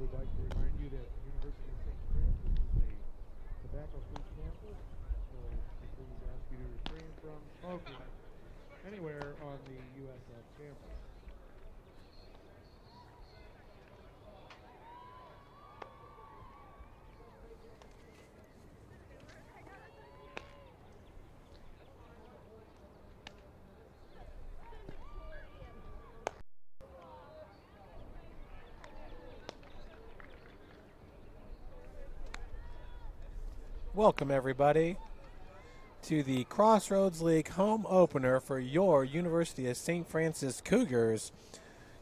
We'd like to remind you that University of St. Francis is a tobacco-free campus, so we please ask you to refrain from smoking anywhere on the USF campus. Welcome, everybody, to the Crossroads League home opener for your University of St. Francis Cougars,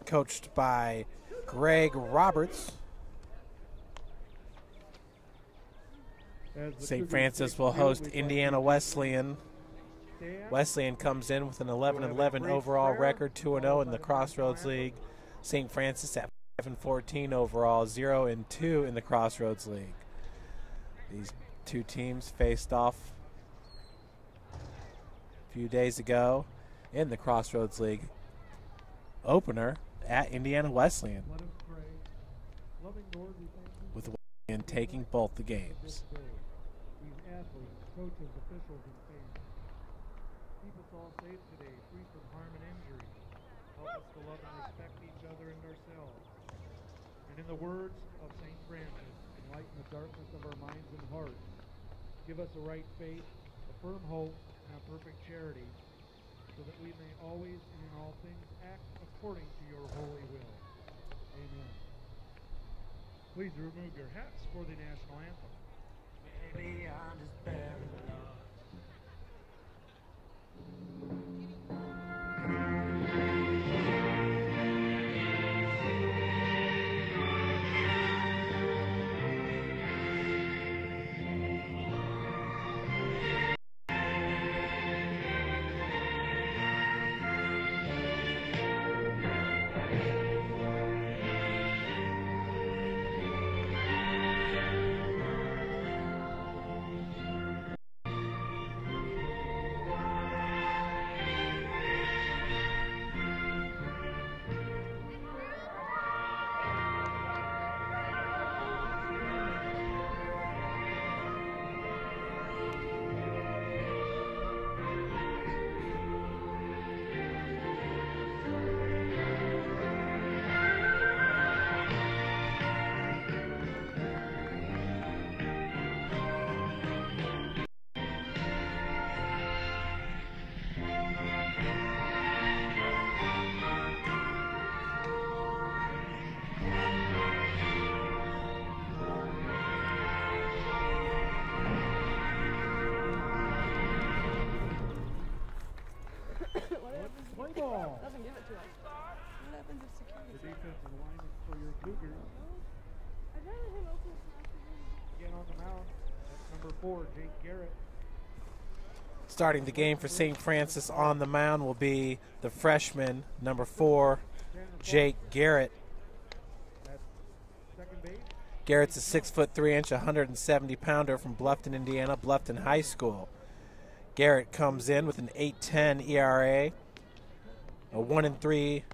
coached by Greg Roberts. St. Francis will host Indiana Wesleyan. Wesleyan comes in with an 11 11 overall record, 2 0 in the Crossroads League. St. Francis at 5 14 overall, 0 2 in the Crossroads League. These two teams faced off a few days ago in the Crossroads League opener at Indiana Wesleyan, Let us pray. Loving Lord, we thank you with Wesleyan taking both the games. this day. These athletes, coaches, officials, and fans. Keep us all safe today, free from harm and injury. Help us to love and respect each other and ourselves. And in the words of St. Francis, enlighten the darkness of our minds and hearts. Give us a right faith, a firm hope, and a perfect charity, so that we may always and in all things act according to your holy will. Amen. Please remove your hats for the national anthem. Baby, I'm just bearing than Again on the mound. Number four, Jake Garrett. Starting the game for St. Francis on the mound will be the freshman, number four, Jake Garrett. Garrett's a six foot three inch, 170 pounder from Bluffton, Indiana, Bluffton High School. Garrett comes in with an 8.10 ERA, a one and three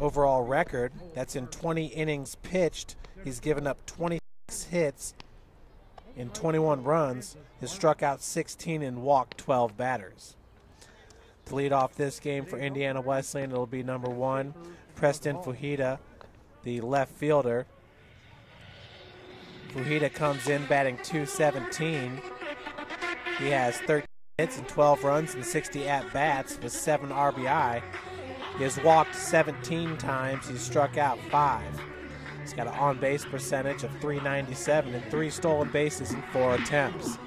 overall record. That's in 20 innings pitched. He's given up 26 hits in 21 runs. Has struck out 16 and walked 12 batters. To lead off this game for Indiana Wesleyan, it'll be number one, Preston Fujita, the left fielder. Fujita comes in batting 217. He has 13 hits and 12 runs and 60 at bats with 7 RBI. He has walked 17 times. He's struck out 5. He's got an on base percentage of 397 and 3 stolen bases in 4 attempts.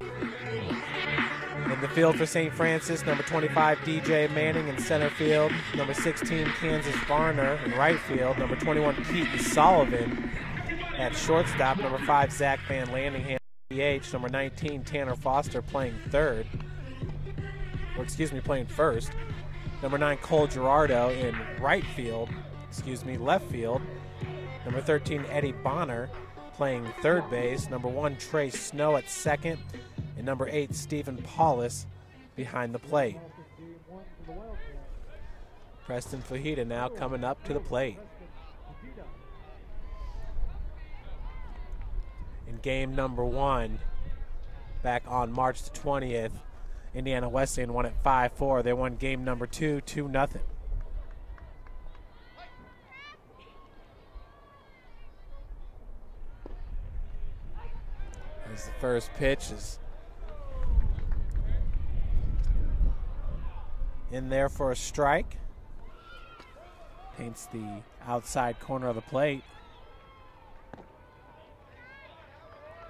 In the field for St. Francis, number 25 DJ Manning in center field, number 16 Kansas Varner in right field, number 21 Keaton Sullivan at shortstop, number 5 Zach Vanlandingham DH, number 19 Tanner Foster playing third, or excuse me, playing first, number 9 Cole Gerardo in right field, excuse me, left field, number 13 Eddie Boner playing third base, number 1 Trey Snow at second, and number 8 Stephen Paulus behind the plate. One. Preston Fujita now coming up to the plate. In game number one back on March the 20th. Indiana Wesleyan won at 5 4. They won game number two, 2 nothing. As the first pitch is in there for a strike. Paints the outside corner of the plate.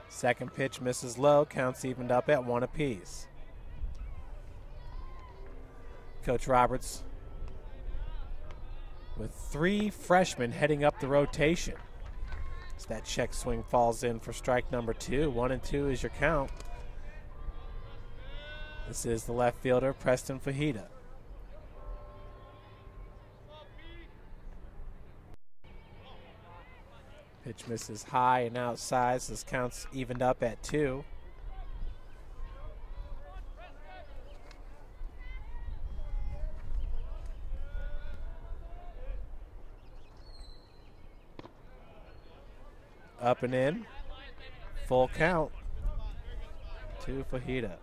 Second pitch misses low, counts evened up at one apiece. Coach Roberts with three freshmen heading up the rotation. As that check swing falls in for strike number two. One and two is your count. This is the left fielder, Preston Fujita. Pitch misses high and outside. So this counts evened up at two. Up and in. Full count. Two Fujita.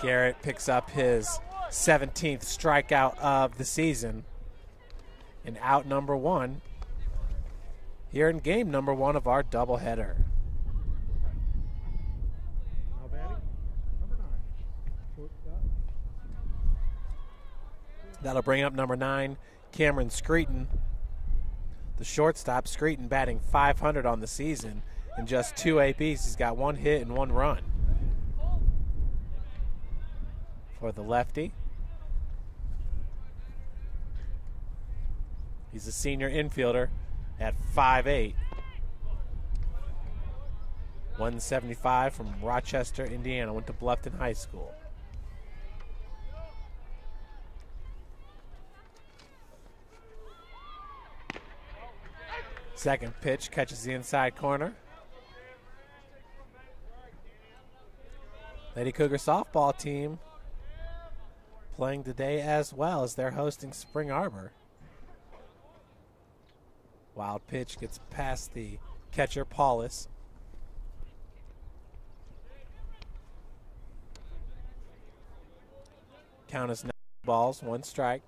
Garrett picks up his 17th strikeout of the season. And out number one here in game number one of our doubleheader. Now batting, number nine, shortstop. That'll bring up number nine, Cameron Screeton. The shortstop, Screeton batting 500 on the season in just two ABs. He's got one hit and one run. For the lefty, he's a senior infielder at 5'8. 175 from Rochester, Indiana. Went to Bluffton High School. Second pitch catches the inside corner. Lady Cougar softball team playing today as well as they're hosting Spring Arbor. Wild pitch gets past the catcher Paulus. Count is nine balls, one strike.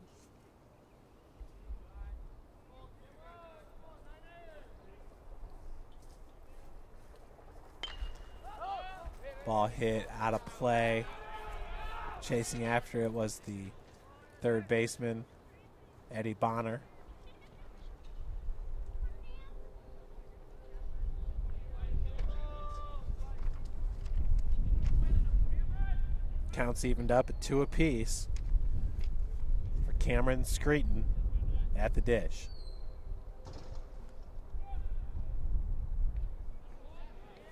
Ball hit out of play. Chasing after it was the third baseman, Eddie Boner. Counts evened up at two apiece for Cameron Screeton at the dish.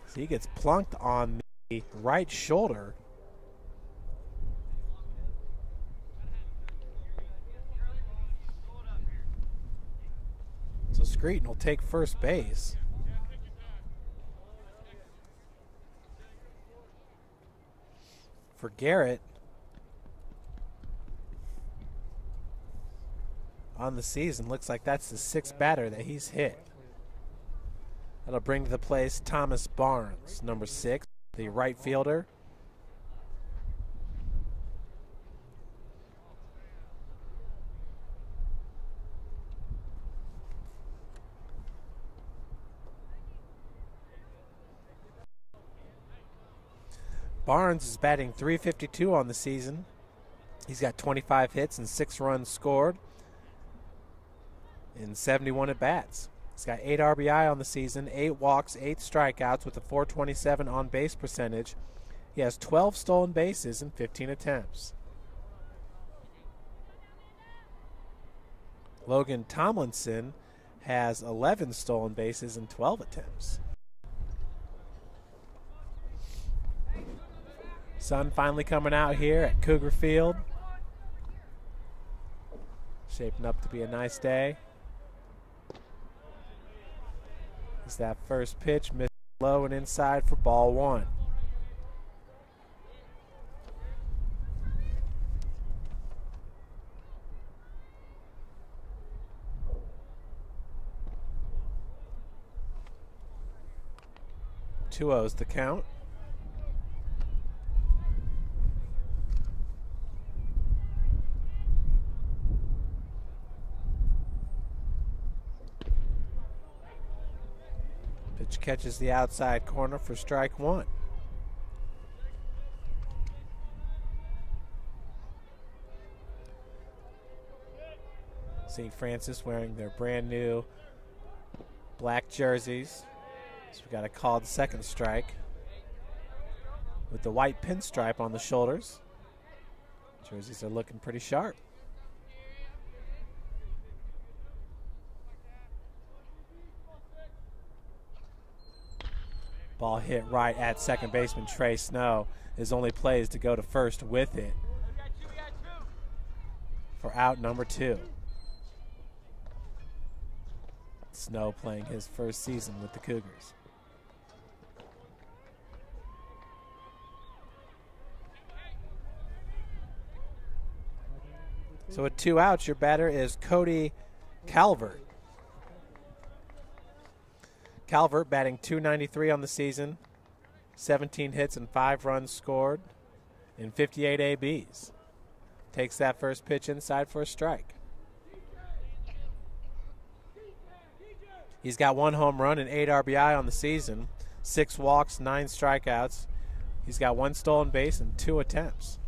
So he gets plunked on right shoulder. So Screeton will take first base. For Garrett, on the season, looks like that's the sixth batter that he's hit. That'll bring to the place Thomas Barnes, number six, the right fielder. Barnes is batting 352 on the season. He's got 25 hits and six runs scored in 71 at bats. He's got eight RBI on the season, eight walks, eight strikeouts with a 427 on base percentage. He has 12 stolen bases in 15 attempts. Logan Tomlinson has 11 stolen bases in 12 attempts. Sun finally coming out here at Cougar Field. Shaping up to be a nice day. As that first pitch missed low and inside for ball one. Two O's the count. Catches the outside corner for strike one. St. Francis wearing their brand new black jerseys. So we got a called second strike with the white pinstripe on the shoulders. Jerseys are looking pretty sharp. Ball hit right at second baseman Trey Snow. His only play is to go to first with it for out number two. Snow playing his first season with the Cougars. So with two outs, your batter is Cody Calvert. Calvert batting 293 on the season, 17 hits and five runs scored in 58 ABs. Takes that first pitch inside for a strike. He's got one home run and eight RBI on the season, six walks, nine strikeouts. He's got one stolen base and two attempts.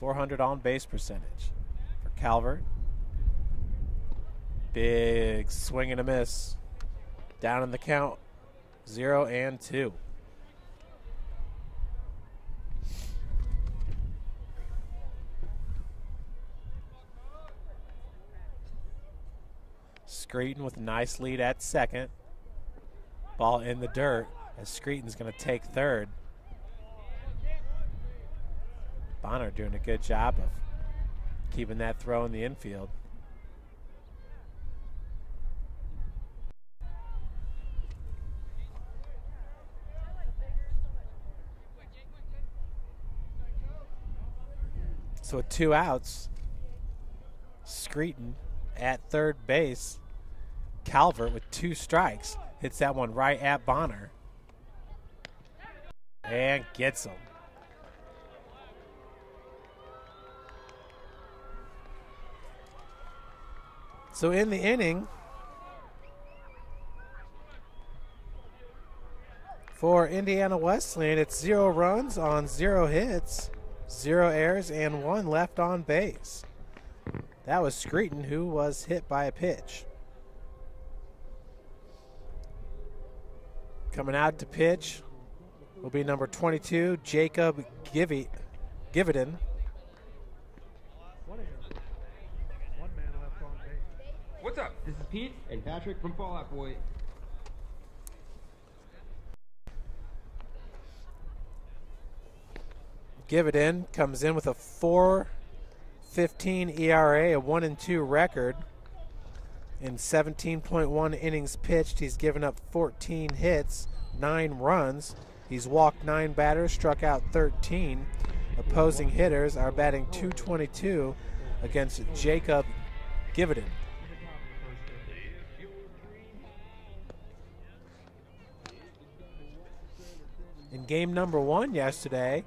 400 on base percentage for Calvert. Big swing and a miss. Down in the count, zero and two. Screeton with a nice lead at second. Ball in the dirt as Screeton's going to take third. Boner doing a good job of keeping that throw in the infield. So with two outs, Screeton at third base. Calvert with two strikes hits that one right at Boner and gets him. So in the inning, for Indiana Wesleyan, it's zero runs on zero hits, zero errors, and one left on base. That was Screeton who was hit by a pitch. Coming out to pitch will be number 22, Jacob Givi- Gividon. One error. One man left on base. What's up? This is Pete and Patrick from Fall Out Boy. Gividon comes in with a 4.15 ERA, a 1 and 2 record. In 17.1 innings pitched, he's given up 14 hits, 9 runs. He's walked 9 batters, struck out 13. Opposing hitters are batting 222 against Jacob Gividon. In game number one yesterday,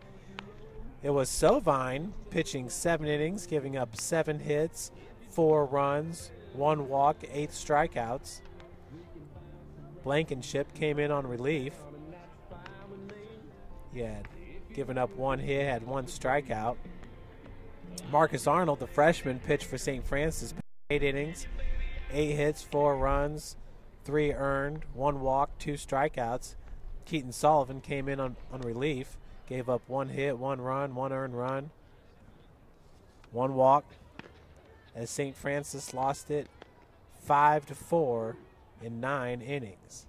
it was Sovine pitching seven innings, giving up seven hits, four runs, one walk, eight strikeouts. Blankenship came in on relief. He had given up one hit, had one strikeout. Markus Arnold, the freshman, pitched for St. Francis, eight innings, eight hits, four runs, three earned, one walk, two strikeouts. Keaton Sullivan came in on, on relief, gave up one hit, one run, one earned run, one walk. As St. Francis lost it five to four in nine innings.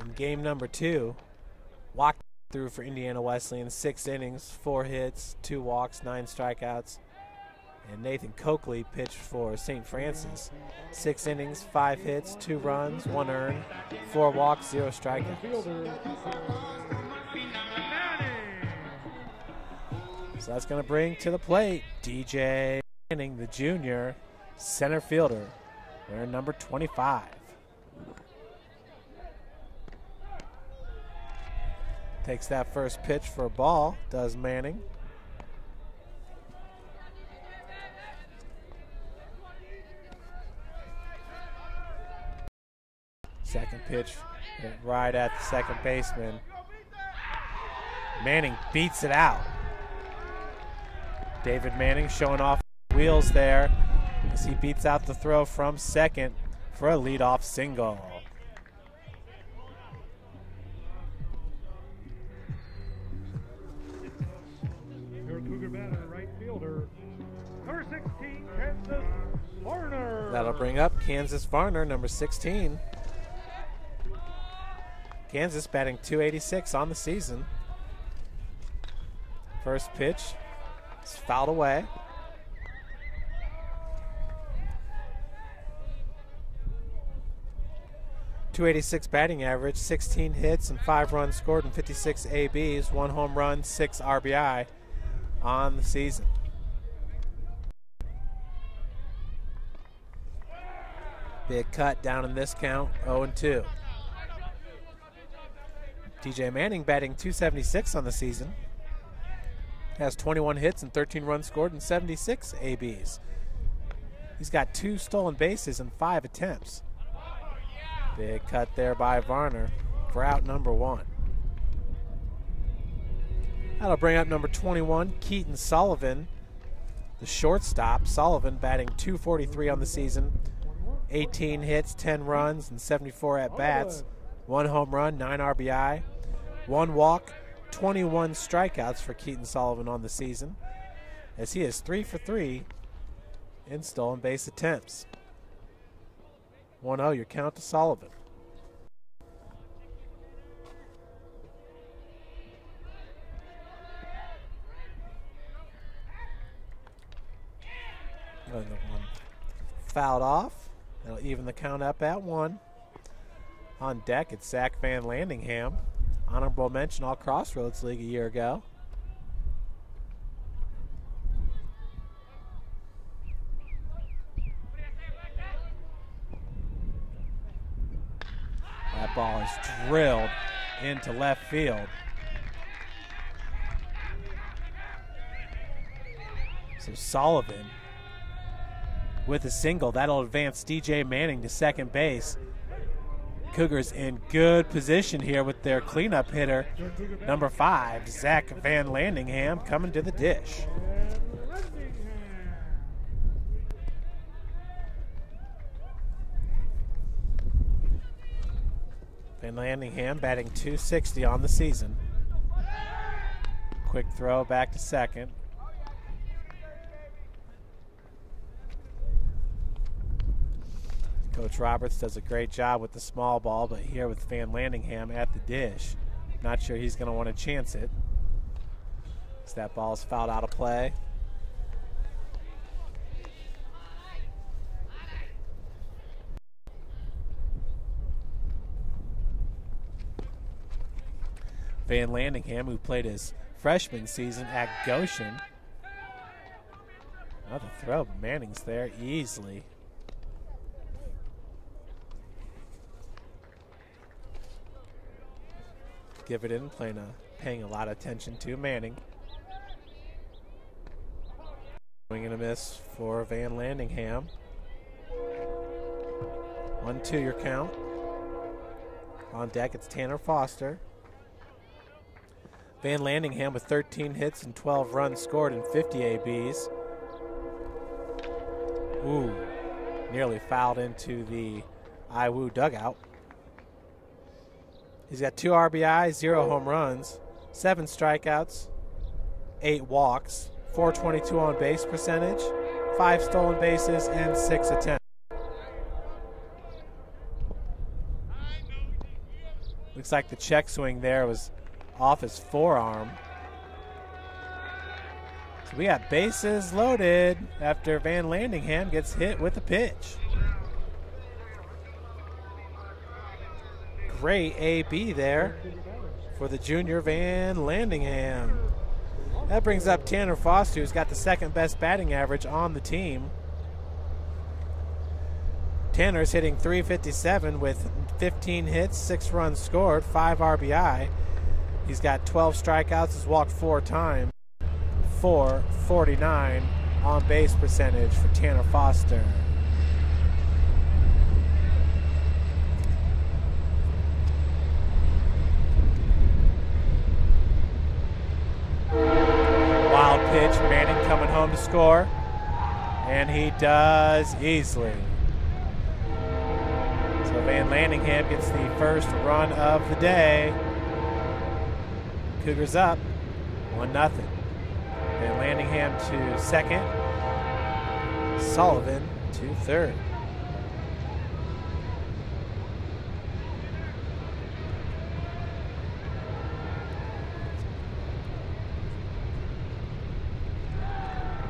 In game number two, walked through for Indiana Wesleyan, six innings, four hits, two walks, nine strikeouts. And Nathan Coakley pitched for St. Francis. Six innings, five hits, two runs, one earned, four walks, zero strikeouts. So that's going to bring to the plate DJ Manning, the junior center fielder, wearing number 25. Takes that first pitch for a ball, does Manning. Second pitch right at the second baseman. Manning beats it out. David Manning showing off wheels there as he beats out the throw from second for a leadoff single. Your Cougar batter, right fielder, number 16, Kansas Varner. That'll bring up Kansas Varner, number 16. Kansas batting 286 on the season. First pitch is fouled away. Two eighty six batting average, 16 hits and five runs scored and 56 ABs, one home run, six RBI on the season. Big cut down in this count, 0 and 2. DJ Manning batting 276 on the season. Has 21 hits and 13 runs scored and 76 ABs. He's got two stolen bases and five attempts. Big cut there by Varner for out number one. That'll bring up number 21, Keaton Sullivan, the shortstop. Sullivan batting 243 on the season, 18 hits, 10 runs, and 74 at bats. One home run, nine RBI, one walk, 21 strikeouts for Keaton Sullivan on the season, as he is three for three in stolen base attempts. 1 0 your count to Sullivan. Fouled off. That'll even the count up at one. On deck, it's Zach Vanlandingham. Honorable mention All Crossroads League a year ago. That ball is drilled into left field. So Sullivan with a single. That'll advance DJ Manning to second base. Cougars in good position here with their cleanup hitter, number five, Zach Vanlandingham, coming to the dish. Vanlandingham batting 260 on the season. Quick throw back to second. Coach Roberts does a great job with the small ball, but here with Vanlandingham at the dish, not sure he's going to want to chance it. As that ball is fouled out of play. Vanlandingham, who played his freshman season at Goshen. Another throw, Manning's there easily. In, playing a, paying a lot of attention to Manning. Swing and a miss for Vanlandingham. One two your count. On deck it's Tanner Foster. Vanlandingham with 13 hits and 12 runs scored and 50 ABs. Ooh, nearly fouled into the IWU dugout. He's got two RBIs, zero home runs, seven strikeouts, eight walks, 422 on base percentage, five stolen bases, and six attempts. Looks like the check swing there was off his forearm. So we got bases loaded after Vanlandingham gets hit with a pitch. Great AB there for the junior Vanlandingham. That brings up Tanner Foster, who's got the second best batting average on the team. Tanner's hitting 357 with 15 hits, 6 runs scored, 5 RBI. He's got 12 strikeouts, has walked 4 times. 449 on base percentage for Tanner Foster. Wild pitch, Manning coming home to score. And he does easily. So Vanlandingham gets the first run of the day. Cougars up 1 0. Vanlandingham to second. Sullivan to third.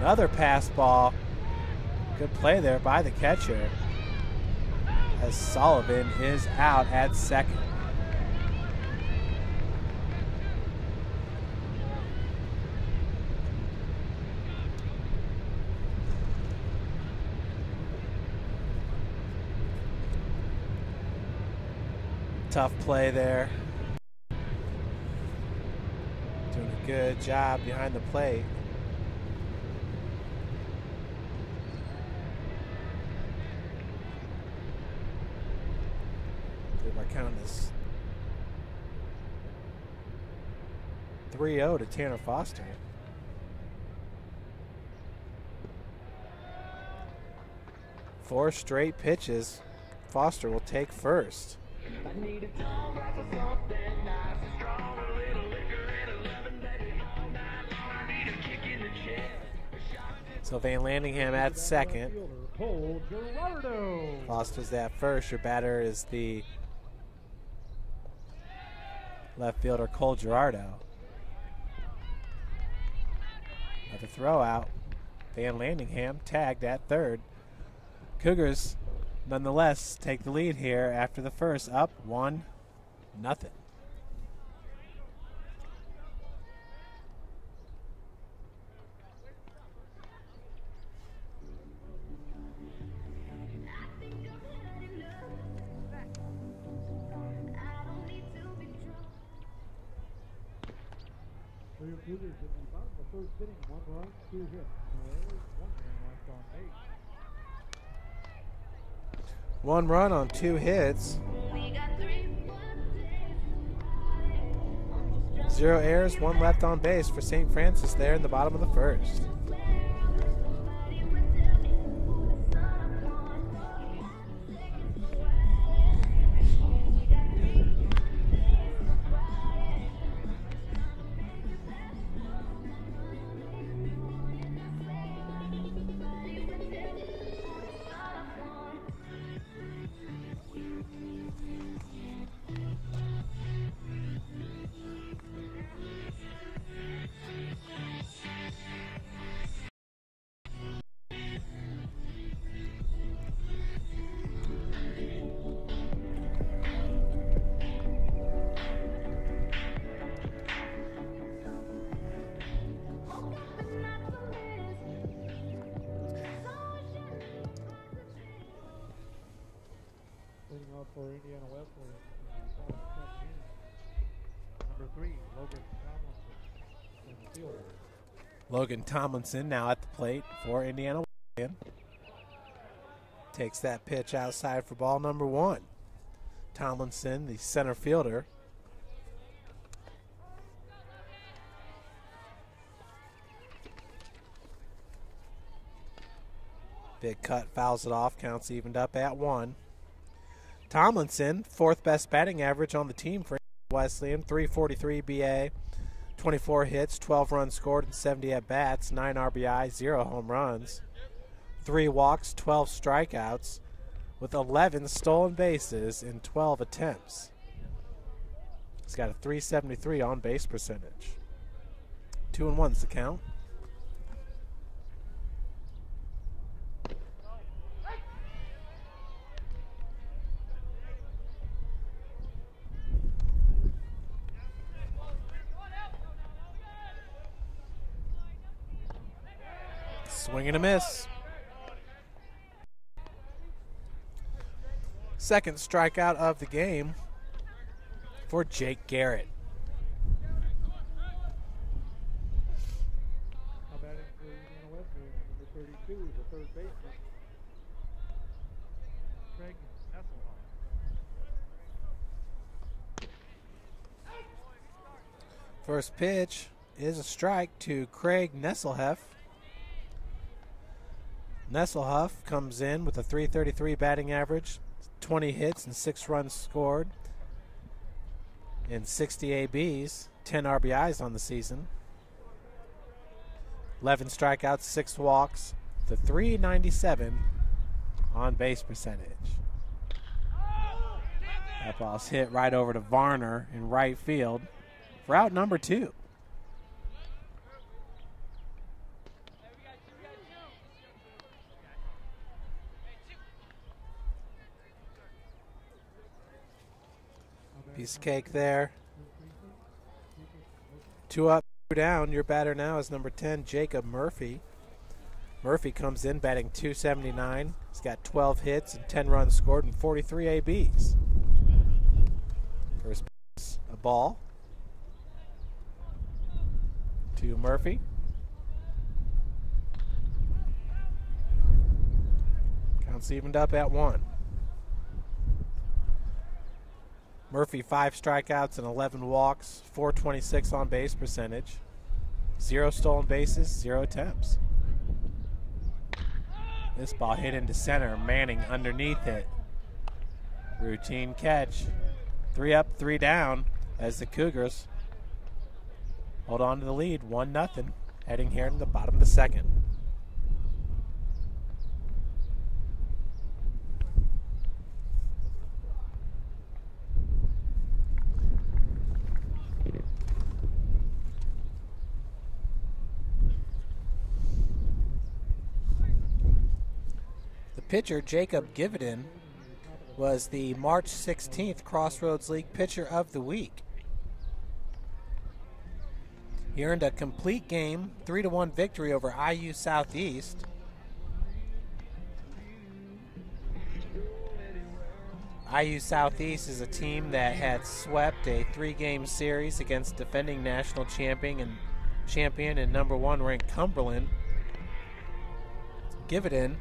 Another pass ball. Good play there by the catcher. As Sullivan is out at second. Tough play there. Doing a good job behind the plate. Believe our count is 3 0 to Tanner Foster. Four straight pitches. Foster will take first. So Vanlandingham at second. Fielder, Cole Gerardo. Foster's at first. Your batter is the left fielder Cole Gerardo. Another throw out. Vanlandingham tagged at third. Cougars nonetheless take the lead here after the first up one nothing. The first inning, one run, two hits. One man left on base. One run on two hits. Zero errors, one left on base for St. Francis there in the bottom of the first. Logan Tomlinson now at the plate for Indiana. Takes that pitch outside for ball number one. Tomlinson, the center fielder. Big cut, fouls it off, counts evened up at one. Tomlinson, fourth best batting average on the team for Wesleyan, 343 BA, 24 hits, 12 runs scored, and 70 at bats, 9 RBI, 0 home runs, 3 walks, 12 strikeouts, with 11 stolen bases in 12 attempts. He's got a 373 on base percentage. Two and one's the count. Swing and a miss. Second strikeout of the game for Jake Garrett. How about it for Louisiana Wesleyan, number 32, the third baseman, Craig Nesselhoff. First pitch is a strike to Craig Nesselhuff. Nesselhuff comes in with a 333 batting average, 20 hits and 6 runs scored, and 60 ABs, 10 RBIs on the season. 11 strikeouts, 6 walks, the 397 on base percentage. That ball's hit right over to Varner in right field for out number two. Piece of cake there. Two up, two down. Your batter now is number 10, Jacob Murphy. Murphy comes in batting 279. He's got 12 hits and 10 runs scored and 43 ABs. First base, a ball to Murphy. Counts evened up at one. Murphy, five strikeouts and 11 walks, 426 on base percentage, zero stolen bases, zero attempts. This ball hit into center, Manning underneath it. Routine catch. Three up, three down as the Cougars hold on to the lead, 1 nothing, heading here in the bottom of the second. Pitcher, Jacob Givedin, was the March 16th Crossroads League Pitcher of the Week. He earned a complete game, 3 to 1 victory over IU Southeast. IU Southeast is a team that had swept a three game series against defending national champion and champion and number one ranked Cumberland. Givedin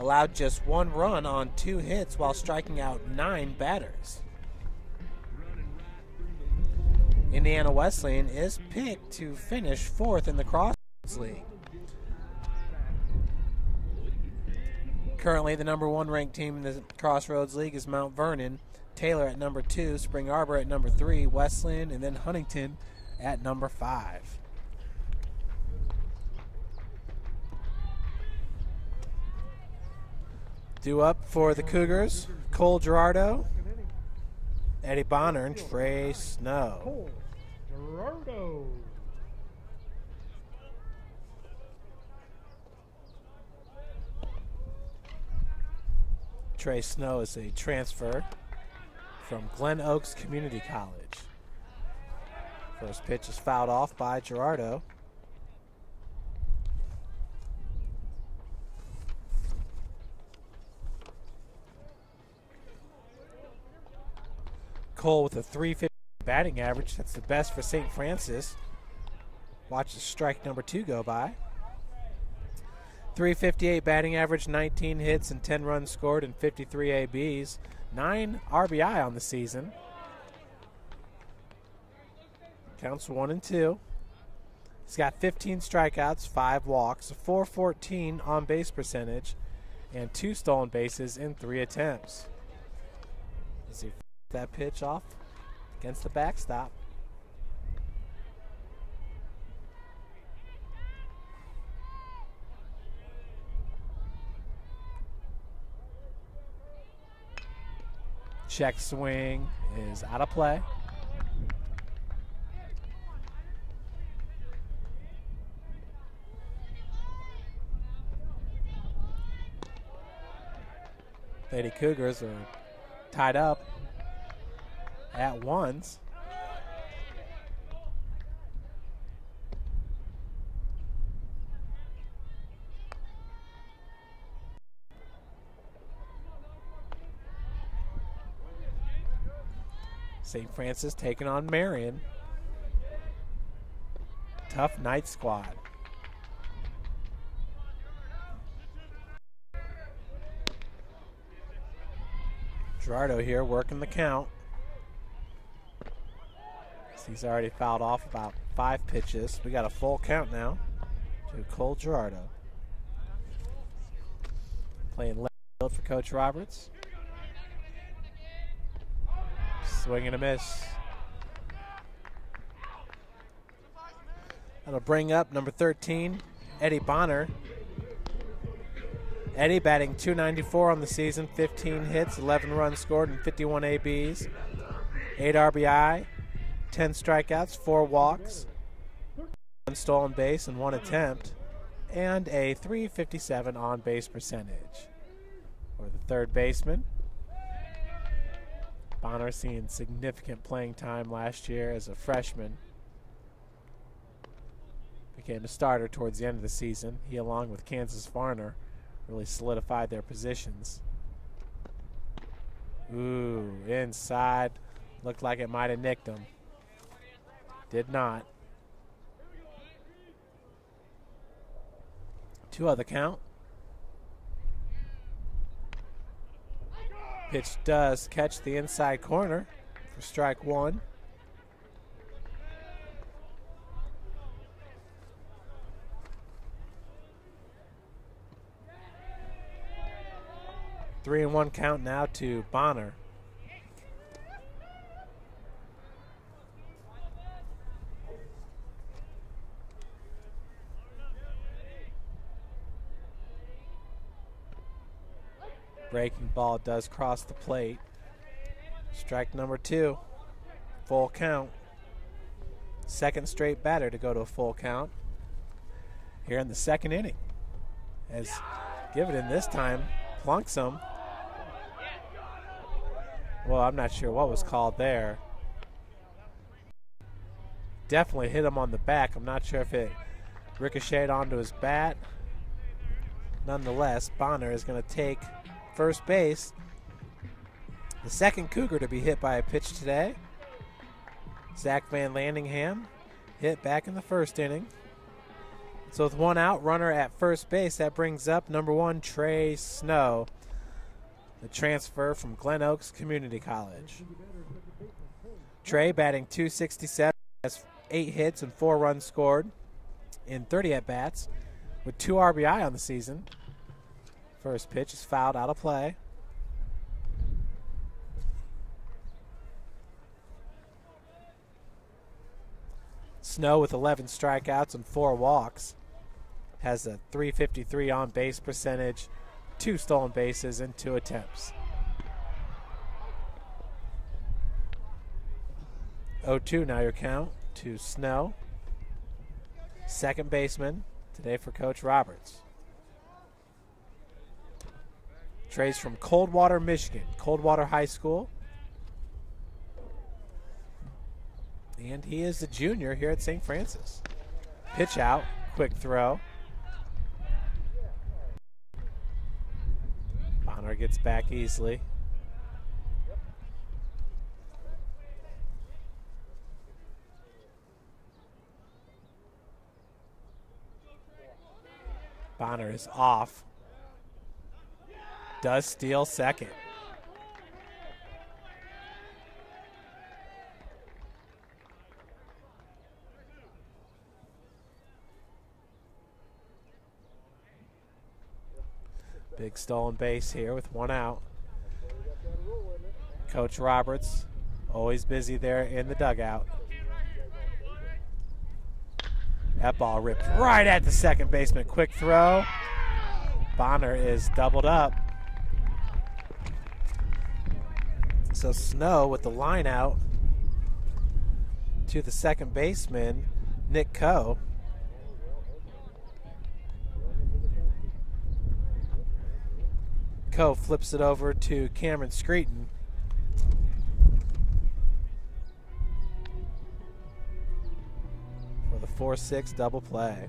allowed just one run on two hits while striking out nine batters. Indiana Wesleyan is picked to finish fourth in the Crossroads League. Currently, the number one ranked team in the Crossroads League is Mount Vernon. Taylor at number two, Spring Arbor at number three, Wesleyan, and then Huntington at number five. Due up for the Cougars, Cole Gerardo. Eddie Boner, and Trey Snow. Gerardo. Trey Snow is a transfer from Glen Oaks Community College. First pitch is fouled off by Gerardo. Cole with a 350 batting average. That's the best for St. Francis. Watch the strike number two go by. 358 batting average, 19 hits and 10 runs scored, and 53 ABs. 9 RBI on the season. Counts 1 and 2. He's got 15 strikeouts, 5 walks, a 414 on base percentage, and 2 stolen bases in 3 attempts. That pitch off against the backstop. Check swing is out of play. Lady Cougars are tied up at once. St. Francis taking on Marion. Tough night squad. Gerardo here working the count. He's already fouled off about five pitches. We got a full count now to Cole Gerardo. Playing left field for Coach Roberts. Swing and a miss. That'll bring up number 13, Eddie Boner. Eddie batting 294 on the season, 15 hits, 11 runs scored, and 51 ABs. 8 RBI, 10 strikeouts, 4 walks, 1 stolen base, and 1 attempt, and a 357 on base percentage. For the third baseman, Boner seeing significant playing time last year as a freshman. Became a starter towards the end of the season. He, along with Kansas Varner, really solidified their positions. Ooh, inside. Looked like it might have nicked him. Did not. Two other count. Pitch does catch the inside corner for strike one. Three and one count now to Boner. Breaking ball does cross the plate. Strike number two. Full count. Second straight batter to go to a full count here in the second inning. As given in this time plunks him. Well, I'm not sure what was called there. Definitely hit him on the back. I'm not sure if it ricocheted onto his bat. Nonetheless, Boner is going to take first base. The second Cougar to be hit by a pitch today. Zach Vanlandingham hit back in the first inning. So with one out, runner at first base, that brings up number one, Trey Snow, the transfer from Glen Oaks Community College. Trey batting 267, has eight hits and four runs scored in 30 at bats, with two RBI on the season. First pitch is fouled out of play. Snow with 11 strikeouts and four walks has a 353 on base percentage, two stolen bases, and two attempts. 0 2 now your count to Snow. Second baseman today for Coach Roberts. Trey's from Coldwater, Michigan, Coldwater High School. And he is a junior here at St. Francis. Pitch out, quick throw. Boner gets back easily. Boner is off. Does steal second. Big stolen base here with one out. Coach Roberts always busy there in the dugout. That ball ripped right at the second baseman. Quick throw. Boner is doubled up. So Snow with the line out to the second baseman, Nick Coe. Coe flips it over to Cameron Screeton. For the 4 6 double play.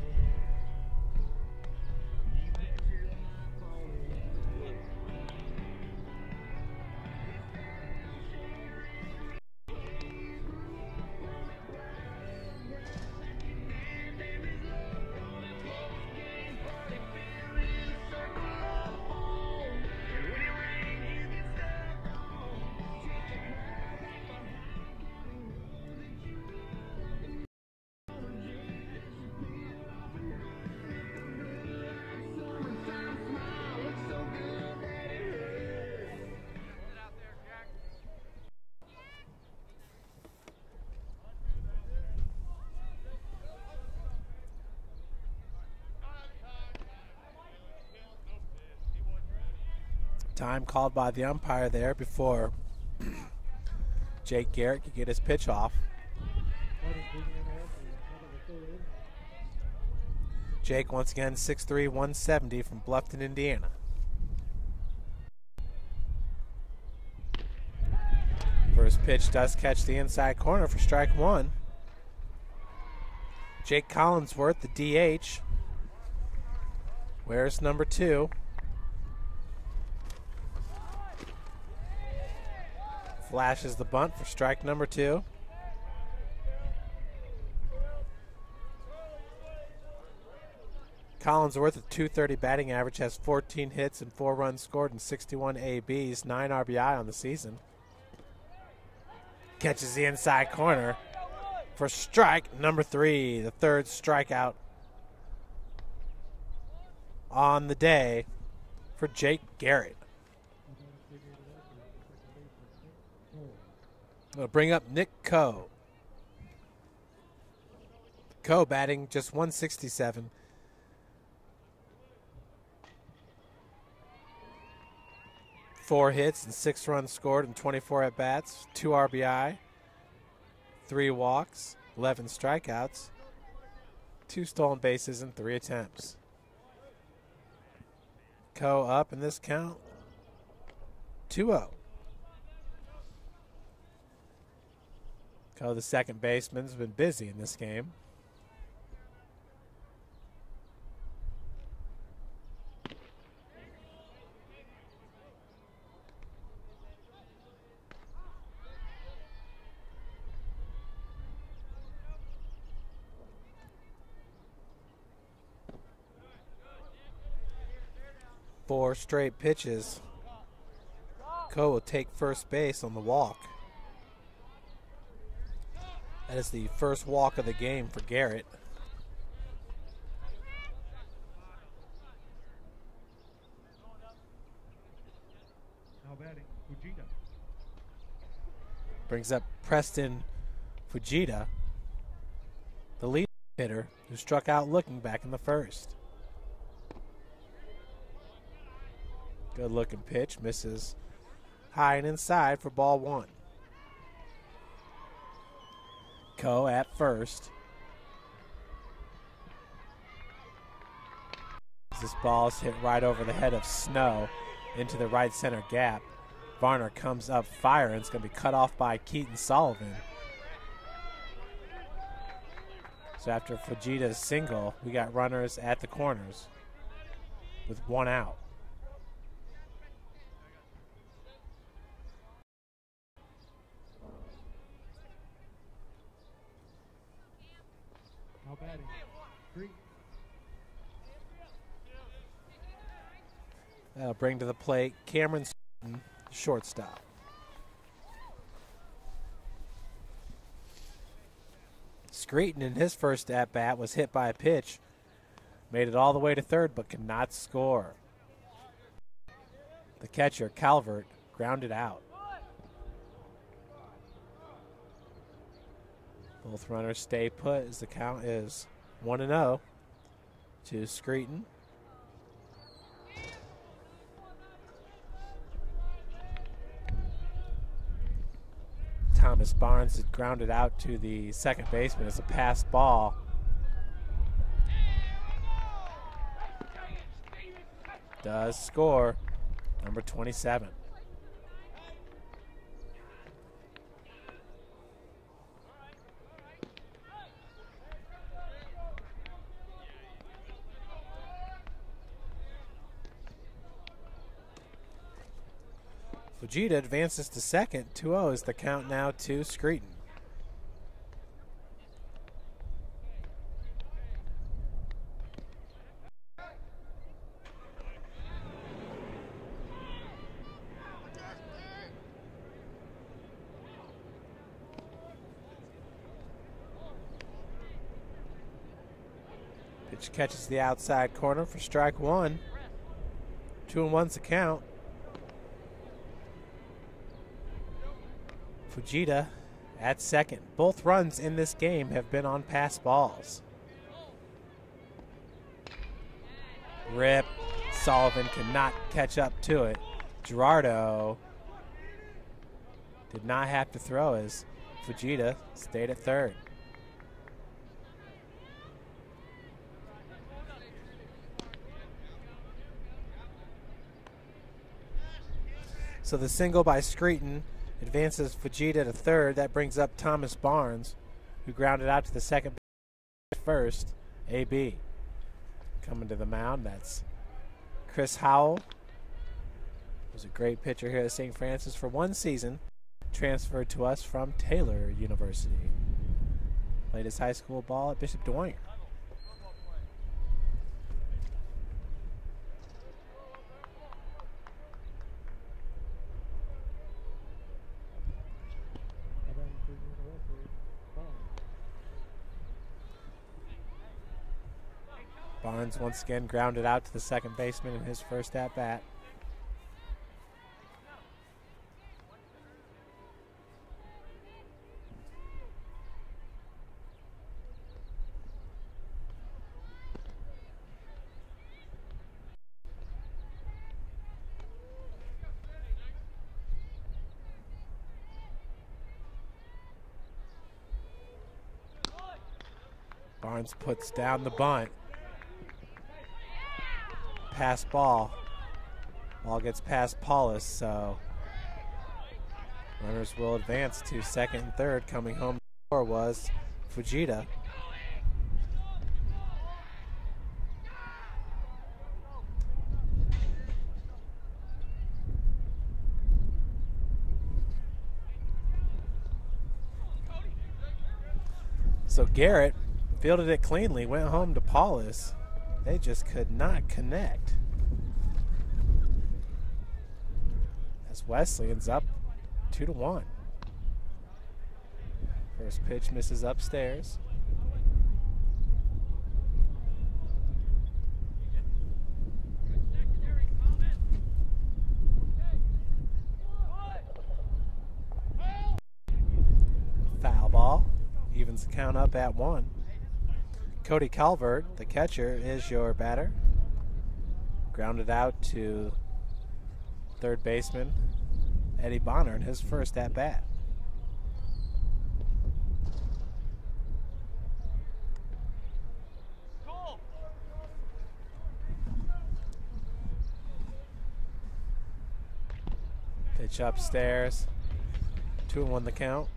Time called by the umpire there before Jake Garrett could get his pitch off. Jake once again 6'3", 170 from Bluffton, Indiana. First pitch does catch the inside corner for strike one. Jake Collinsworth, the DH. Where's number two? Flashes the bunt for strike number two. Collinsworth with 230 batting average has 14 hits and 4 runs scored and 61 ABs, 9 RBI on the season. Catches the inside corner for strike number 3, the third strikeout on the day for Jake Garrett. We'll bring up Nick Coe. Coe batting just 167. Four hits and six runs scored in 24 at bats, two RBI, three walks, 11 strikeouts, two stolen bases, and three attempts. Coe up in this count 2 0. Coe, the second baseman, has been busy in this game. Four straight pitches. Coe will take first base on the walk. That is the first walk of the game for Garrett. Brings up Preston Fujita, the lead hitter who struck out looking back in the first. Good looking pitch, misses high and inside for ball one. Coe at first. This ball is hit right over the head of Snow into the right center gap. Varner comes up fire and it's going to be cut off by Keaton Sullivan. So after Fujita's single, we got runners at the corners with one out. Now batting, Green. That'll bring to the plate Cameron Sutton, shortstop. Screeton in his first at bat was hit by a pitch, made it all the way to third, but could not score. The catcher, Calvert, grounded out. Both runners stay put as the count is 1 0 to Screeton. Thomas Barnes had grounded out to the second baseman as a pass ball. Does score number 27. Fujita advances to second. 2 0 is the count now to Screeton. Pitch catches the outside corner for strike one. Two and one's the count. Fujita at second. Both runs in this game have been on pass balls. Rip. Sullivan cannot catch up to it. Gerardo did not have to throw as Fujita stayed at third. So the single by Screeton advances Fujita to third. That brings up Thomas Barnes, who grounded out to the second first. AB coming to the mound. That's Chris Howell. Was a great pitcher here at St. Francis for one season. Transferred to us from Taylor University. Played his high school ball at Bishop Dwenger. Adam bringing it over. Once again grounded out to the second baseman in his first at bat. Barnes puts down the bunt. Pass ball. Ball gets past Paulus, so runners will advance to second and third. Coming home for was Fujita. So Garrett fielded it cleanly, went home to Paulus. They just could not connect. As Wesleyan's up two to one. First pitch misses upstairs. Foul ball. Evens the count up at one. Cody Calvert, the catcher, is your batter. Grounded out to third baseman Eddie Boner in his first at bat. Pitch upstairs. Two and one the count.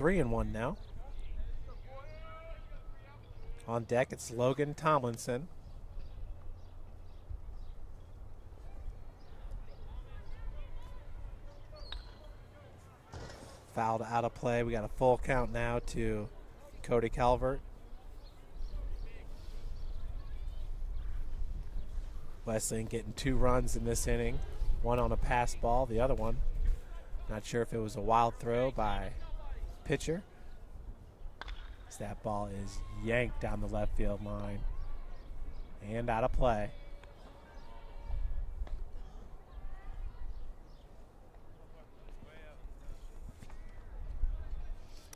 Three and one now. On deck, it's Logan Tomlinson. Fouled out of play. We got a full count now to Cody Calvert. Wesleyan getting two runs in this inning. One on a pass ball, the other one. Not sure if it was a wild throw by pitcher. As that ball is yanked down the left field line and out of play.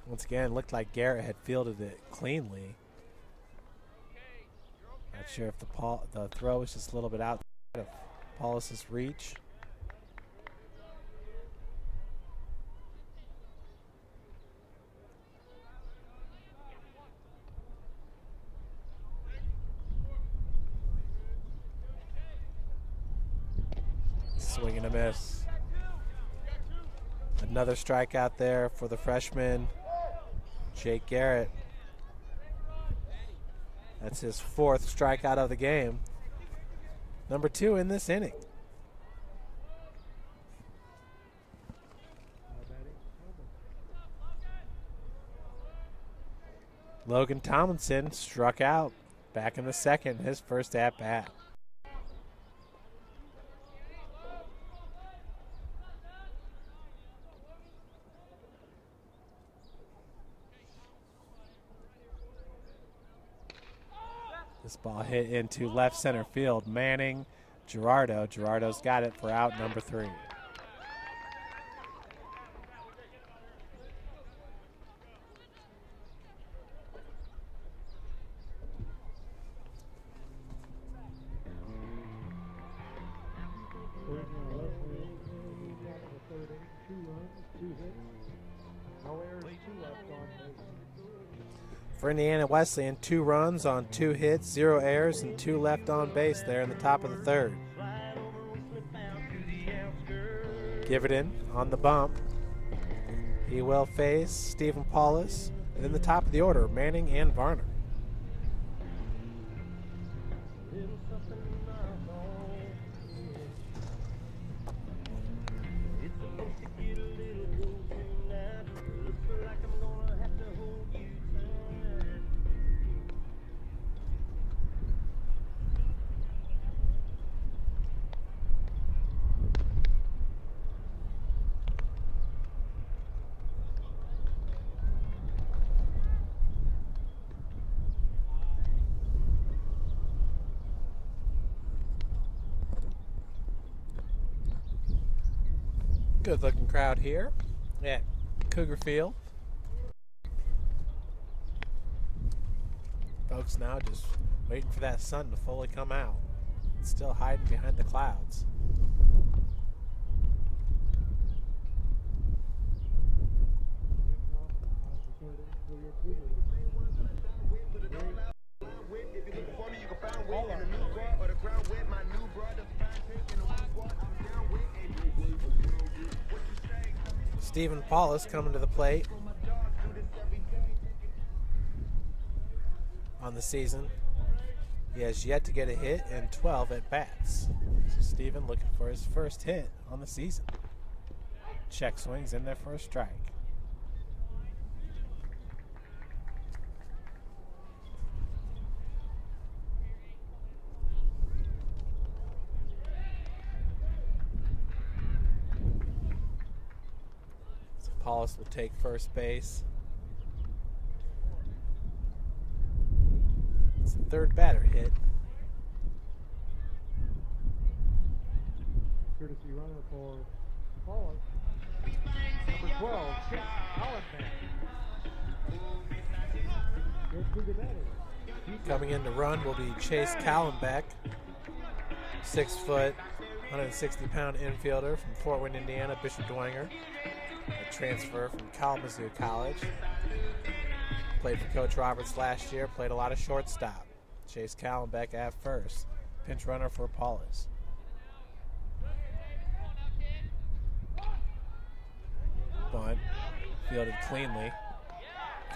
Once again, looked like Garrett had fielded it cleanly. Not sure if the Paul, the throw was just a little bit out of Paulus's reach. Swing and a miss. Another strikeout there for the freshman, Jake Garrett. That's his fourth strikeout of the game. Number two in this inning. Logan Tomlinson struck out back in the second, his first at bat. Ball hit into left center field. Manning, Gerardo. Gerardo's got it for out number three. Indiana Wesleyan, two runs on two hits, zero errors, and two left on base there in the top of the third. Give it in on the bump. He will face Stephen Paulus. And in the top of the order, Manning and Varner. Good looking crowd here at Cougar Field. Folks now just waiting for that sun to fully come out. It's still hiding behind the clouds. Paulus coming to the plate on the season. He has yet to get a hit in 12 at bats. So Stephen looking for his first hit on the season. Check swings in there for a strike. Will take first base. It's the third batter hit. Courtesy runner for Paulus. Number 12, Chip Hollenbeck. Your Cougar batter. Coming in to run will be Chaise Kahlenbeck, six foot, 160 pound infielder from Fort Wayne, Indiana, Bishop Dwenger, a transfer from Kalamazoo College. Played for Coach Roberts last year, played a lot of shortstop. Chaise Kahlenbeck at first, pinch runner for Paulus. Bunt, fielded cleanly.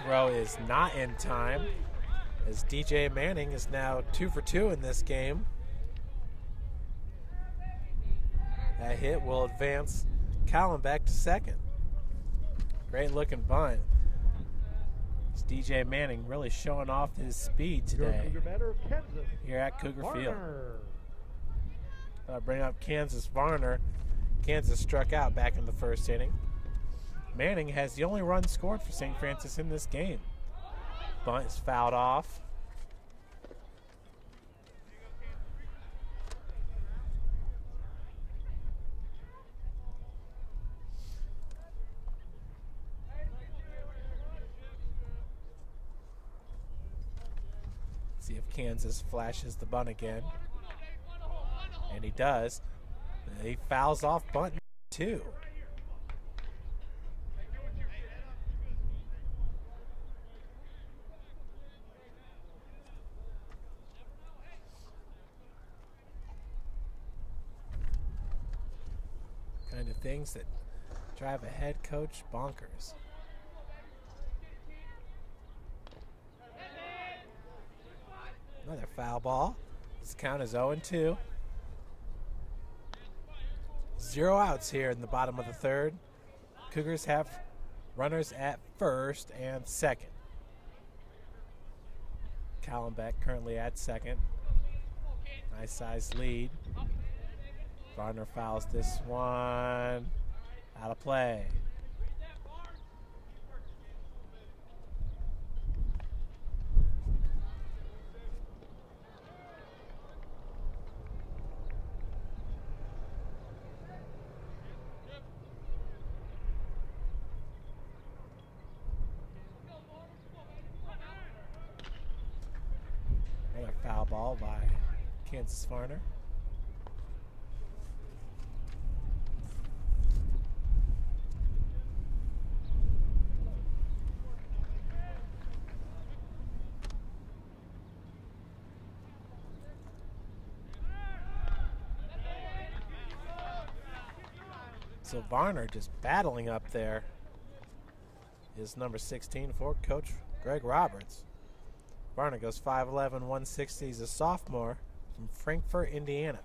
Throw is not in time as DJ Manning is now two for two in this game. That hit will advance Kahlenbeck to second. Great looking bunt. It's DJ Manning really showing off his speed today Cougar batter, Kansas. here at Cougar Field. Uh, bring up Kansas Varner. Kansas struck out back in the first inning. Manning has the only run scored for St. Francis in this game. Bunt is fouled off. Kansas flashes the bunt again. And he does. He fouls off bunt two. Kind of things that drive a head coach bonkers. Another foul ball. This count is 0 2. Zero outs here in the bottom of the third. Cougars have runners at first and second. Kahlenbeck currently at second. Nice size lead. Varner fouls this one. Out of play. Another foul ball by Kansas Varner. So Varner just battling up there is number 16 for Coach Greg Roberts. Varner goes 5'11, 160. He's a sophomore from Frankfort, Indiana.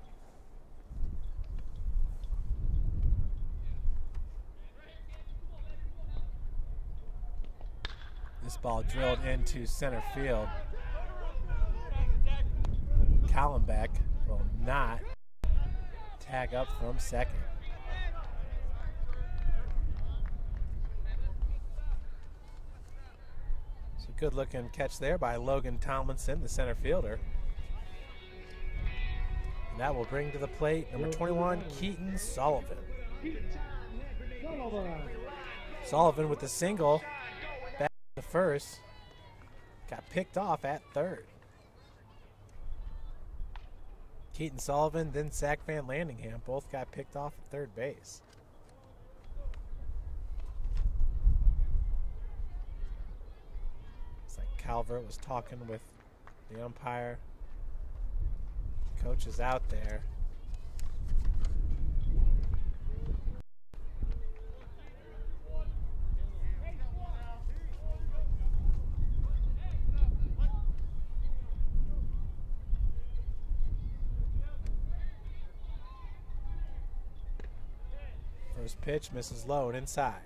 This ball drilled into center field. Kahlenbeck will not tag up from second. So good looking catch there by Logan Tomlinson, the center fielder. And that will bring to the plate number 21, Keaton Sullivan. Sullivan. With the single back to first. Got picked off at third. Keaton Sullivan, then Zach Vanlandingham both got picked off at third base. It's like Calvert was talking with the umpire. Coach is out there. First pitch misses low and inside.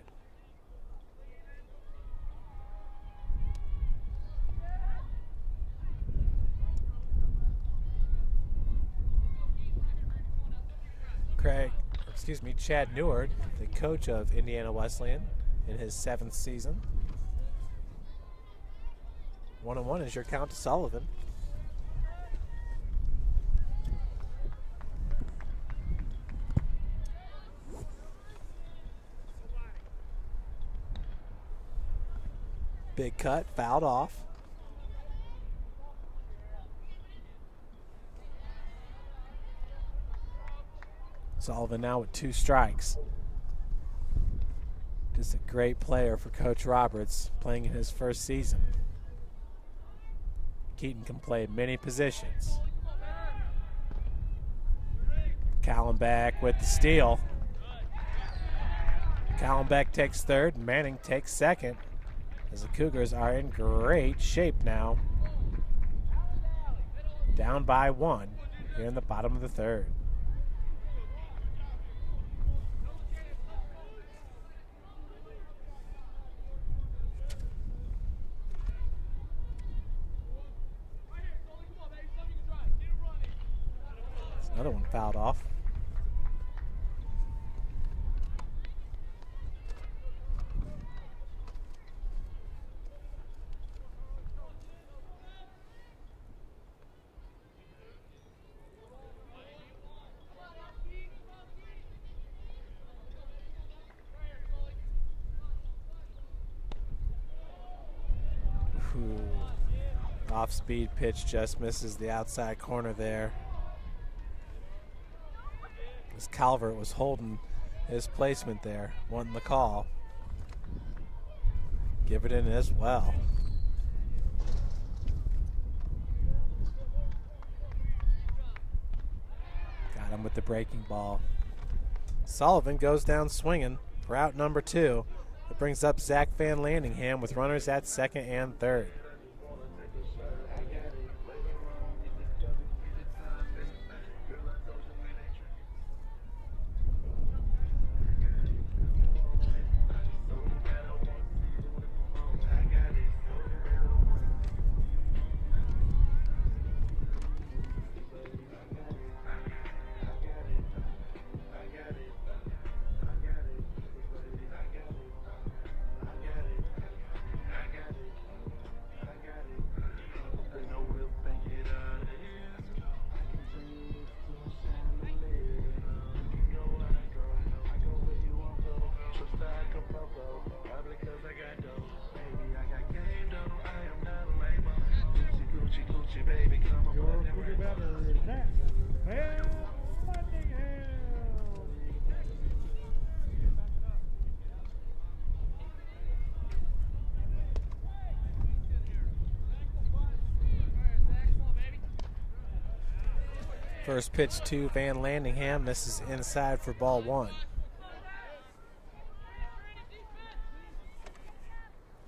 Craig, excuse me, Chad Neward, the coach of Indiana Wesleyan in his seventh season. One on one is your count to Sullivan. Big cut, fouled off. Sullivan now with two strikes. Just a great player for Coach Roberts playing in his first season. Keaton can play many positions. Kahlenbeck with the steal. Kahlenbeck takes third, Manning takes second as the Cougars are in great shape now. Down by one here in the bottom of the third. Fouled off. Off speed pitch just misses the outside corner there. As Calvert was holding his placement there, wanting the call. Give it in as well. Got him with the breaking ball. Sullivan goes down swinging for out number two. It brings up Zach Vanlandingham with runners at second and third. First pitch to Vanlandingham. This is inside for ball one.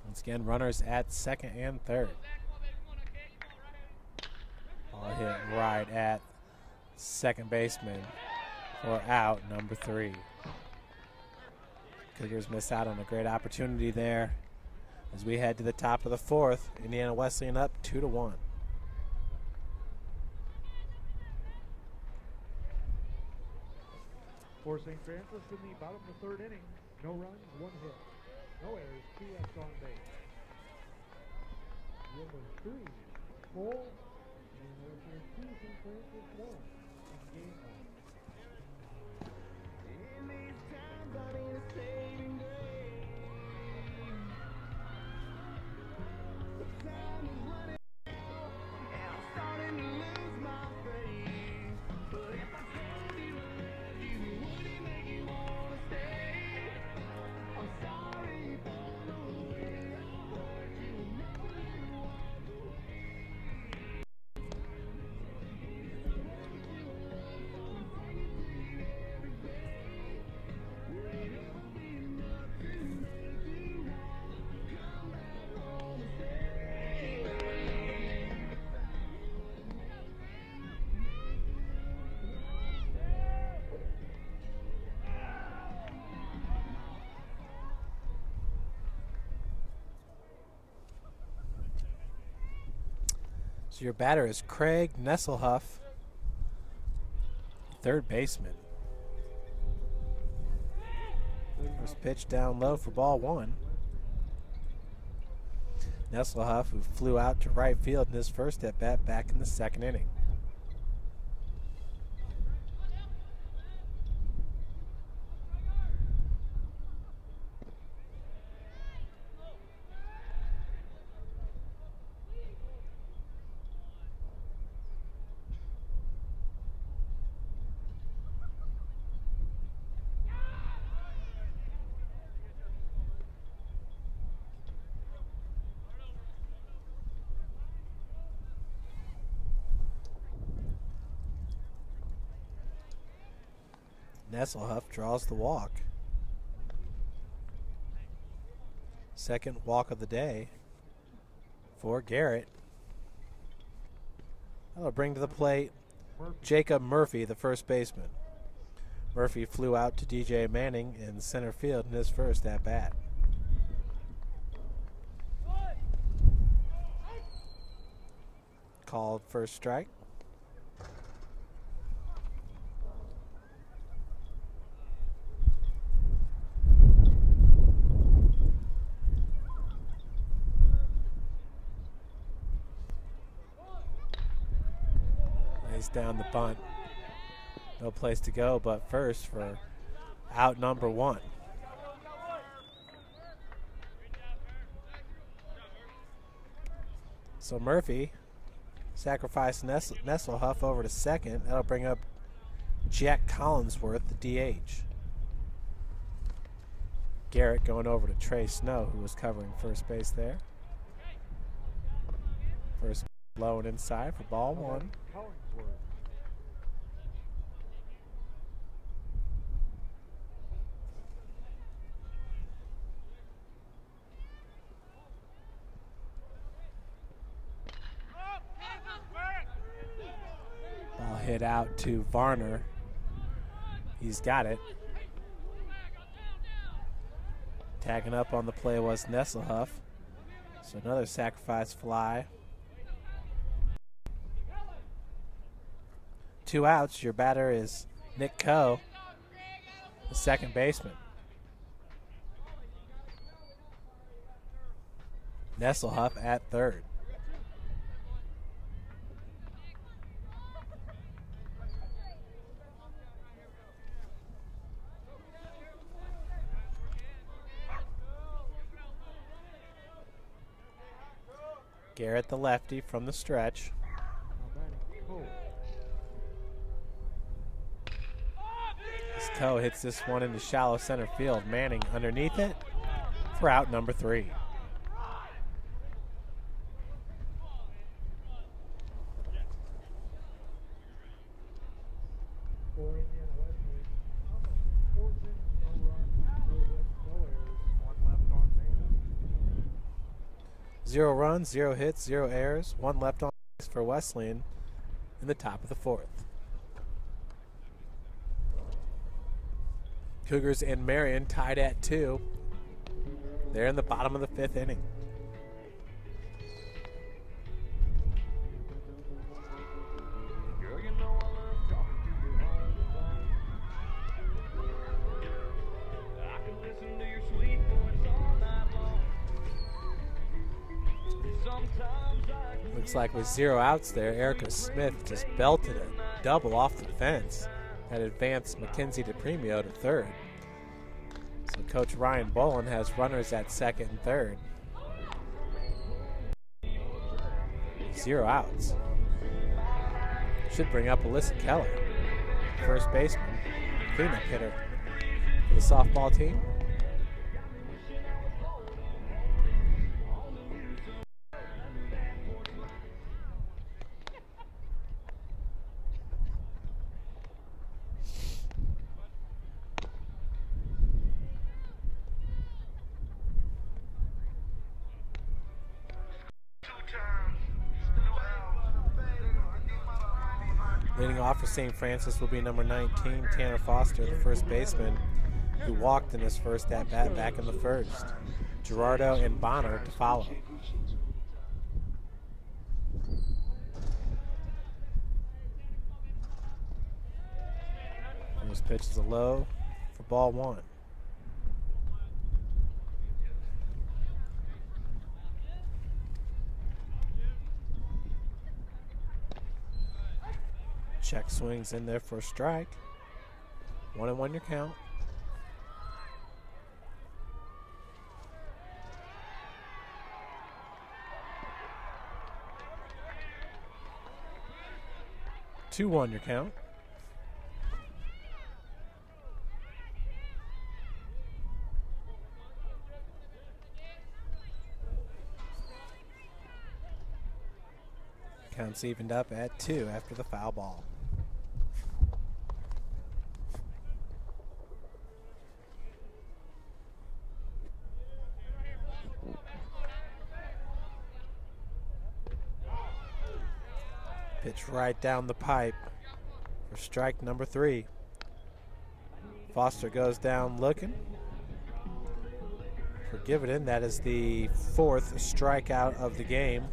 Once again, runners at second and third. Ball hit right at second baseman for out number three. Cougars miss out on a great opportunity there as we head to the top of the fourth. Indiana Wesleyan up two to one. For St. Francis in the bottom of the third inning, no runs, one hit. No errors, two left on base. Number three, full, and there's two St. Francis one in game So your batter is Craig Nesselhuff, third baseman. First pitch down low for ball one. Nesselhuff, who flew out to right field in his first at bat back in the second inning. Nesselhuff draws the walk. Second walk of the day for Garrett. That'll bring to the plate Jacob Murphy, the first baseman. Murphy flew out to DJ Manning in center field in his first at bat. Called first strike. Down the bunt. No place to go but first for out number one. So Murphy sacrificed Nessel, Nesselhuff over to second. That'll bring up Jack Collinsworth, the DH. Garrett going over to Trey Snow, who was covering first base there. First low and inside for ball one. Collinsworth. hit out to Varner. He's got it. Tagging up on the play was Nesselhuff. So another sacrifice fly. Two outs. Your batter is Nick Coe, the second baseman. Nesselhuff at third. Garrett the lefty from the stretch. His toe hits this one into shallow center field. Manning underneath it for out number three. For Indiana Wesleyan, fourth inning, no runs, no hits, no errors, one left on base. Zero runs, zero hits, zero errors, one left on for Wesleyan in the top of the fourth. Cougars and Marion tied at two. They're in the bottom of the fifth inning. Looks like with zero outs there, Erica Smith just belted a double off the fence that advanced Mackenzie DePremio to third. So Coach Ryan Bolin has runners at second and third. Zero outs. Should bring up Alyssa Keller, first baseman, cleanup hitter for the softball team. St. Francis will be number 19, Tanner Foster, the first baseman, who walked in his first at bat back in the first. Gerardo and Boner to follow. This pitch is a low for ball one. Check swings in there for a strike. One and one your count. Two one your count. Counts evened up at two after the foul ball. Pitch right down the pipe for strike number three. Foster goes down looking. For Givenden, that is the fourth strikeout of the game.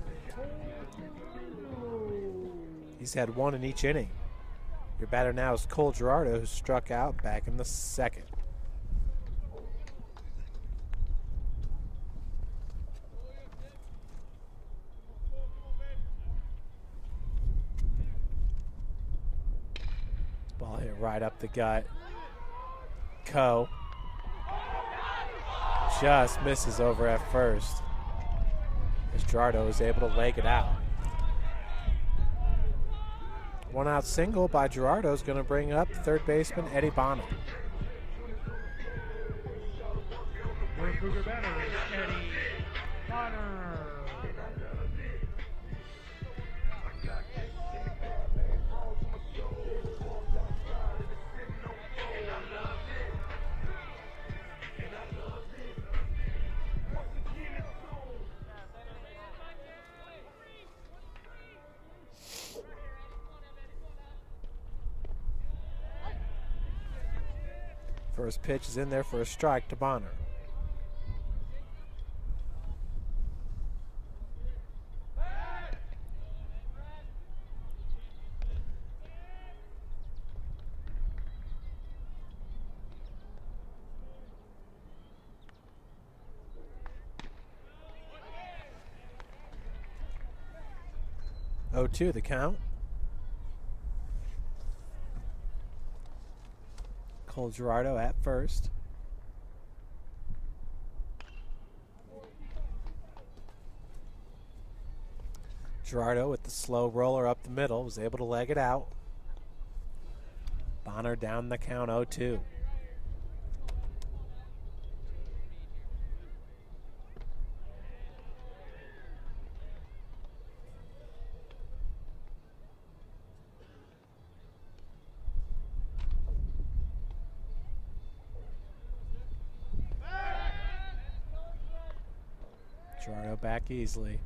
He's had one in each inning. Your batter now is Cole Gerardo, who struck out back in the second. Ball hit right up the gut. Coe just misses over at first. As is able to leg it out. One out single by Gerardo is going to bring up third baseman Eddie batter Eddie Boner. First pitch is in there for a strike to Boner. Oh two the count. Cole Gerardo at first. Gerardo with the slow roller up the middle was able to leg it out. Boner down the count 0 2. Gerardo back easily.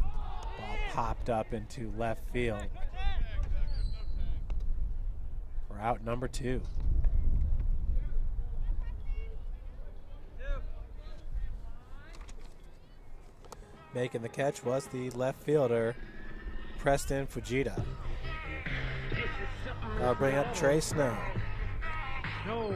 Ball popped up into left field. We're out number two. Making the catch was the left fielder, Preston Fujita. I'll bring up Trace now. No.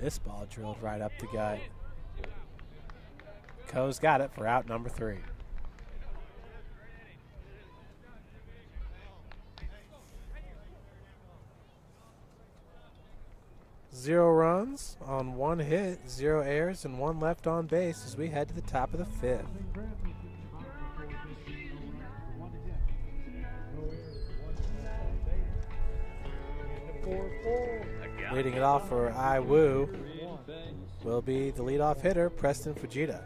This ball drilled right up the gut. Coe's got it for out number three. Zero runs on one hit, zero errors, and one left on base as we head to the top of the fifth. Leading it off for IWU will be the leadoff hitter, Preston Fujita.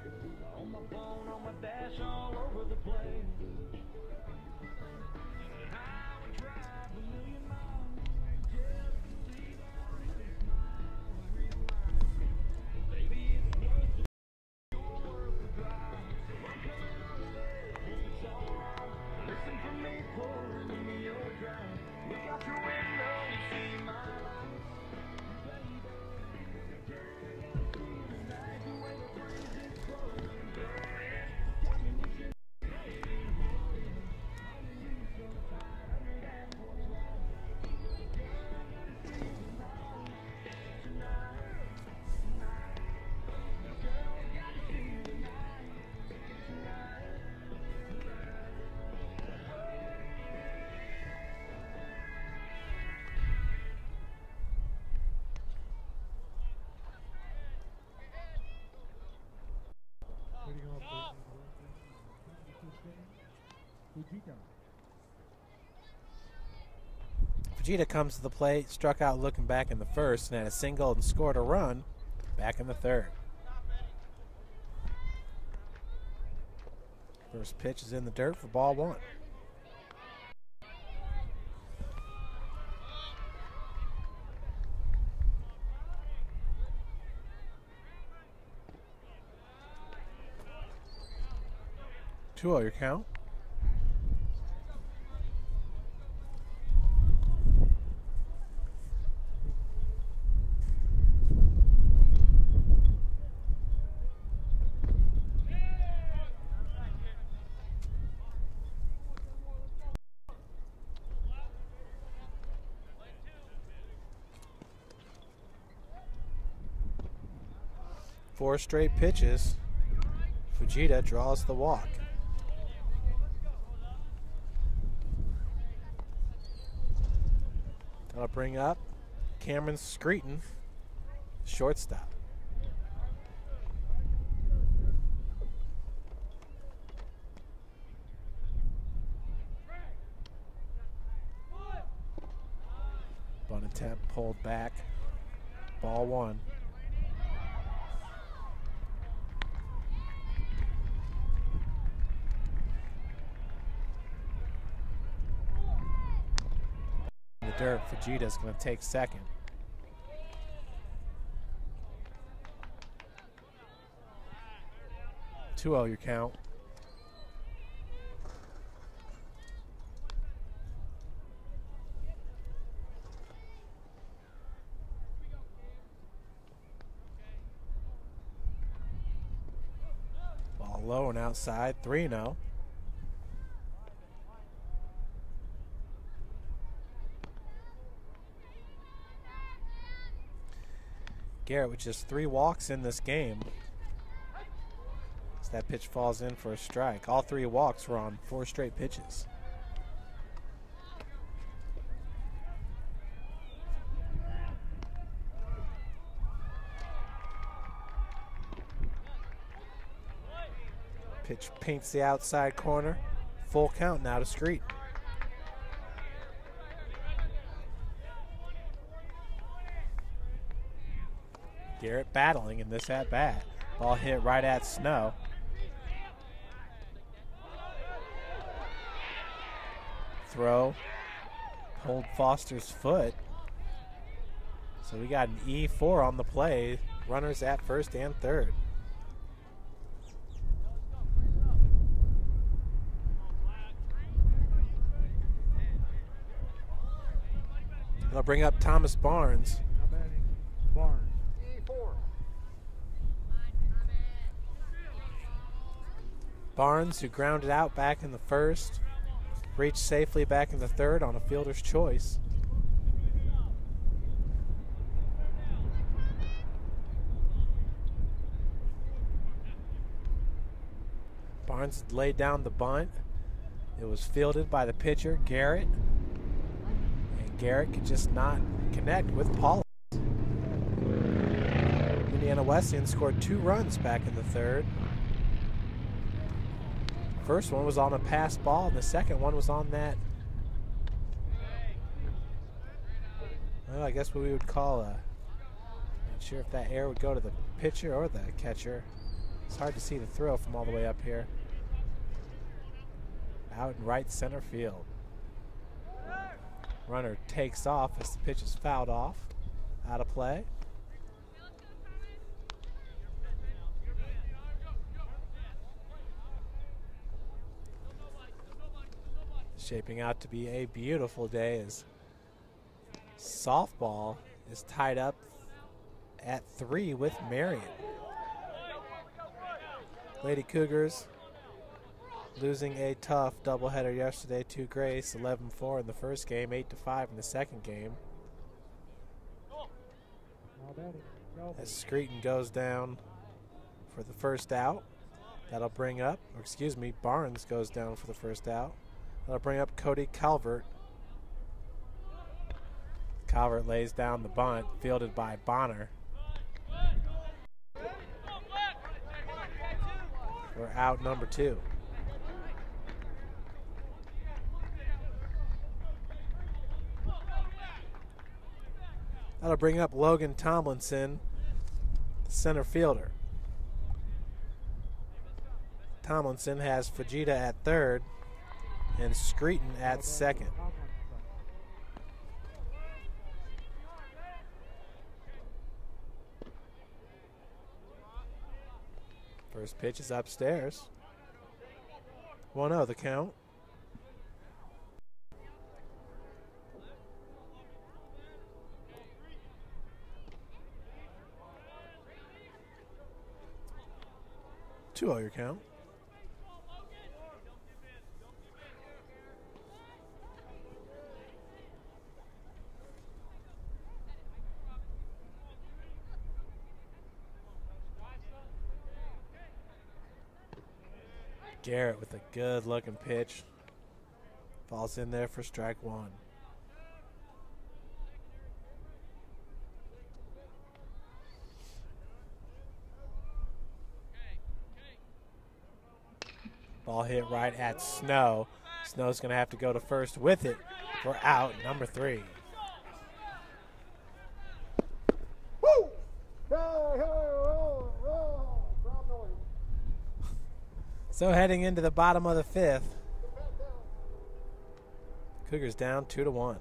Fujita comes to the plate, struck out looking back in the first, and had a single and scored a run back in the third. First pitch is in the dirt for ball one. Two oh your count. Four straight pitches. Fujita draws the walk. That'll bring up Cameron Screeton, shortstop. Bunt attempt pulled back. Ball one. Dirt. Fujita's going to take second. Two zero your count. Ball low and outside. 3 0. Garrett with just three walks in this game. As that pitch falls in for a strike. All three walks were on four straight pitches. Pitch paints the outside corner. Full count now to Screet. Garrett battling in this at bat. Ball hit right at Snow. Throw. Hold Foster's foot. So we got an E4 on the play. Runners at first and third. I'll bring up Thomas Barnes. Now batting Barnes. Barnes, who grounded out back in the first, reached safely back in the third on a fielder's choice. Barnes laid down the bunt. It was fielded by the pitcher, Garrett. And Garrett could just not connect with Paul. Indiana Wesleyan scored two runs back in the third. First one was on a pass ball, and the second one was on that. Well, I guess what we would call a. Not sure if that air would go to the pitcher or the catcher. It's hard to see the throw from all the way up here. Out in right center field. Runner takes off as the pitch is fouled off. Out of play. Shaping out to be a beautiful day as softball is tied up at three with Marion. Lady Cougars losing a tough doubleheader yesterday to Grace, 11-4 in the first game, 8-5 in the second game. As Screeton goes down for the first out, that'll bring up, or excuse me, Barnes goes down for the first out. That'll bring up Cody Calvert. Calvert lays down the bunt, fielded by Boner. We're out number two. That'll bring up Logan Tomlinson, the center fielder. Tomlinson has Fujita at third and Screeton at second. First pitch is upstairs. 1 0 the count. Two zero your count. Garrett with a good looking pitch. Falls in there for strike one. Ball hit right at Snow. Snow's going to have to go to first with it for out number three. So heading into the bottom of the fifth, Cougars down two to one.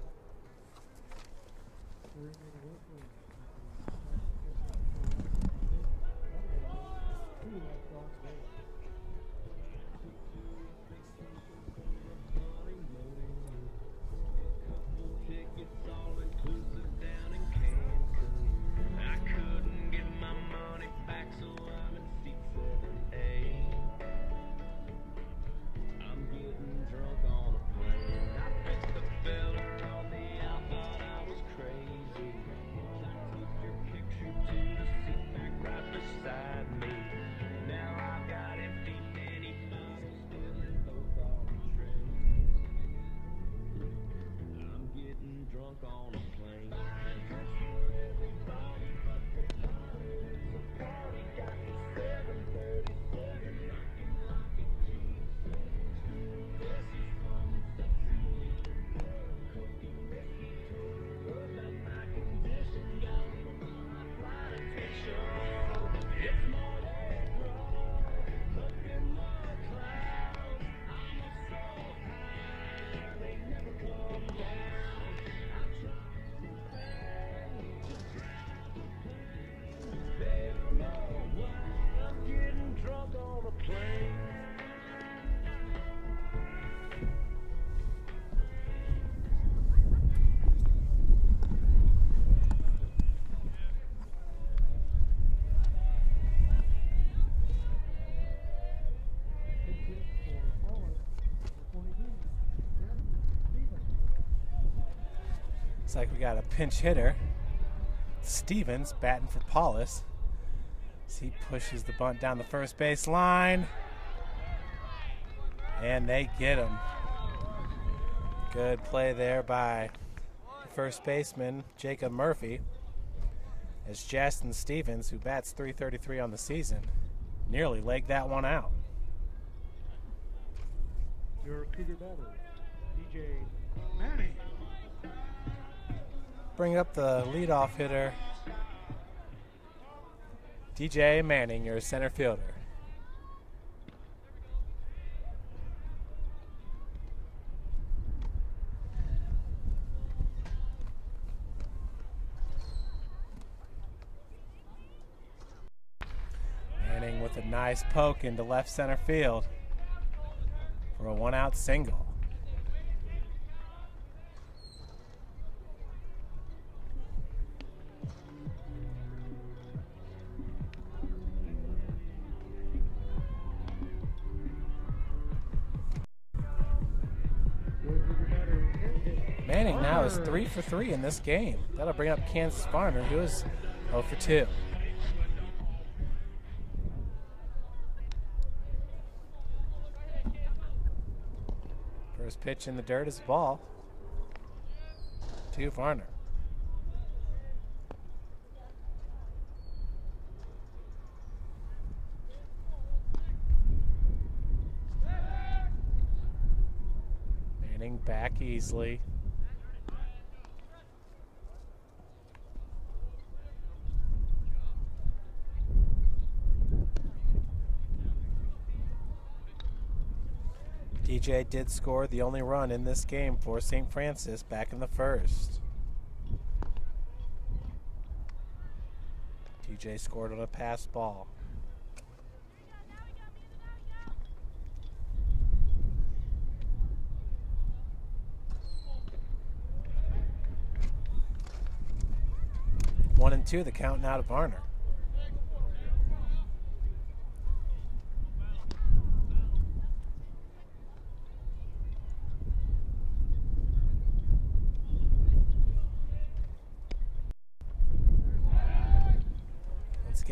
Like we got a pinch hitter. Stevens batting for Paulus. As he pushes the bunt down the first base line. And they get him. Good play there by first baseman Jacob Murphy. As Justin Stevens, who bats 333 on the season, nearly legged that one out. Your Cougar batter, DJ Bring up the leadoff hitter, DJ Manning, your center fielder. Manning with a nice poke into left center field for a one out single. Three for three in this game. That'll bring up Kansas Varner, who is 0 for 2. First pitch in the dirt is ball. To Varner. Manning back easily. DJ did score the only run in this game for St. Francis back in the first. DJ scored on a pass ball. One and two, the count out of Varner.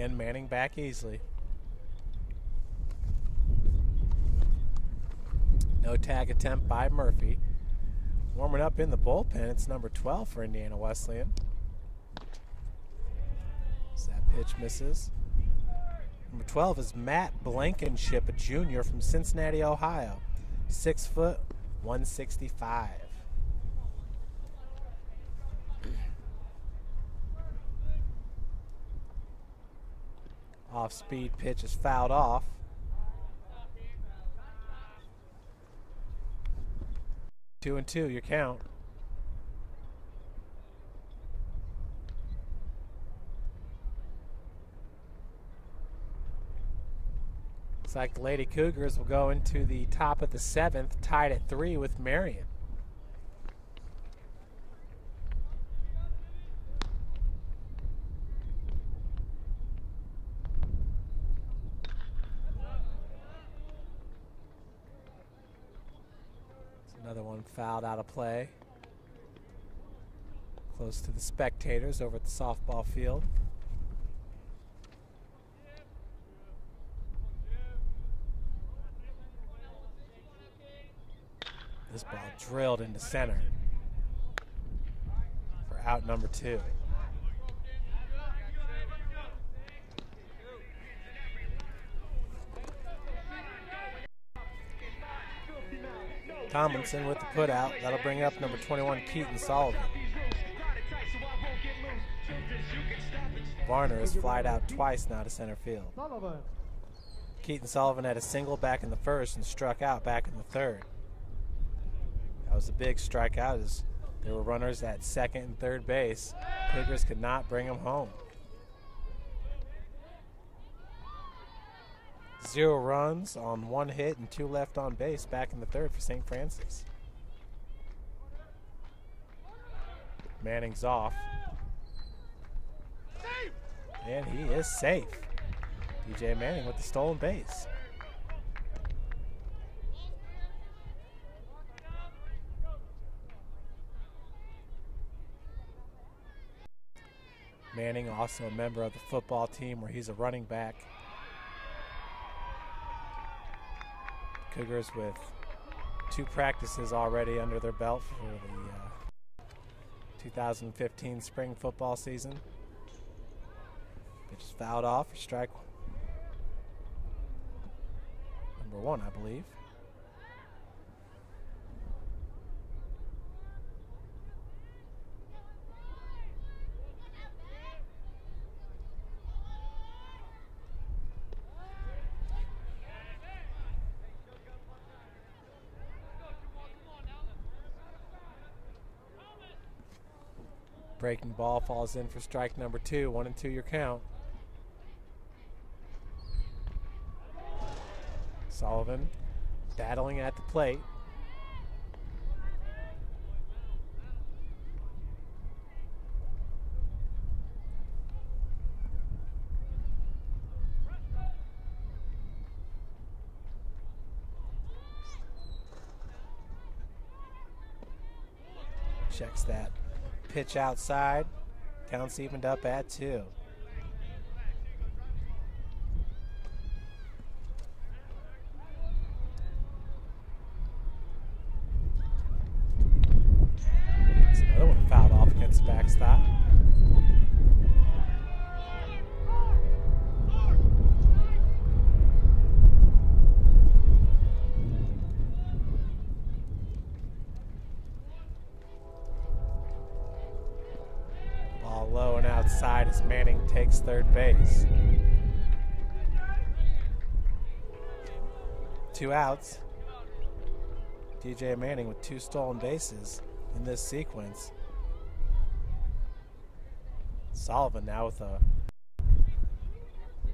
Again, Manning back easily. No tag attempt by Murphy. Warming up in the bullpen, it's number 12 for Indiana Wesleyan. As that pitch misses. Number 12 is Matt Blankenship, a junior from Cincinnati, Ohio. Six foot, 165. off speed pitch is fouled off. Two and two, your count. Looks like the Lady Cougars will go into the top of the seventh, tied at three with Marion. Fouled out of play. Close to the spectators over at the softball field. This ball drilled into center for out number two. Tomlinson with the putout. That'll bring up number 21, Keaton Sullivan. Varner has flied out twice now to center field. Keaton Sullivan had a single back in the first and struck out back in the third. That was a big strikeout as there were runners at second and third base. Cougars could not bring him home. Zero runs on one hit and two left on base back in the third for St. Francis. Manning's off. And he is safe. DJ Manning with the stolen base. Manning, also a member of the football team where he's a running back. Cougars with two practices already under their belt for the uh, 2015 spring football season. Pitch is fouled off for strike number one, I believe. Breaking ball falls in for strike number two. One and two, your count. Sullivan battling at the plate. Checks that pitch outside. Counts evened up at two. That's another one fouled off against the backstop. Ball low and outside as Third base. Two outs. DJ Manning with two stolen bases in this sequence. Sullivan now with a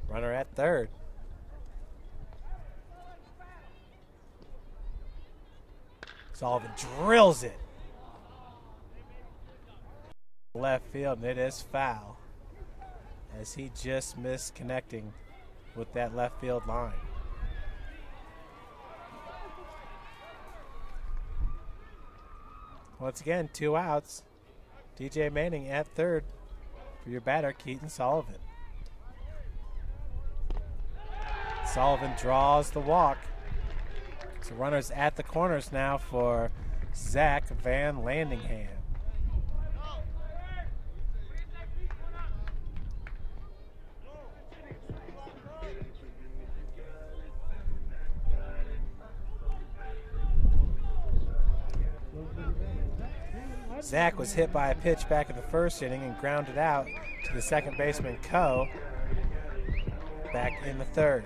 runner at third. Sullivan drills it. Left field, and it is foul as he just missed connecting with that left field line. Once again, two outs. DJ Manning at third for your batter, Keaton Sullivan. Sullivan draws the walk. So runners at the corners now for Zach Vanlandingham. Zach was hit by a pitch back in the first inning and grounded out to the second baseman Coe back in the third.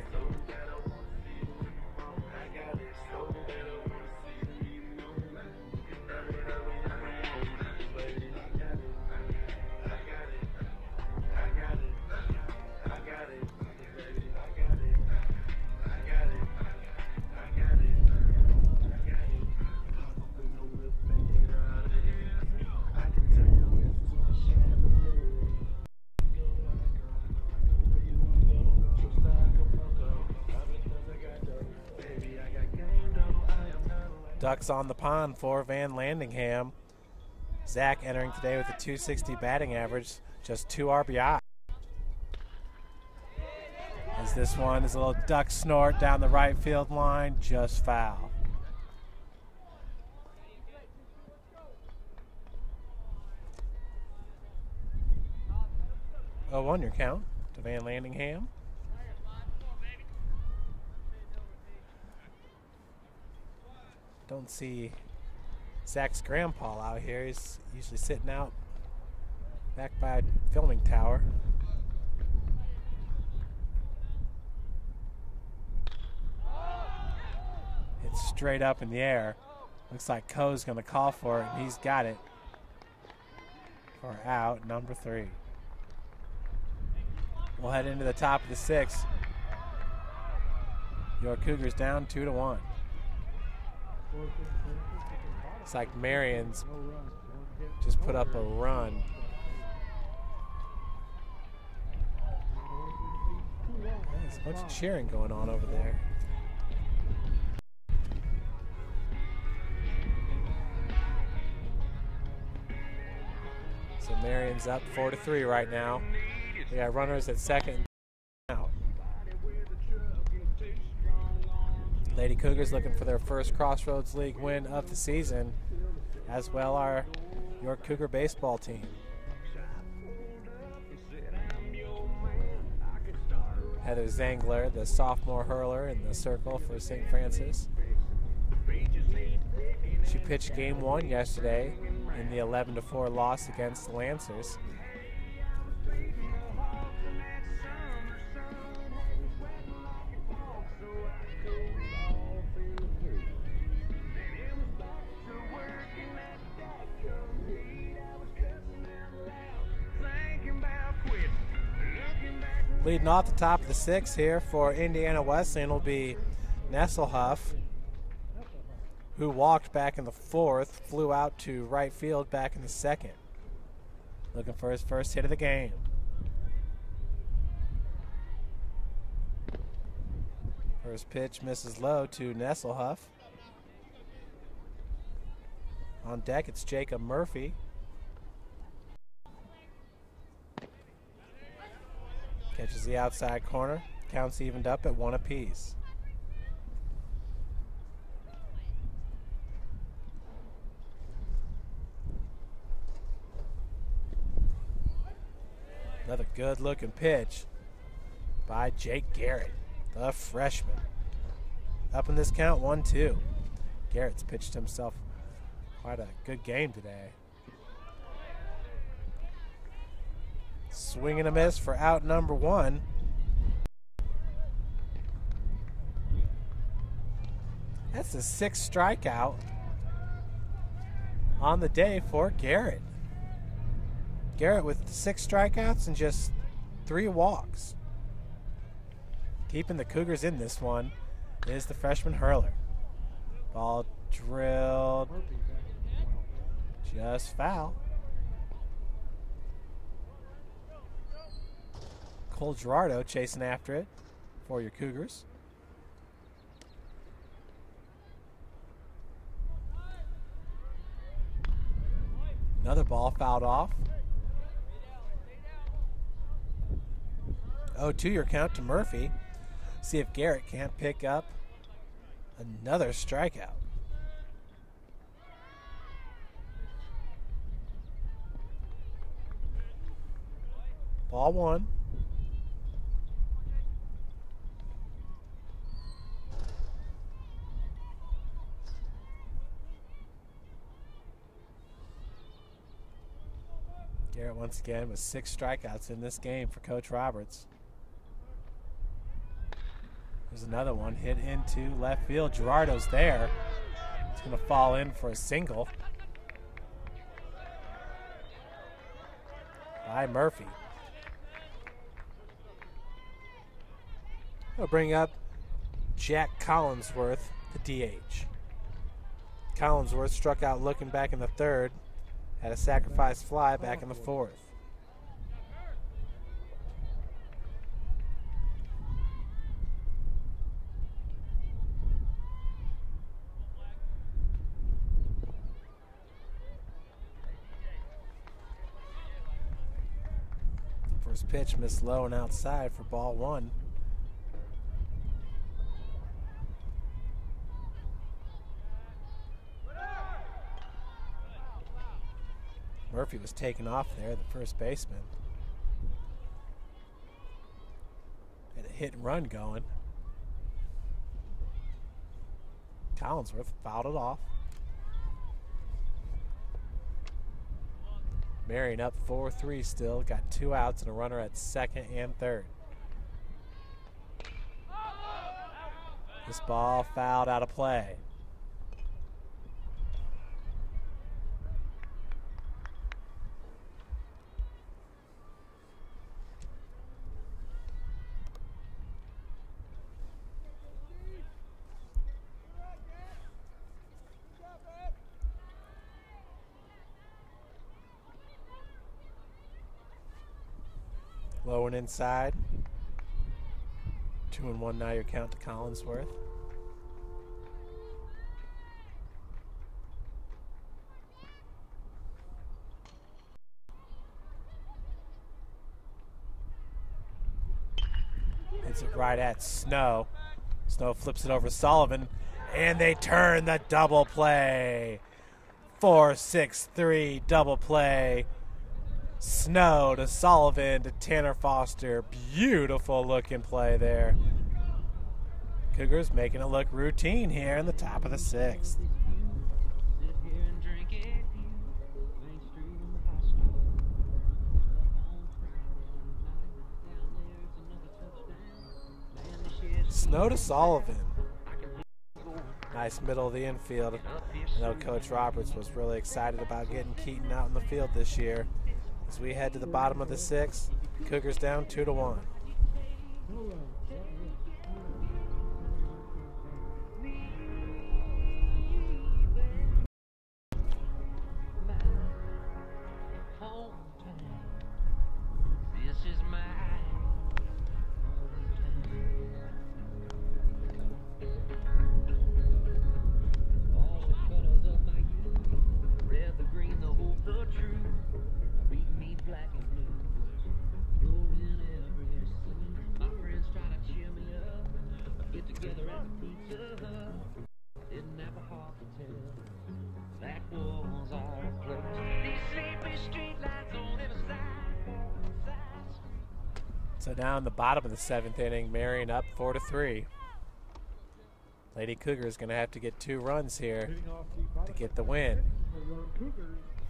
On the pond for Vanlandingham. Zach entering today with a 260 batting average, just two RBI. As this one is a little duck snort down the right field line, just foul. Oh, one your count to Vanlandingham. Don't see Zach's grandpa out here. He's usually sitting out back by a filming tower. It's straight up in the air. Looks like Coe's going to call for it, and he's got it for out number three. We'll head into the top of the sixth. Your Cougars down two to one. Fourth and Francis at the bottom. It's like Marion's just put up a run. There's a bunch of cheering going on over there. So Marion's up four to three right now. We got runners at second Lady Cougars looking for their first Crossroads League win of the season, as well our York Cougar baseball team. Heather Zangler, the sophomore hurler in the circle for St. Francis. She pitched game one yesterday in the 11 4 loss against the Lancers. Leading off the top of the six here for Indiana Wesleyan will be Nesselhuff, who walked back in the fourth, flew out to right field back in the second. Looking for his first hit of the game. First pitch misses low to Nesselhuff. On deck, it's Jacob Murphy. Catches the outside corner. Counts evened up at one apiece. Another good looking pitch by Jake Garrett, the freshman. Up in this count, 1 2. Garrett's pitched himself quite a good game today. Swing and a miss for out number one. That's the sixth strikeout on the day for Garrett. Garrett with six strikeouts and just three walks. Keeping the Cougars in this one is the freshman hurler. Ball drilled just foul. Cole Gerardo chasing after it for your Cougars. Another ball fouled off. Oh, two your count to Murphy. See if Garrett can't pick up another strikeout. Ball one. Garrett once again with six strikeouts in this game for Coach Roberts. There's another one hit into left field. Gerardo's there. It's going to fall in for a single by Murphy. I'll bring up Jack Collinsworth, the DH. Collinsworth struck out looking back in the third, had a sacrifice fly back in the fourth. First pitch missed low and outside for ball one. Murphy was taken off there, the first baseman. Had a hit and run going. Collinsworth fouled it off. Marion up 4 3 still. Got two outs and a runner at second and third. This ball fouled out of play. Inside. Two and one now your count to Collinsworth. Hits it right at Snow. Snow flips it over Sullivan, and they turn the double play. Four, six, three, double play. Snow to Sullivan to Tanner Foster. Beautiful looking play there. Cougars making it look routine here in the top of the sixth. Snow to Sullivan. Nice middle of the infield. I know Coach Roberts was really excited about getting Keaton out in the field this year. As we head to the bottom of the sixth, Cougars down two to one. Bottom of the seventh inning, Marion up four to three. Lady Cougar is going to have to get two runs here to get the win.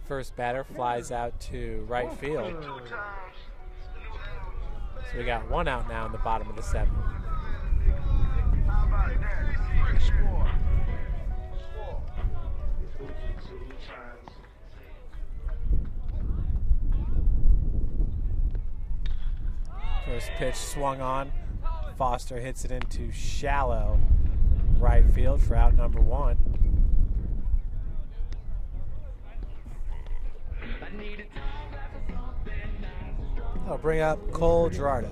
First batter flies out to right field. So we got one out now in the bottom of the seventh. First pitch swung on. Foster hits it into shallow right field for out number one. I'll bring up Cole Gerardo.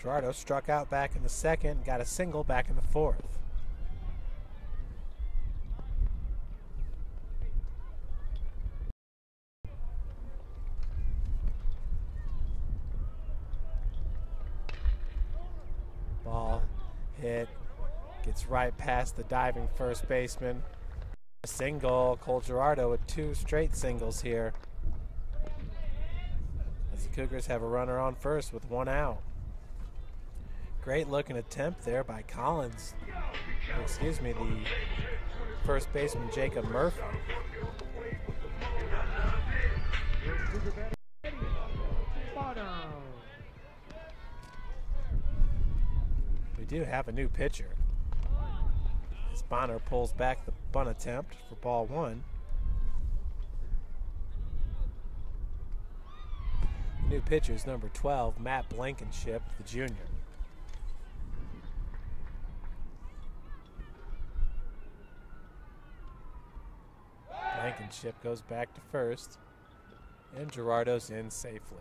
Gerardo struck out back in the second, got a single back in the fourth. Ball hit, gets right past the diving first baseman. A single, Cole Gerardo with two straight singles here. As the Cougars have a runner on first with one out. Great looking attempt there by Collins. Excuse me, the first baseman Jacob Murphy. We do have a new pitcher. As Boner pulls back the bunt attempt for ball one. New pitcher is number 12, Matt Blankenship, the junior. Blankenship goes back to first, and Gerardo's in safely.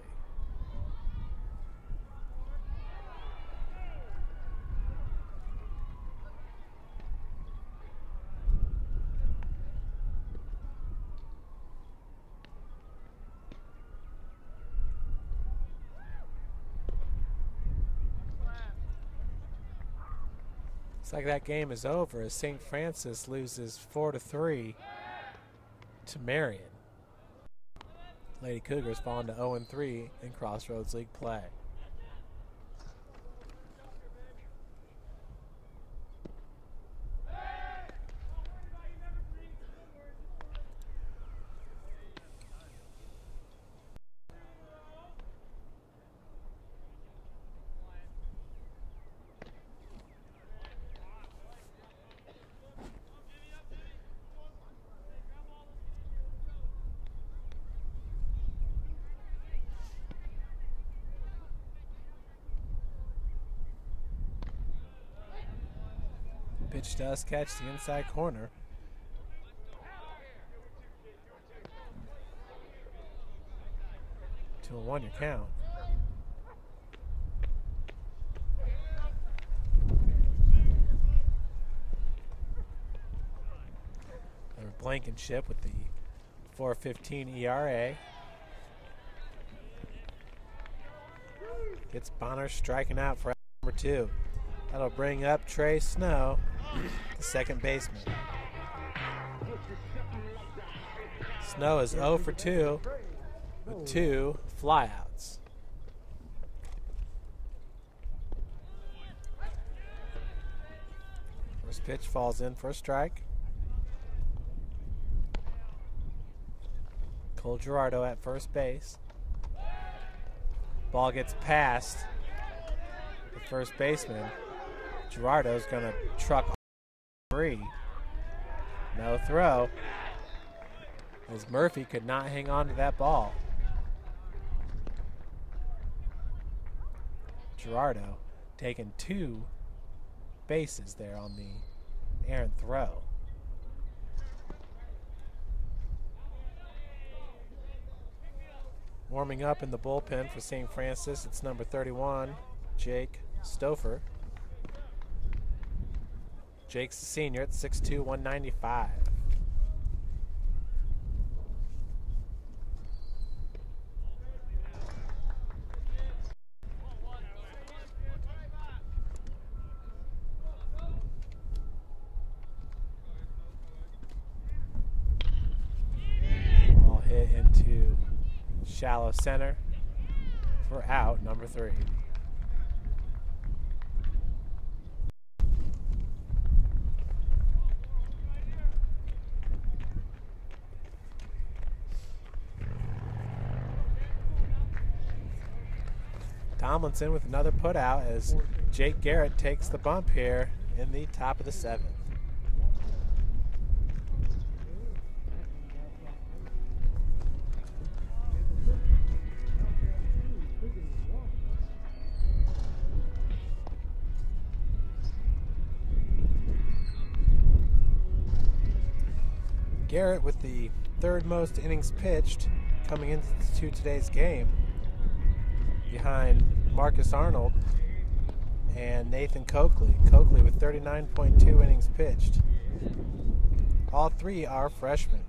Looks like that game is over as St. Francis loses 4 to 3 to Marion. Lady Cougars falling to 0 3 in Crossroads League play. Pitch does catch the inside corner. To a one your count. Over Blankenship with the 415 ERA. Gets Boner striking out for number two. That'll bring up Trey Snow, second baseman. Snow is 0 for 2 with two flyouts. First pitch falls in for a strike. Cole Gerardo at first base. Ball gets past the first baseman. Gerardo's going to truck three. No throw. As Murphy could not hang on to that ball. Gerardo taking two bases there on the errant throw. Warming up in the bullpen for St. Francis, it's number 31, Jake Stouffer. Jake's senior at 6'2", 195. Ball hit into shallow center for out number three. Tomlinson with another put out as Jake Garrett takes the bump here in the top of the seventh. Garrett with the third most innings pitched coming into today's game behind Markus Arnold and Nathan Coakley. Coakley with 39.2 innings pitched. All three are freshmen.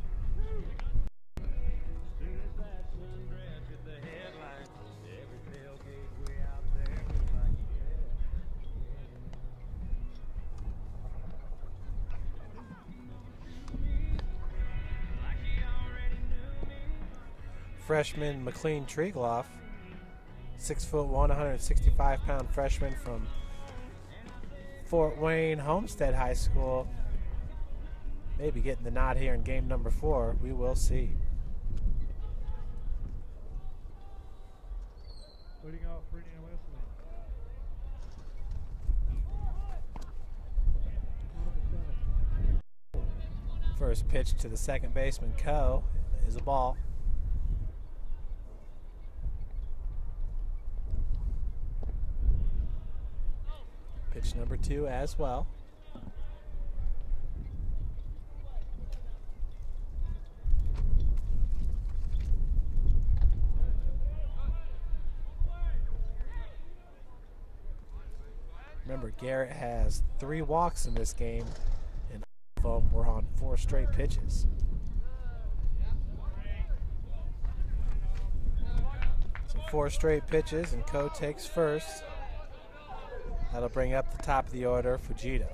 Freshman McLean Trigloff six foot one, 165 pound freshman from Fort Wayne Homestead High School. Maybe getting the nod here in game number four. We will see. Putting out for Indiana Wesleyan. First pitch to the second baseman, Coe, is a ball. Pitch number two as well. Remember, Garrett has three walks in this game, and all of them were on four straight pitches. So four straight pitches, and Coe takes first. That'll bring up the top of the order, Fujita.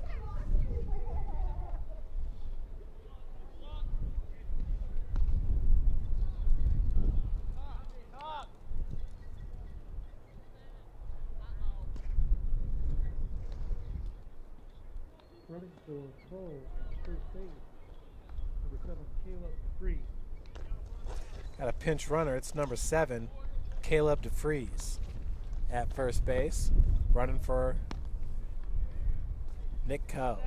Got a pinch runner. It's number seven, Caleb DeFreeze at first base running for Nick Coe.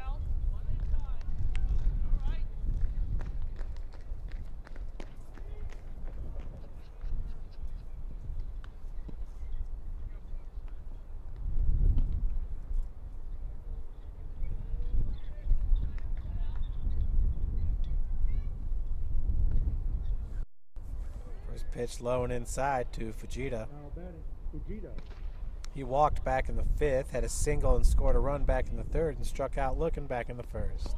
First pitch low and inside to Fujita. Fujita. He walked back in the fifth, had a single and scored a run back in the third, and struck out looking back in the first.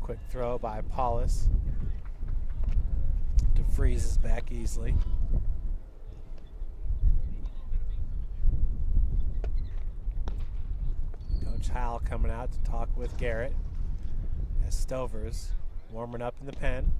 Quick throw by Paulus. DeFreeze back easily. Coach Howell coming out to talk with Garrett as Stovers warming up in the pen.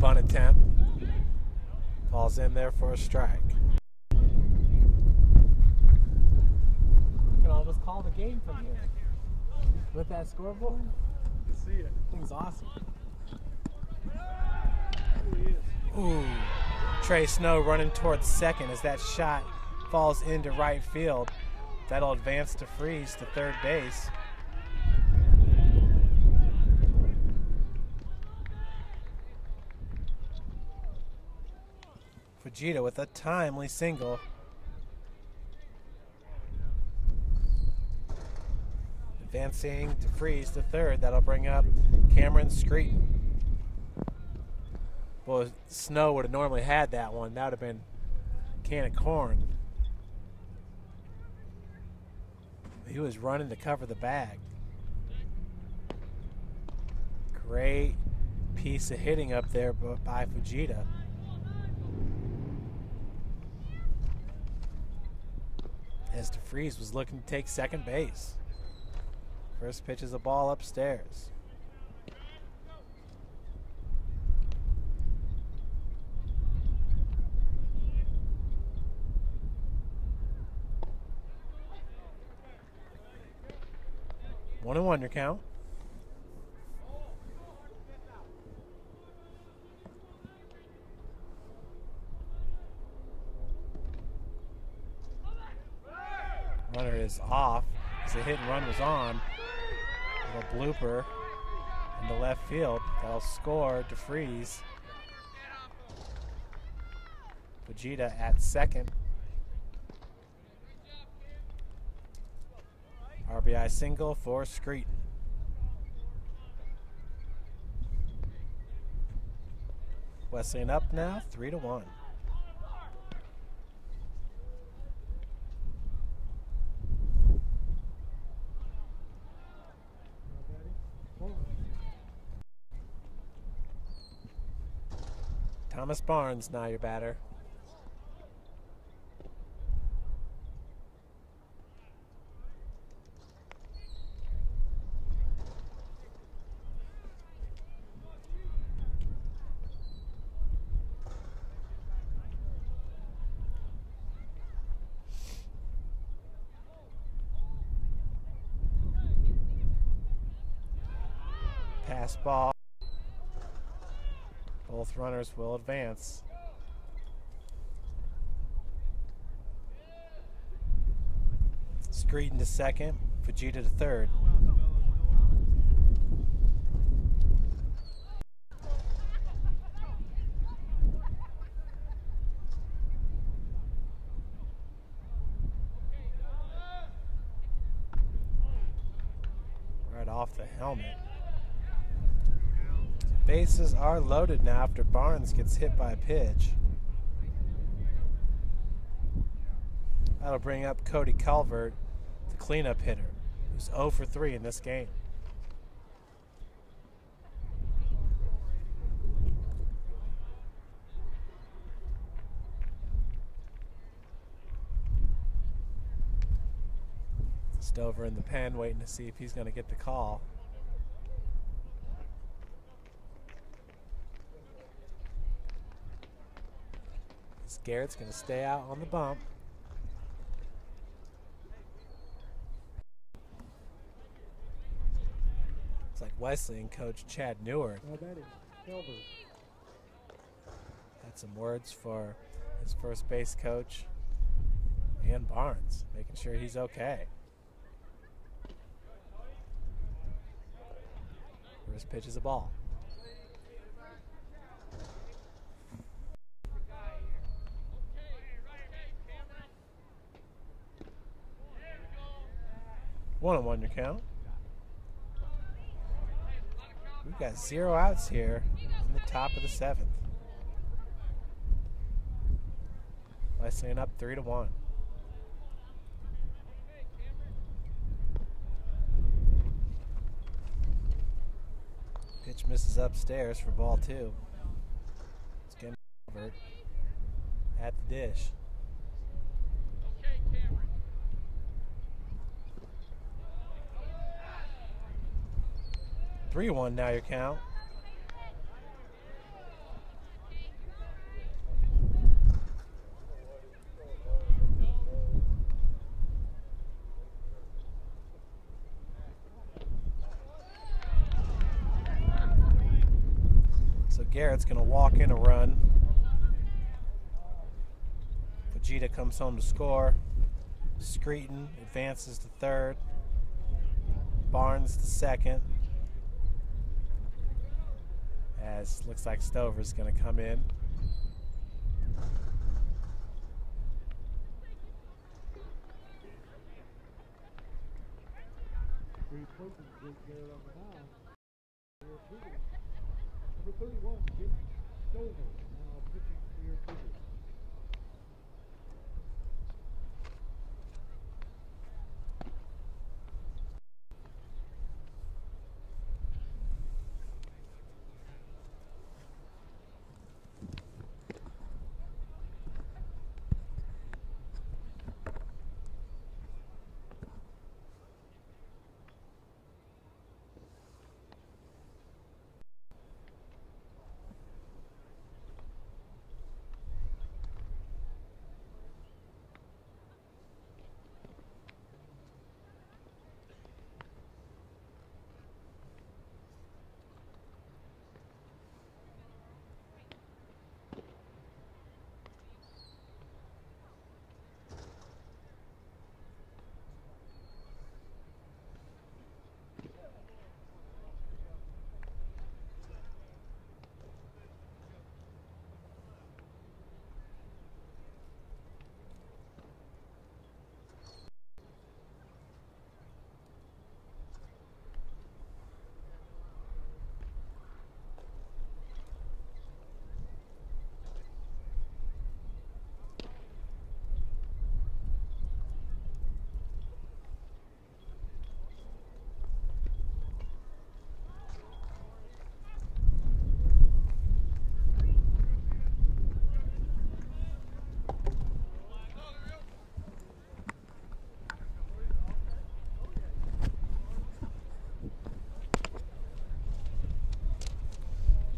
Bunt attempt. Falls in there for a strike. You can almost call the game from here. With that scoreboard, You see it. thing's awesome. Ooh. Trey Snow running towards second as that shot falls into right field. That'll advance DeFreeze to third base. Fujita with a timely single. Advancing DeFreeze to third. That'll bring up Cameron Screeton. Well, Snow would have normally had that one. That would have been a can of corn. He was running to cover the bag. Great piece of hitting up there by Fujita. As DeFreeze was looking to take second base. First pitch is a ball upstairs. One and one your count. Runner is off as the hit and run was on. A blooper in the left field. That'll score DeFreeze. Fujita at second. RBI single for Screeton. Wesleyan up now, three to one. Now batting, Coleman. Thomas Barnes now your batter. Pass ball. Runners will advance. Screeton to second, Fujita to third. Right off off the helmet. Bases are loaded now after Barnes gets hit by a pitch. That'll bring up Cody Calvert, the cleanup hitter, who's 0 for 3 in this game. Stover in the pen waiting to see if he's going to get the call. Garrett's going to stay out on the bump. It's like Wesleyan coach Chad Newark Now that is Calvert. had some words for his first base coach and Barnes, making sure he's okay. First pitch is a ball. One on one your count. We've got zero outs here in the top of the seventh. Wesleyan up three to one. Pitch misses upstairs for ball two. It's getting covered at the dish. Three one now your count. So Garrett's going to walk in a run. Fujita comes home to score. Screeton advances to third. Barnes to second. As looks like Stover's going to come in. Number 31, Jake Stover, now pitching for your Cougars.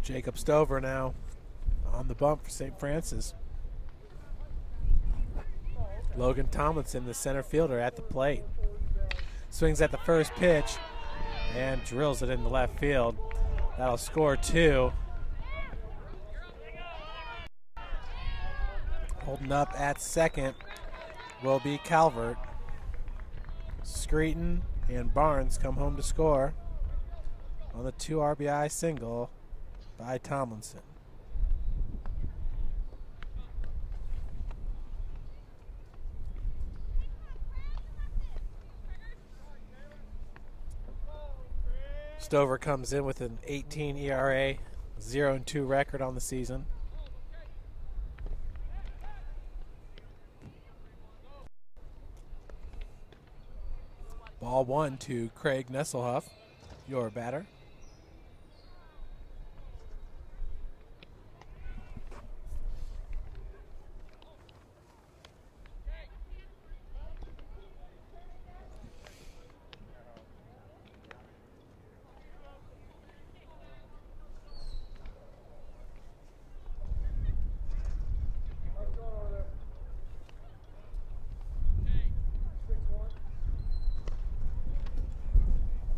Jacob Stover now on the bump for St. Francis. Logan Tomlinson, the center fielder, at the plate. Swings at the first pitch and drills it in the left field. That'll score two. Holding up at second will be Calvert. Screeton and Barnes come home to score on the two RBI single by Tomlinson. Stover comes in with an 18 ERA, 0 and 2 record on the season. Ball one to Craig Nesselhuff, your batter.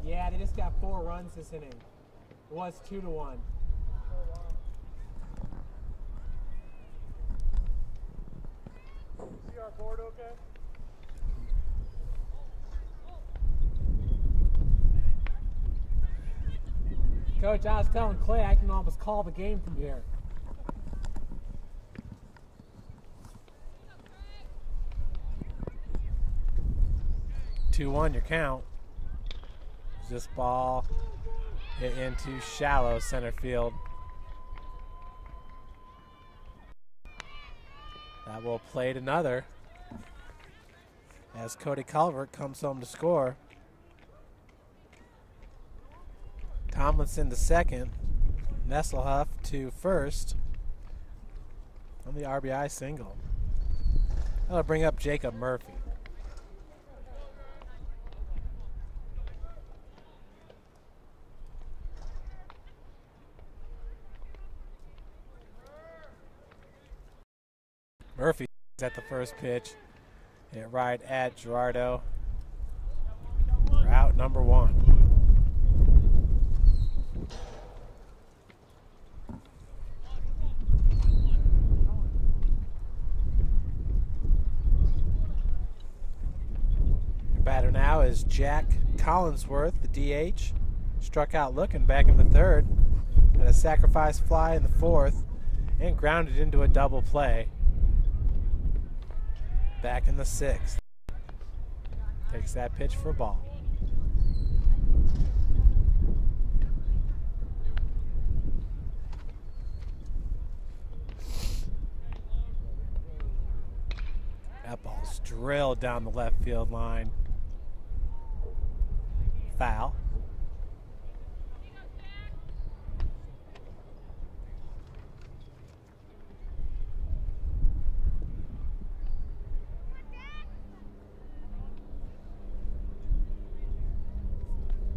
Yeah, they just got four runs this inning. It was two to one. See our board okay? Coach, I was telling Clay I can almost call the game from here. Two one, your count. This ball hit into shallow center field. That will play another as Cody Calvert comes home to score. Tomlinson to second. Nesselhuff to first on the RBI single. That'll bring up Jacob Murphy. Murphy at the first pitch. Hit right at Gerardo. Out number one. Batter now is Jack Collinsworth, the DH. Struck out looking back in the third. Had a sacrifice fly in the fourth and grounded into a double play. Back in the sixth. Takes that pitch for a ball. That ball's drilled down the left field line. Foul.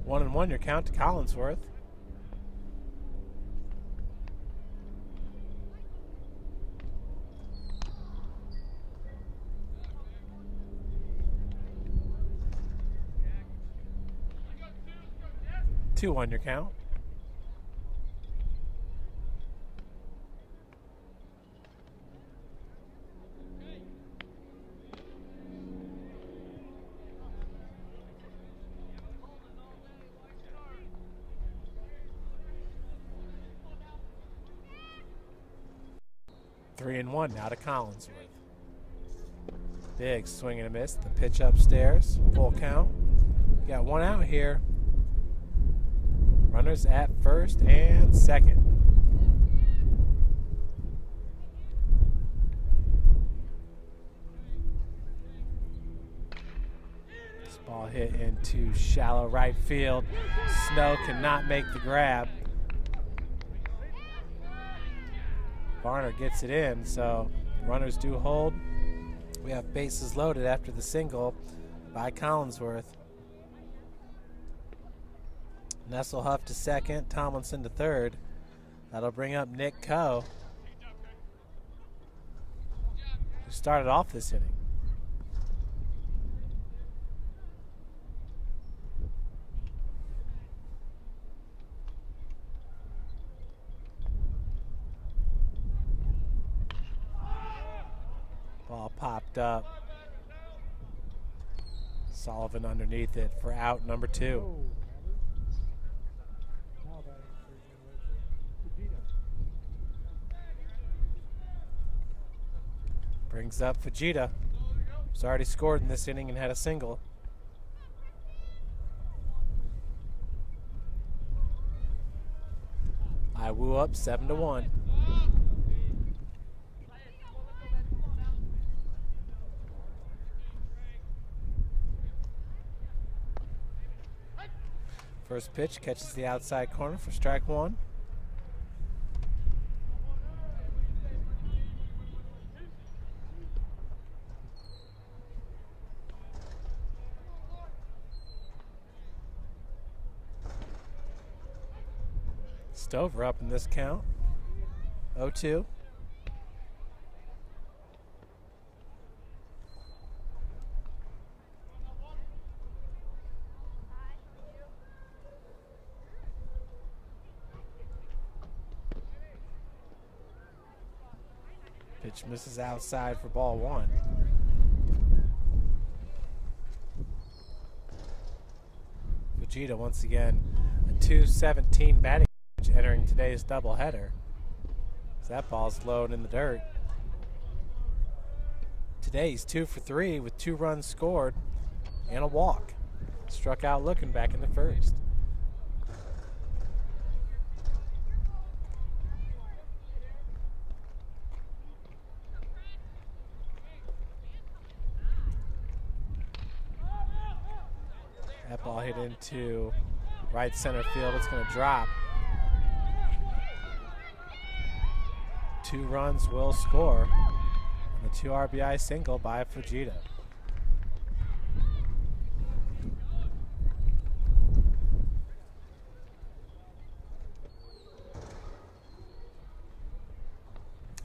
One and one, your count to Collinsworth. Two on your count. Three and one now to Collinsworth. Big swing and a miss. The pitch upstairs. Full count. Got one out here. Runners at first and second. This ball hit into shallow right field. Snow cannot make the grab. Varner gets it in, so runners do hold. We have bases loaded after the single by Collinsworth. Nesselhuff to second, Tomlinson to third. That'll bring up Nick Coe, who started off this inning. Popped up. Sullivan underneath it for out number two. Brings up Fujita. He's already scored in this inning and had a single. IWU up seven to one. First pitch catches the outside corner for strike one. Stover up in this count. 0 2. Misses outside for ball one. Fujita once again a 217 batting average entering today's doubleheader. So that ball's low in the dirt. Today he's two for three with two runs scored and a walk. Struck out looking back in the first. That ball hit into right center field. It's going to drop. Two runs will score. And the two RBI single by Fujita.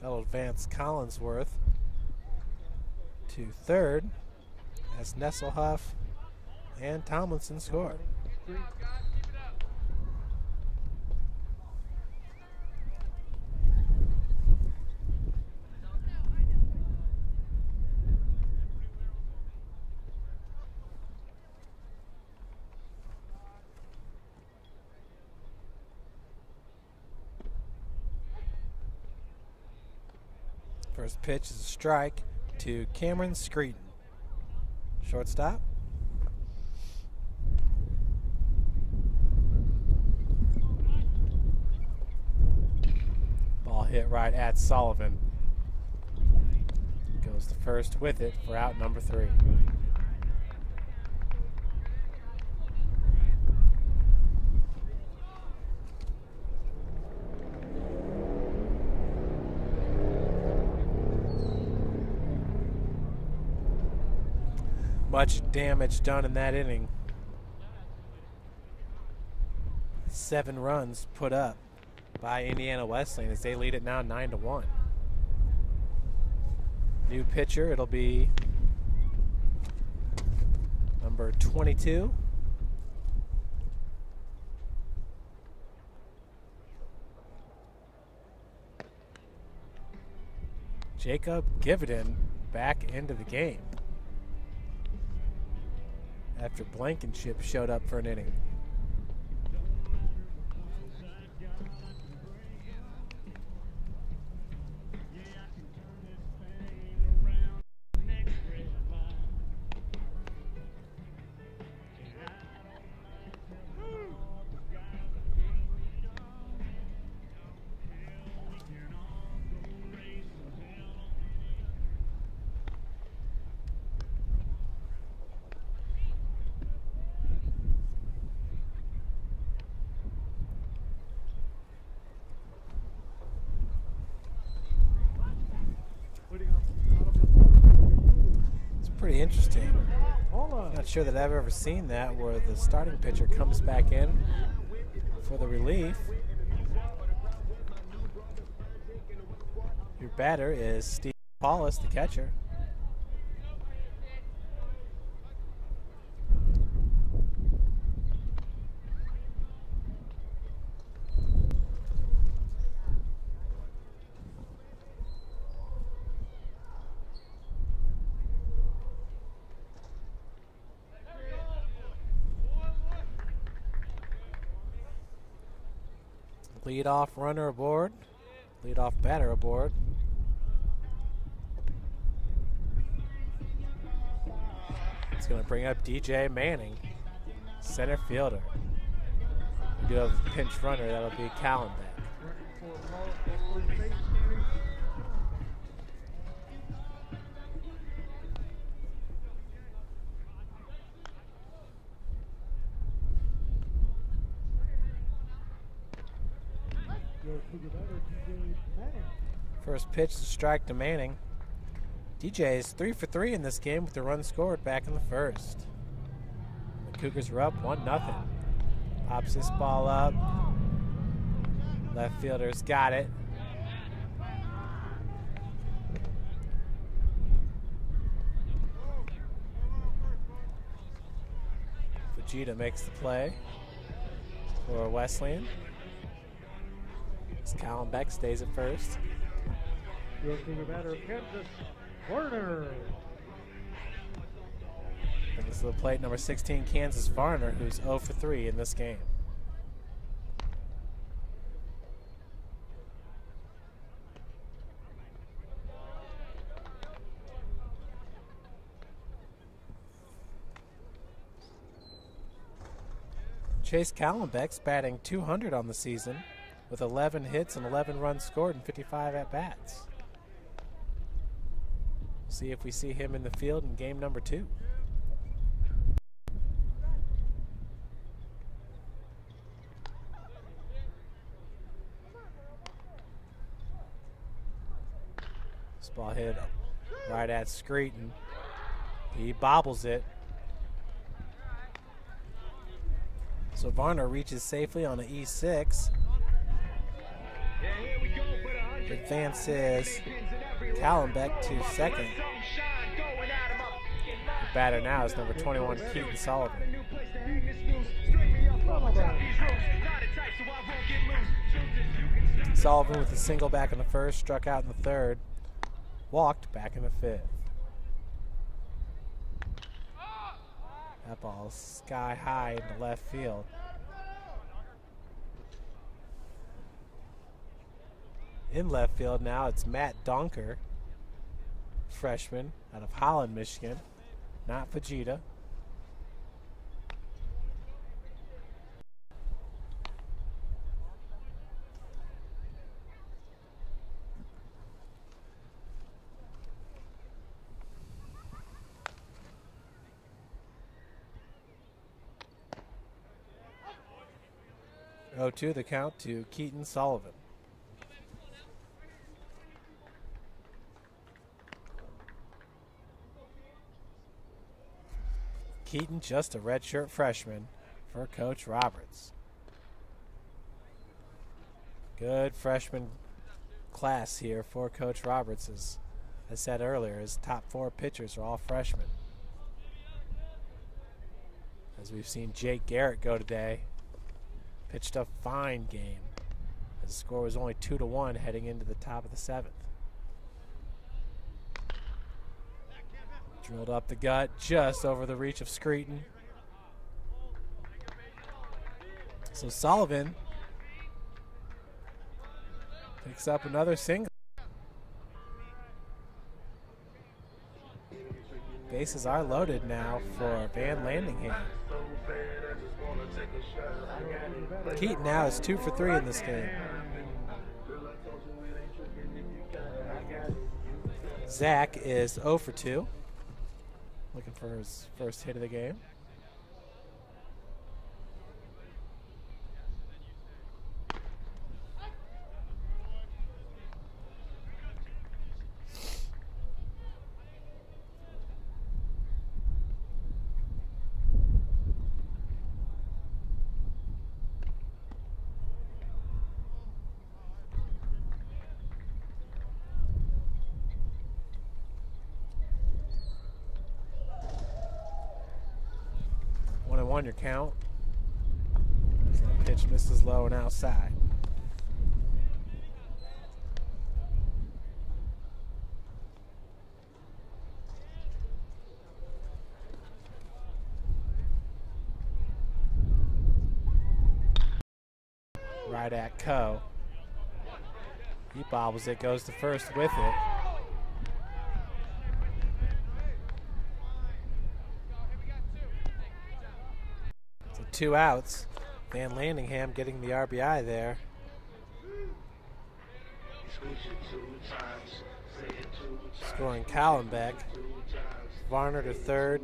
That'll advance Collinsworth to third as Nesselhuff and Tomlinson score. First pitch is a strike to Cameron Screeton. Shortstop. Ball hit right at Sullivan. Goes to first with it for out number three. Much damage done in that inning. Seven runs put up by Indiana Wesleyan as they lead it now nine to one. New pitcher, it'll be number 22. Jacob Gividen back into the game after Blankenship showed up for an inning. That I've ever seen that where the starting pitcher comes back in for the relief. Your batter is Steve Paulus, the catcher. Leadoff runner aboard. Leadoff batter aboard. It's going to bring up DJ Manning, center fielder. We do have a pinch runner. That'll be Kahlenbeck. Pitch a strike to Manning. DJ is three for three in this game with the run scored back in the first. The Cougars are up one nothing. Pops this ball up. Left fielder's got it. Fujita makes the play for Wesleyan. As Kahlenbeck stays at first. Cougar batter, Kansas Varner. The plate number 16, Kansas Varner, who's 0 for 3 in this game. Chaise Kahlenbeck's batting 200 on the season with 11 hits and 11 runs scored and 55 at bats. See if we see him in the field in game number two. This ball hit right at Screeton. He bobbles it. So Varner reaches safely on the E6. Advances Kahlenbeck to second. The batter now is number 21, Keaton Sullivan. Sullivan with a single back in the first, struck out in the third, walked back in the fifth. That ball sky high in the left field. In left field now, it's Matt Donker, freshman out of Holland, Michigan, not Fujita. Oh, two the count to Keaton Sullivan. Keaton just a redshirt freshman for Coach Roberts. Good freshman class here for Coach Roberts. As I said earlier, his top four pitchers are all freshmen. As we've seen Jake Garrett go today, pitched a fine game. His score was only two to one heading into the top of the seventh. Drilled up the gut just over the reach of Screeton. So Sullivan picks up another single. Bases are loaded now for Vanlandingham. Keaton now is two for three in this game. Zach is 0 for 2. Looking for his first hit of the game. One and one your count. So the pitch misses low and outside. Right at Coe. He bobbles it, goes to first with it. So two outs. Vanlandingham getting the RBI there. Scoring Kahlenbeck. Varner to third.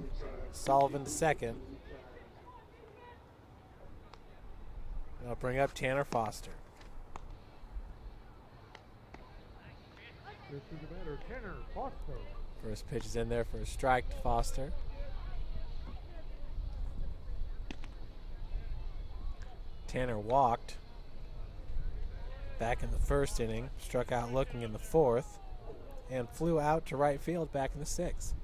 Sullivan to second. I'll bring up Tanner Foster. This is the batter, Tanner Foster. First pitch is in there for a strike to Foster. Tanner walked back in the first inning, struck out looking in the fourth, and flew out to right field back in the sixth.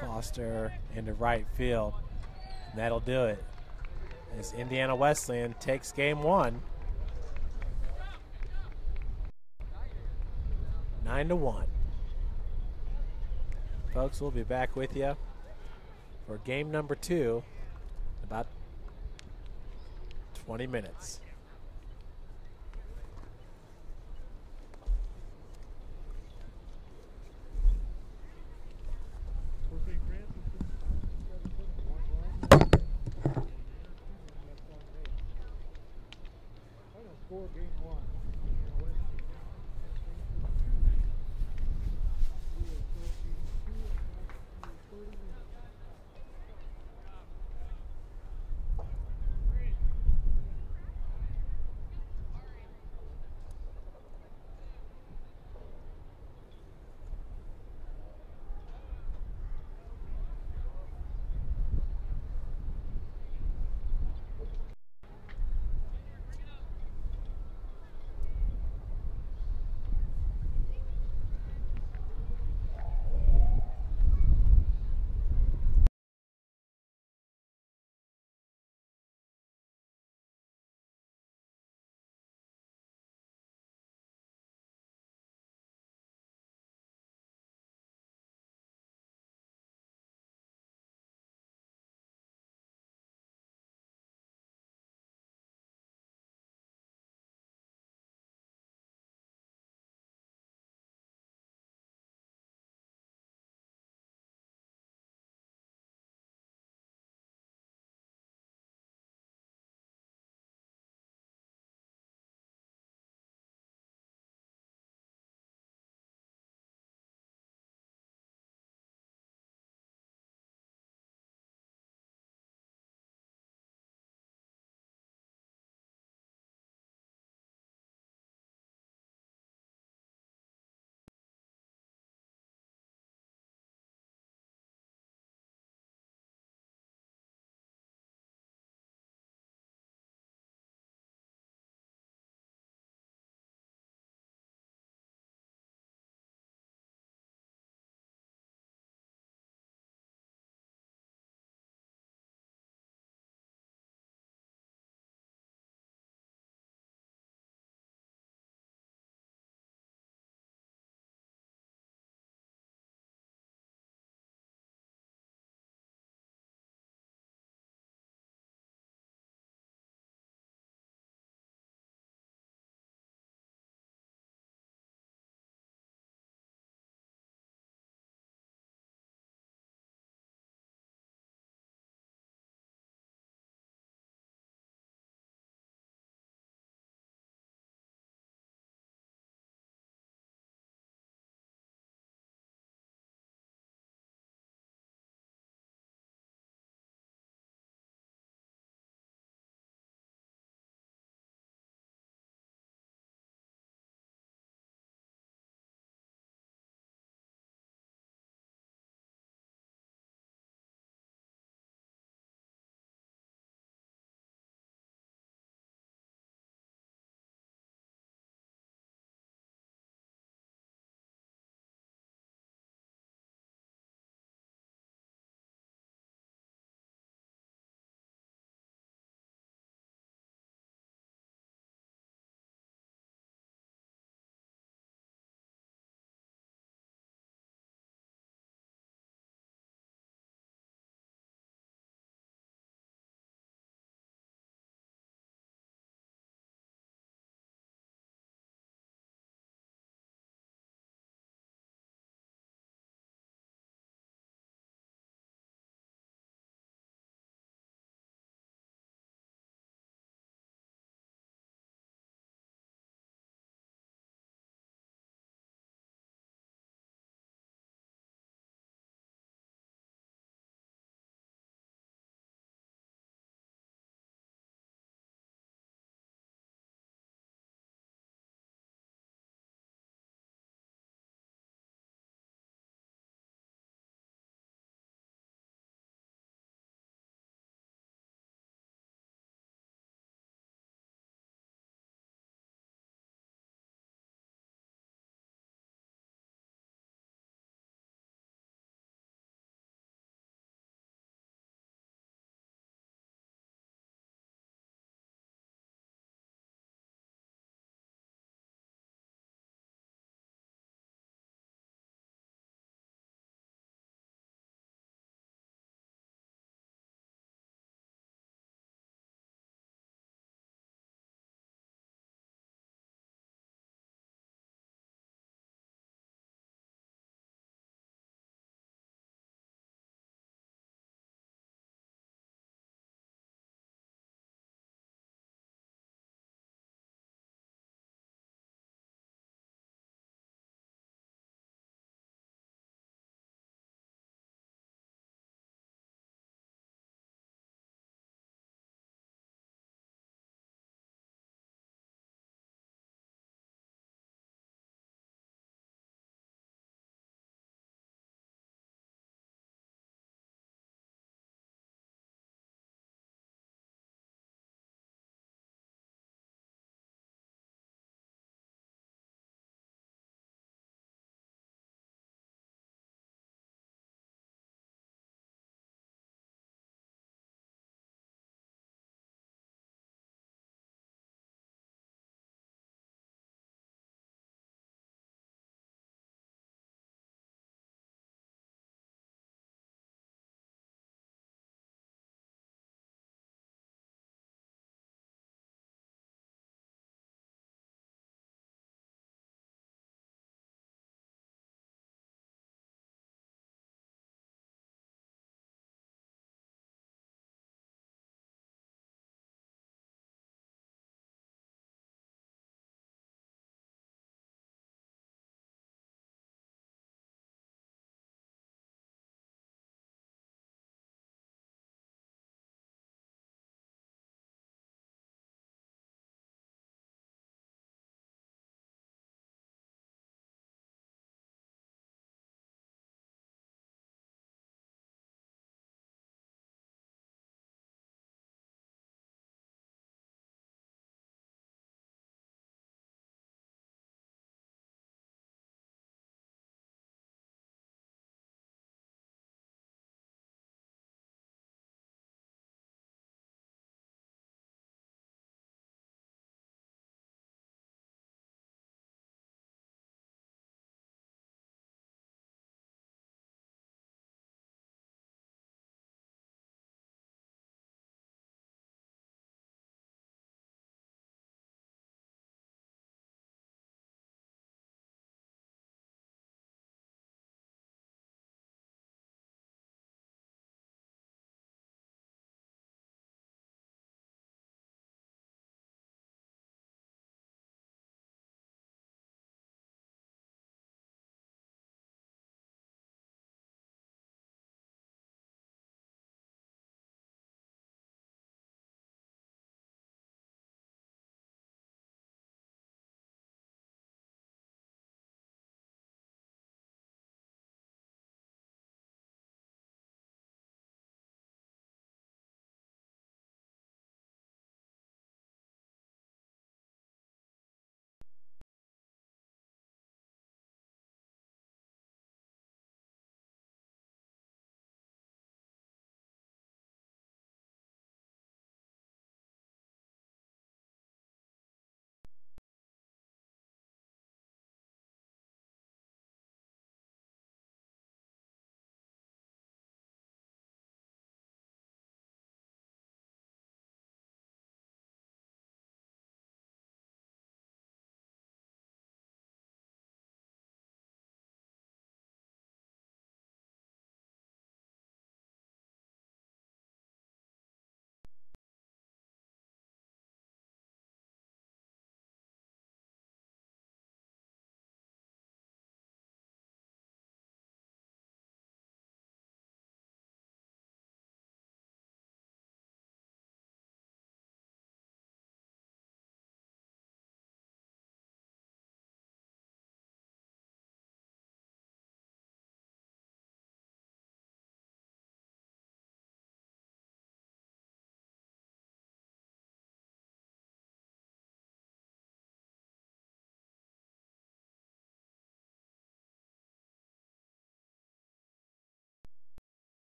Foster into right field. And that'll do it. As Indiana Wesleyan takes game one. Nine to one. Folks, we'll be back with you for game number two in about 20 minutes.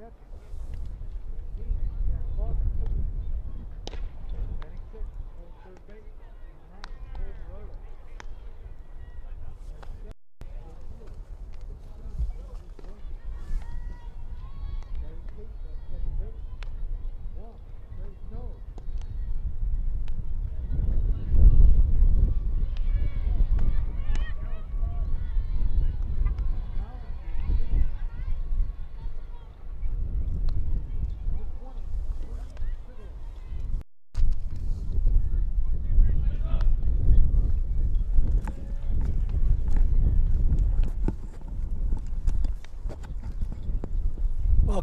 Fifth and catching. 17, Jack Foster. Batting sixth, full third base, number nine, Cole Barolo. Batting seventh, full field, 16, Andrew Williams. Batting eighth at second base, one, Trey Snow.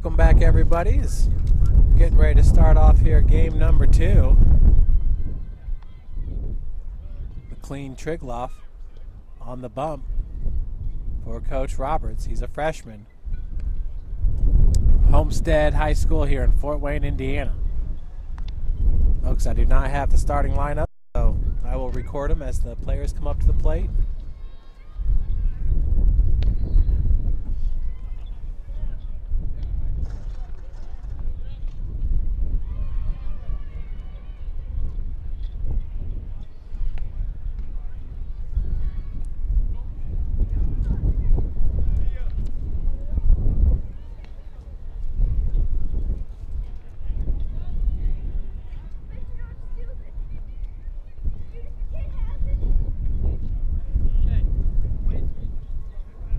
Welcome back, everybody. It's getting ready to start off here game number two. McLean Trigloff on the bump for Coach Roberts. He's a freshman from Homestead High School here in Fort Wayne, Indiana. Folks, I do not have the starting lineup, so I will record them as the players come up to the plate.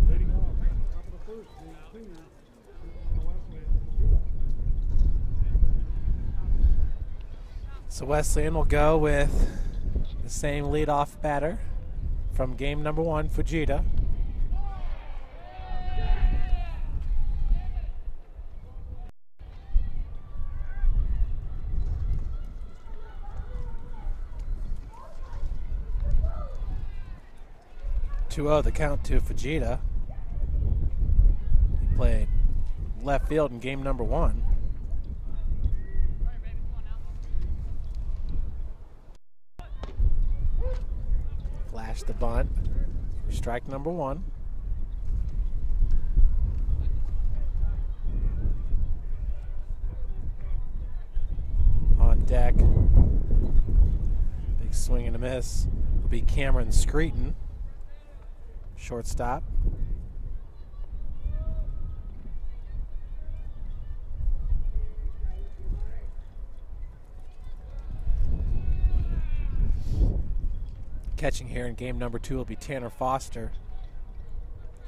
Leading off, top of the first, the Cougars, shooting on the west end, Fujita. So Wesleyan will go with the same leadoff batter from game number one, Fujita. Two zero the count to Fujita. He played left field in game number one. Flash the bunt. Strike number one. On deck. Big swing and a miss. Will be Cameron Screeton. Shortstop. Catching here in game number two will be Tanner Foster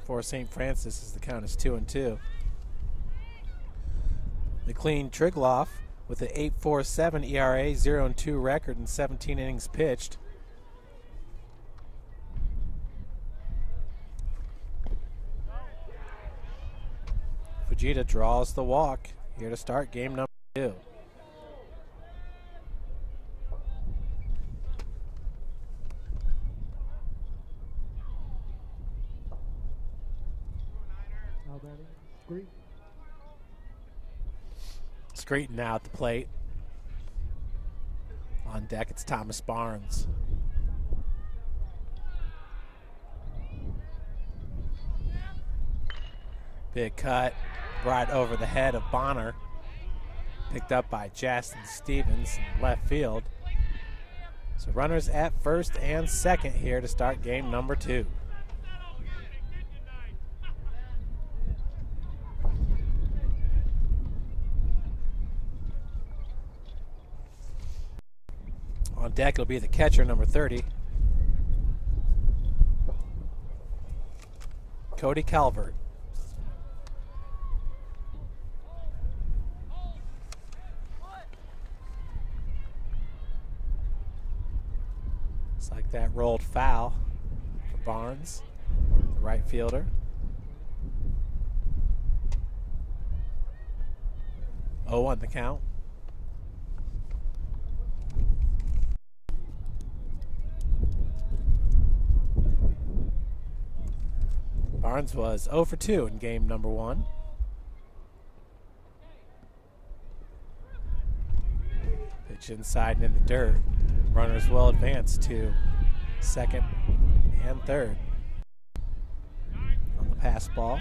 for St. Francis as the count is two and two. McLean Trigloff with an 8.47 ERA, 0 and 2 record, and 17 innings pitched. Fujita draws the walk here to start game number two. Now batting, Screet. Screeton now at the plate. On deck, it's Thomas Barnes. Big cut right over the head of Boner. Picked up by Justin Stevens in left field. So runners at first and second here to start game number two. On deck will be the catcher, number 30. Cody Calvert. It's like that rolled foul for Barnes, the right fielder. Oh, on the count. Barnes was 0 for 2 in game number one. Pitch inside and in the dirt. Runners will advance to second and third. On the pass ball.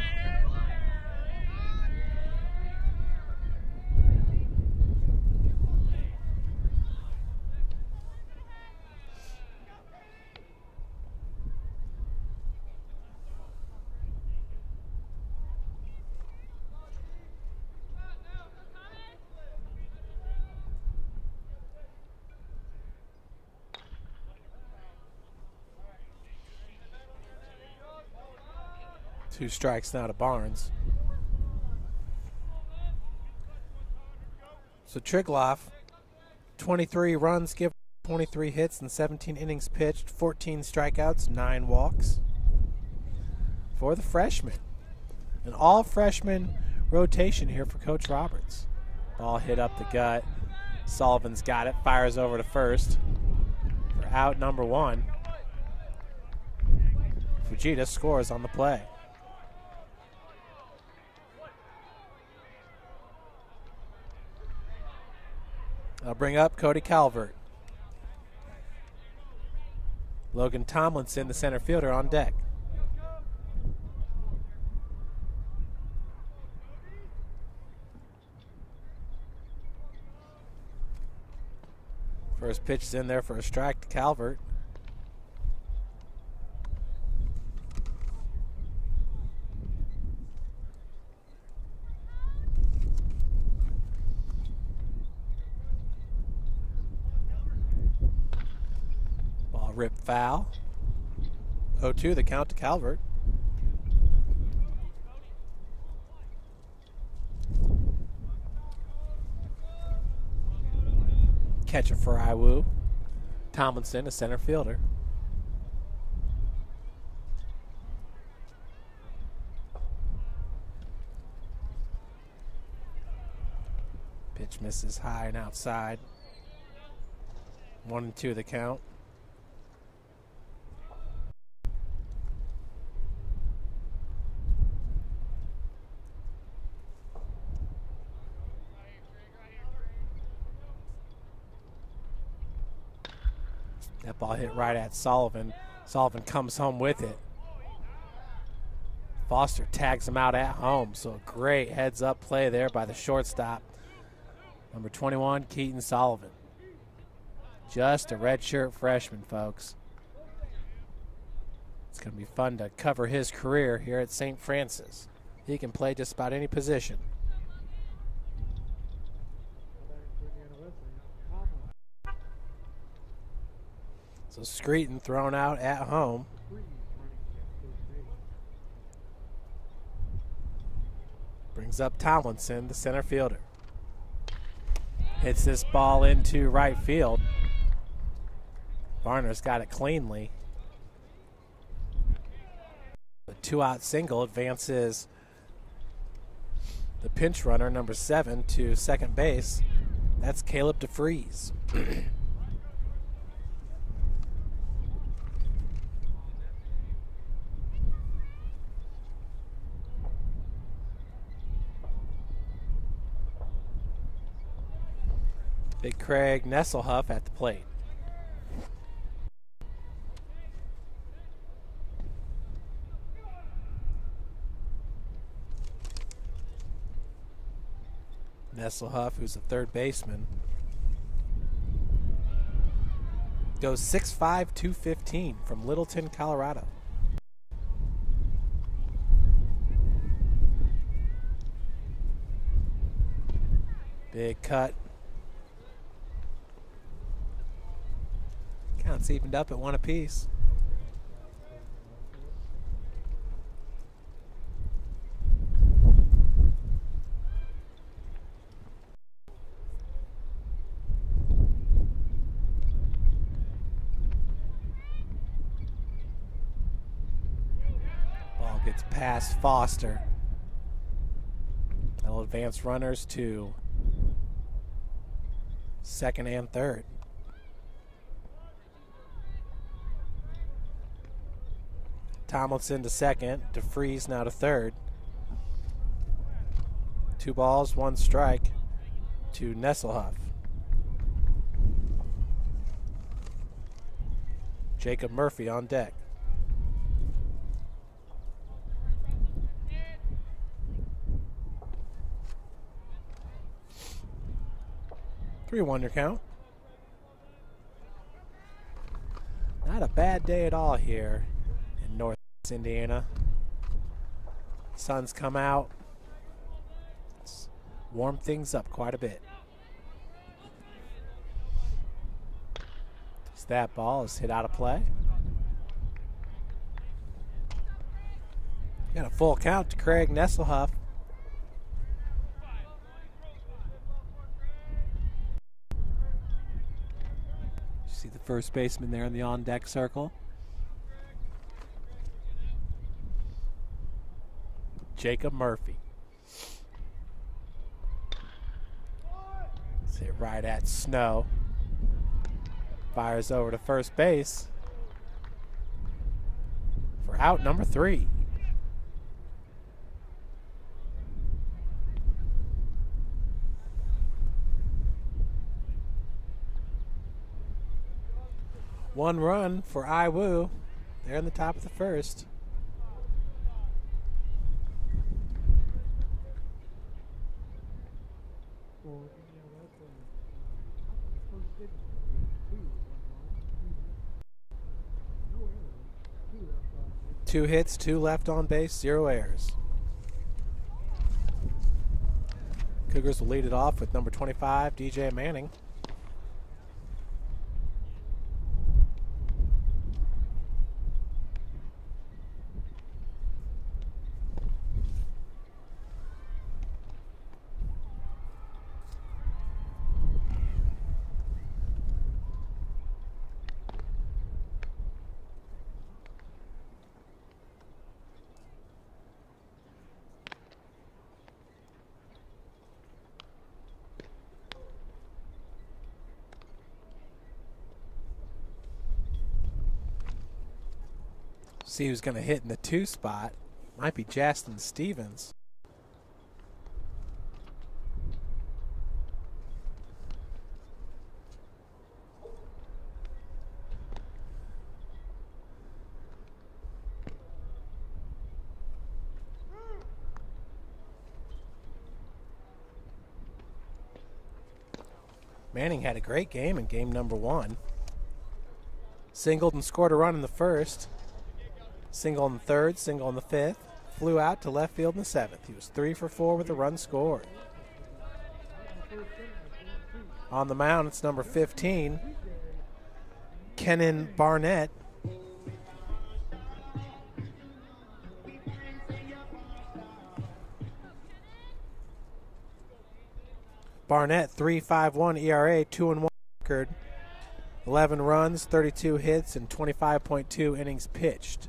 Two strikes now to Barnes. So Trigloff, 23 runs, give 23 hits and 17 innings pitched, 14 strikeouts, 9 walks for the freshman. An all freshman rotation here for Coach Roberts. Ball hit up the gut. Sullivan's got it, fires over to first for out number one. Fujita scores on the play. I'll bring up Cody Calvert. Logan Tomlinson, the center fielder, on deck. First pitch is in there for a strike to Calvert. Ball ripped foul. 0 2 the count to Calvert. Catcher for IWU. Tomlinson, a center fielder. Pitch misses high and outside. One and two the count. That ball hit right at Sullivan. Sullivan comes home with it. Foster tags him out at home. So a great heads up play there by the shortstop. Number 21, Keaton Sullivan. Just a redshirt freshman, folks. It's going to be fun to cover his career here at St. Francis. He can play just about any position. So Screeton thrown out at home. Brings up Tomlinson, the center fielder. Hits this ball into right field. Varner's got it cleanly. The two out single advances the pinch runner, number seven, to second base. That's Caleb DeFreeze. Big Craig Nesselhuff at the plate. Nesselhuff, who's a third baseman. Goes 6'5", 215 from Littleton, Colorado. Big cut. Counts evened up at one apiece. Ball gets past Foster. They'll advance runners to second and third. Tomlinson to second. DeFreeze now to third. Two balls, one strike to Nesselhuff. Jacob Murphy on deck. Three your count. Not a bad day at all here North Indiana. Sun's come out. It's warmed things up quite a bit. As that ball is hit out of play. Got a full count to Craig Nesselhuff. See the first baseman there in the on deck circle. Jacob Murphy. Hit right at Snow. Fires over to first base for out number three. One run for IWU. They're in the top of the first. For yeah, that's uh, first inning. Two, one run, two hits. No errors. Two left on base. Two hits, two left on base, zero errors. Cougars will lead it off with number 25, DJ Manning. See who's going to hit in the two spot. Might be Justin Stevens. Manning had a great game in game number one. Singled and scored a run in the first. Single in the third, single in the fifth. Flew out to left field in the seventh. He was three for four with a run scored. On the mound, it's number 15, Kennan Barnett. Barnett, 3.51 ERA, 2 and 1 record, 11 runs, 32 hits, and 25.2 innings pitched.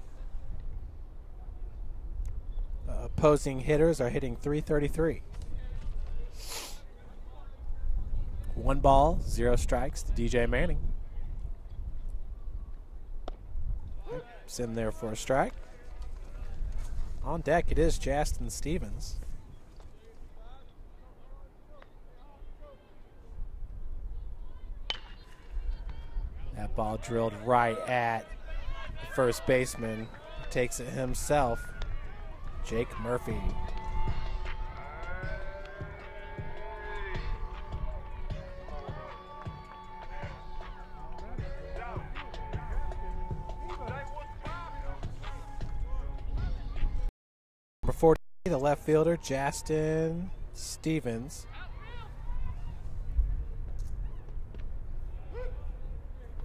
Uh, opposing hitters are hitting 333. One ball, zero strikes to DJ Manning. It's in there for a strike. On deck, it is Justin Stevens. That ball drilled right at the first baseman. Takes it himself. Jake Murphy. Number 40, the left fielder, Justin Stevens.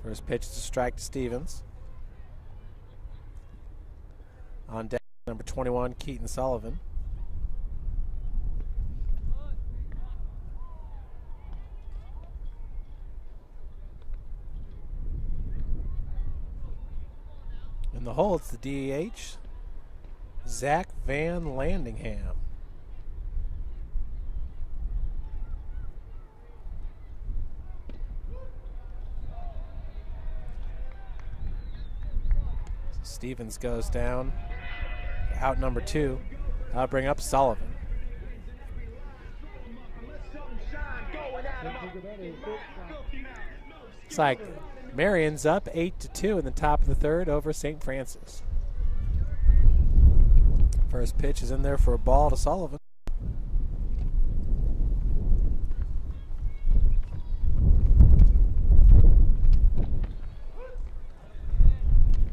First pitch to strike to Stevens. On deck number 21, Keaton Sullivan. In the hole, it's the DH, Zach Vanlandingham. Stevens goes down. Out number two. I'll bring up Sullivan. It's like Marion's up eight to two in the top of the third over St. Francis. First pitch is in there for a ball to Sullivan.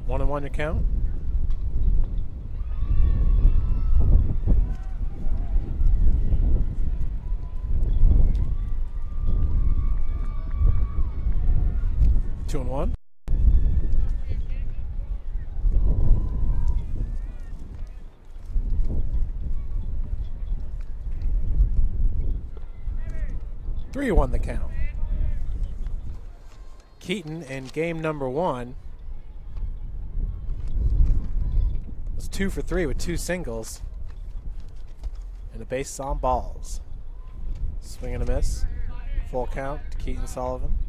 One and one your count. Two and one. Three one the count. Keaton in game number one was two for three with two singles and a base on balls. Swing and a miss. Full count to Keaton Sullivan.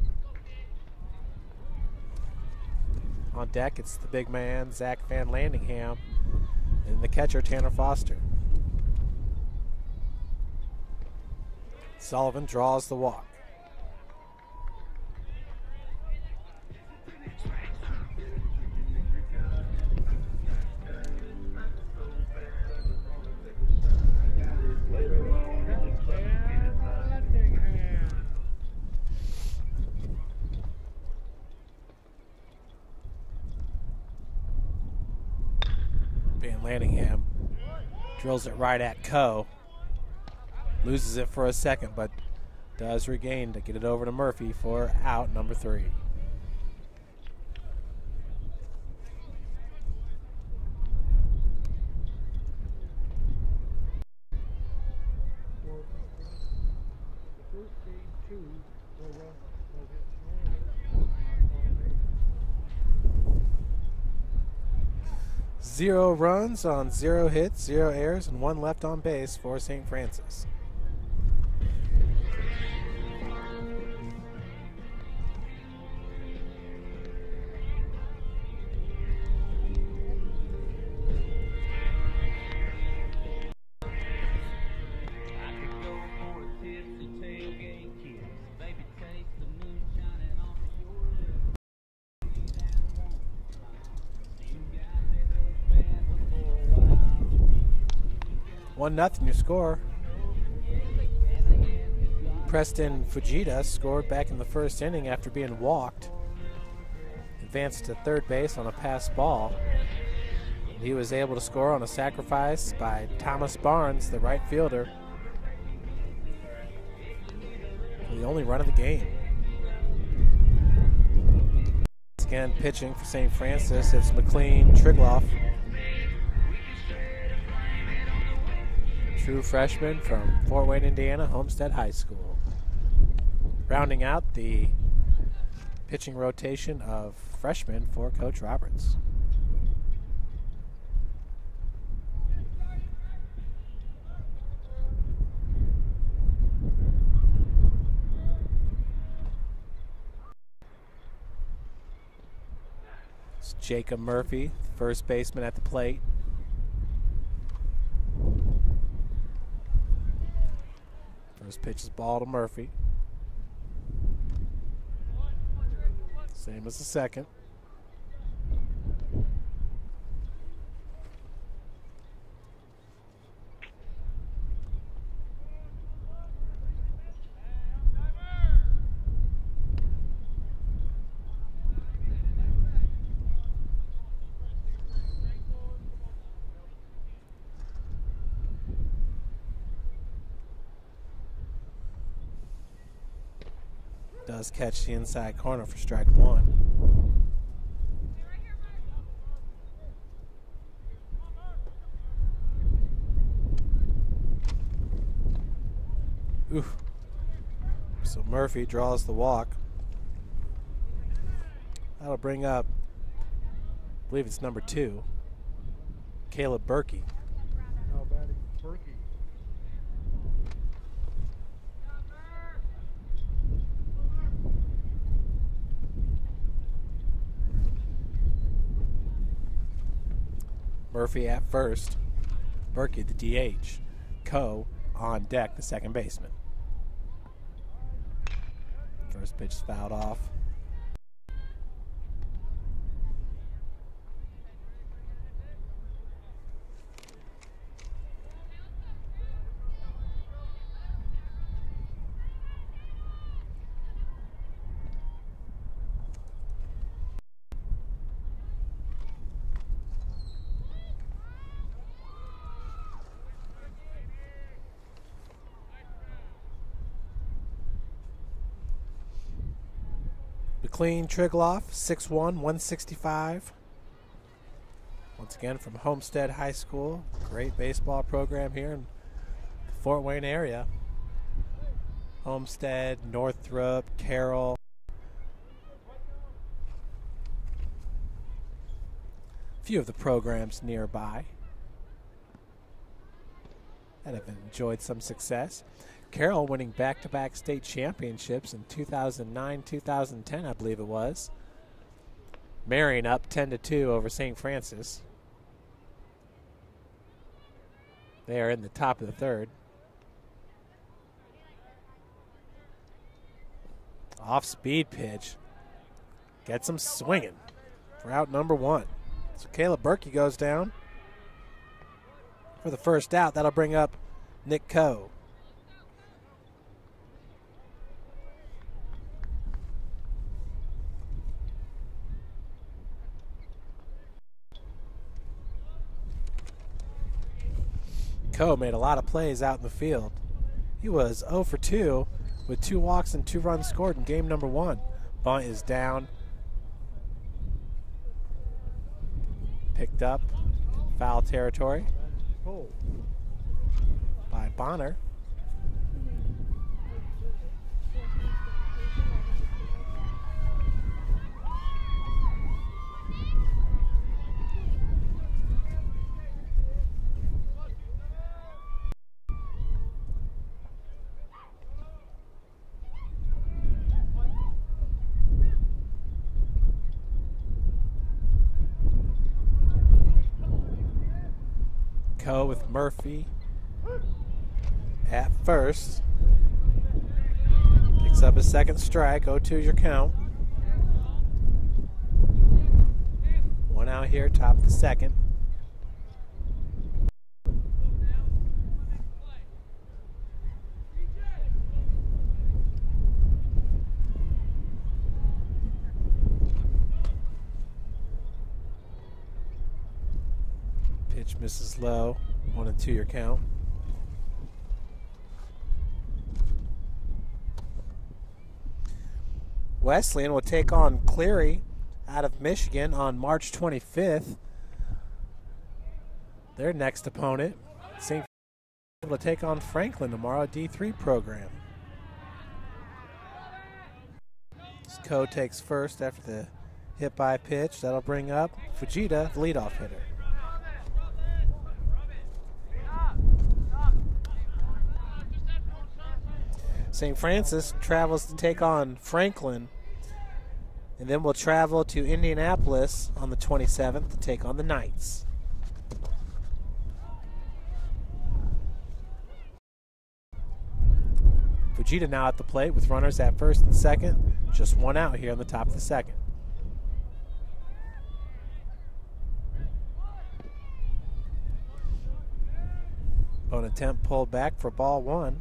On deck, it's the big man, Zach Vanlandingham, and the catcher, Tanner Foster. Sullivan draws the walk. It right at Coe. Loses it for a second, but does regain to get it over to Murphy for out number three. For the first game, two, no run, no hits, no errors. Knocked on base. Zero runs on zero hits, zero errors, and one left on base for St. Francis. 1 nothing. your score. Preston Fujita scored back in the first inning after being walked. Advanced to third base on a pass ball. He was able to score on a sacrifice by Thomas Barnes, the right fielder. The only run of the game. Again, pitching for St. Francis, it's McLean Trigloff. True freshman from Fort Wayne, Indiana, Homestead High School. Rounding out the pitching rotation of freshmen for Coach Roberts. It's Jacob Murphy, first baseman at the plate. First pitch is ball to Murphy. Same as the second. Catch the inside corner for strike one. Oof. So Murphy draws the walk. That'll bring up, I believe it's number two, Caleb Berkey. Now batting Berkey. Murphy at first, Berkey the DH, Coe on deck, the second baseman. First pitch fouled off. McLean Trigloff, 6'1, 165. Once again from Homestead High School. Great baseball program here in the Fort Wayne area. Homestead, Northrop, Carroll. A few of the programs nearby that have enjoyed some success. Carroll winning back to back state championships in 2009 2010, I believe it was. Marion up 10 to 2 over St. Francis. They are in the top of the third. Off speed pitch. Gets him swinging for out number one. So Caleb Berkey goes down for the first out. That'll bring up Nick Coe. Made a lot of plays out in the field. He was 0 for 2 with two walks and two runs scored in game number one. Bunt is down. Picked up. Foul territory by Boner. Coe with Murphy at first. Picks up his second strike. 0 2 your count. One out here, top of the second. Pitch misses low. One and two your count. Wesleyan will take on Cleary out of Michigan on March 25th. Their next opponent, St. will take on Franklin tomorrow, D3 program. Coe takes first after the hit by pitch. That'll bring up Fujita, the leadoff hitter. St. Francis travels to take on Franklin. And then we'll travel to Indianapolis on the 27th to take on the Knights. Fujita now at the plate with runners at first and second. Just one out here on the top of the second. Opponent attempt pulled back for ball one.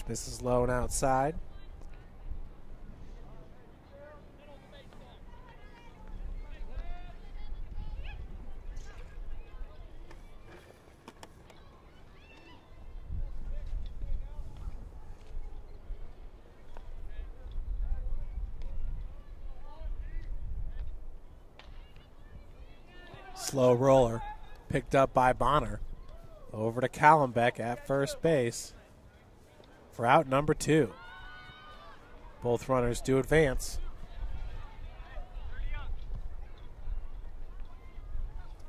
Pitch misses low and outside. Slow roller picked up by Boner. Over to Kahlenbeck at first base for out number two. Both runners do advance.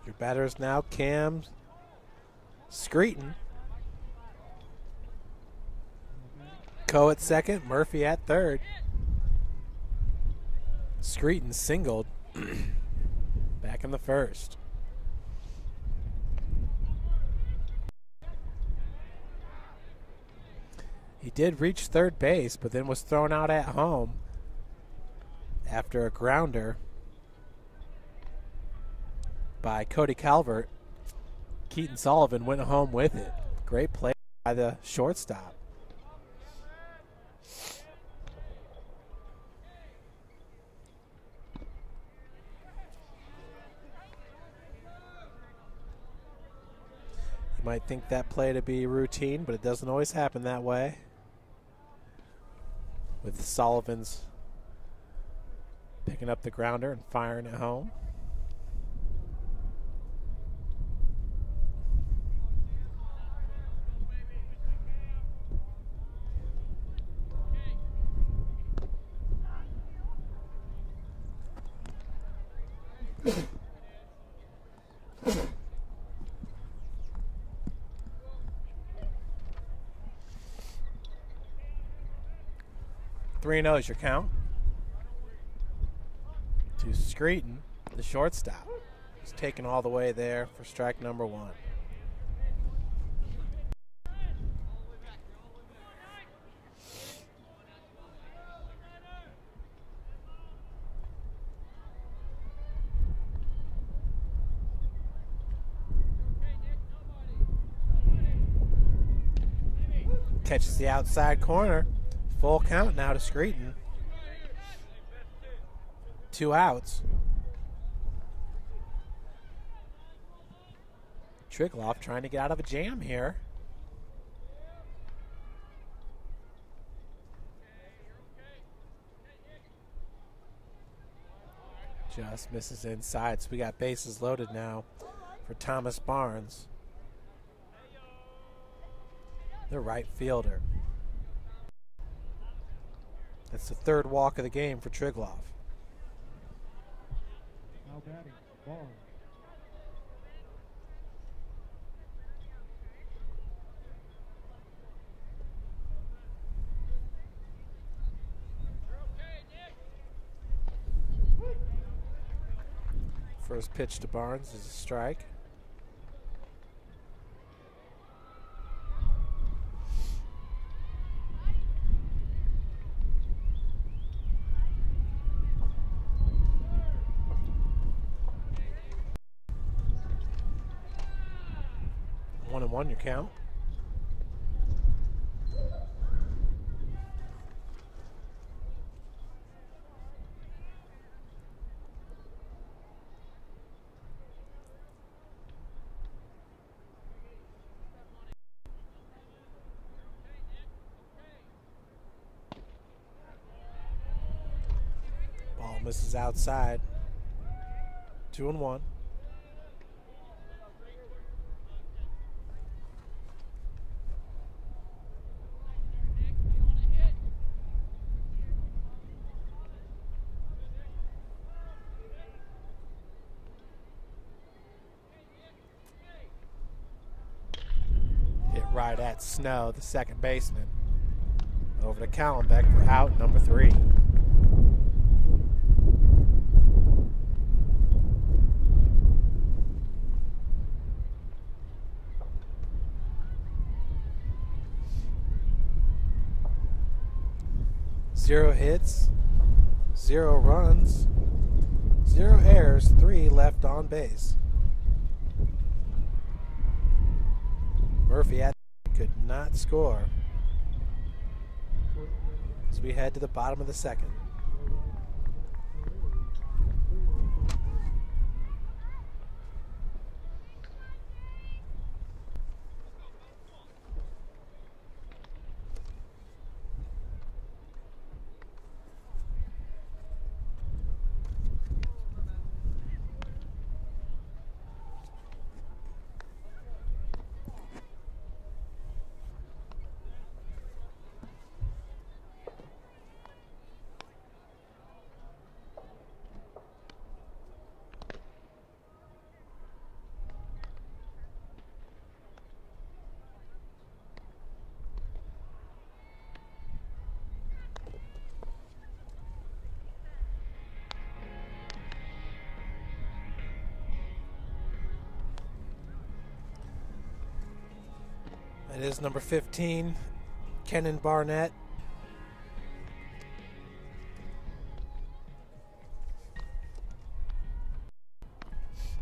Your batter is now Cam Screeton. Coe at second, Murphy at third. Screeton singled back in the first. He did reach third base, but then was thrown out at home after a grounder by Cody Calvert. Keaton Sullivan went home with it. Great play by the shortstop. You might think that play to be routine, but it doesn't always happen that way with Sullivan's picking up the grounder and firing it home. Three and is your count. To Screeton, the shortstop. He's taken all the way there for strike number one. Catches the outside corner. Full count now to Screeton. Two outs. Trigloff trying to get out of a jam here. Just misses inside, so we got bases loaded now for Thomas Barnes, the right fielder. That's the third walk of the game for Barnes. First pitch to Barnes is a strike. One, your count. Ball misses outside. Two and one. Hit Snow, the second baseman. Over to Kahlenbeck for out number three. Zero hits, zero runs, zero errors, three left on base. Murphy at could not score as we head to the bottom of the second. It is number 15, Kenan Barnett.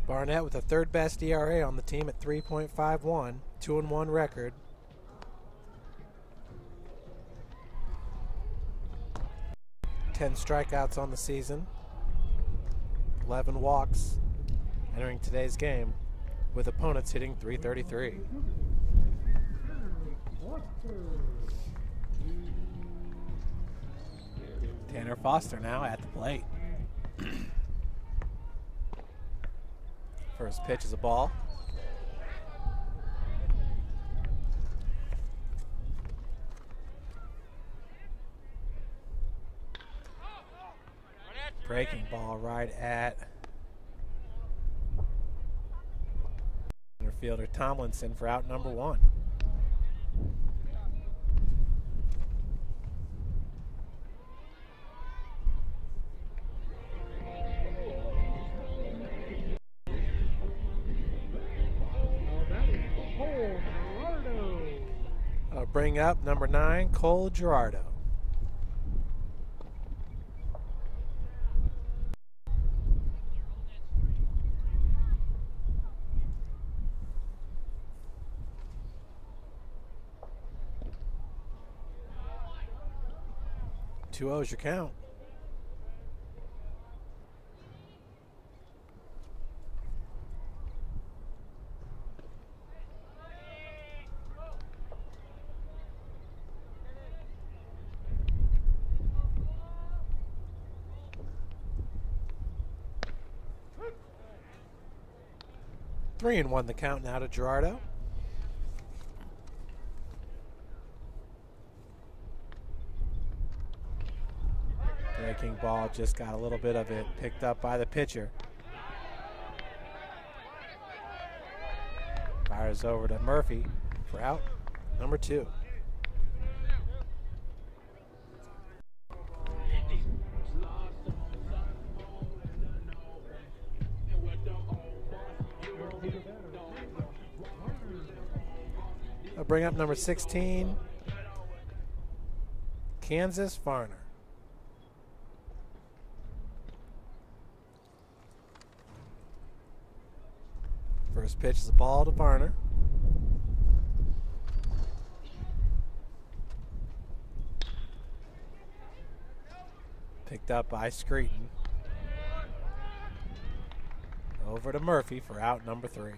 Barnett with the third best ERA on the team at 3.51, 2 and 1 record. Ten strikeouts on the season, 11 walks entering today's game, with opponents hitting 333. Tanner Foster now at the plate. First pitch is a ball. Breaking ball right at center fielder Tomlinson for out number one. Bring up number nine, Cole Gerardo. Two O's your count. Three and one the count now to Gerardo. Breaking ball just got a little bit of it picked up by the pitcher. Fires over to Murphy for out number two. Bring up number 16, Kansas Varner. First pitch is a ball to Varner. Picked up by Screeton. Over to Murphy for out number three.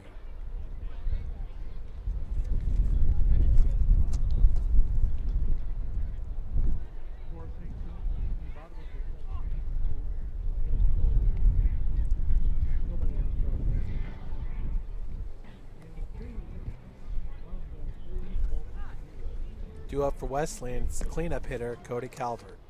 Score 16, bottom of the Nobody else does that. In two, one, three, four, zero. Due up for the cleanup hitter, Cody Calvert.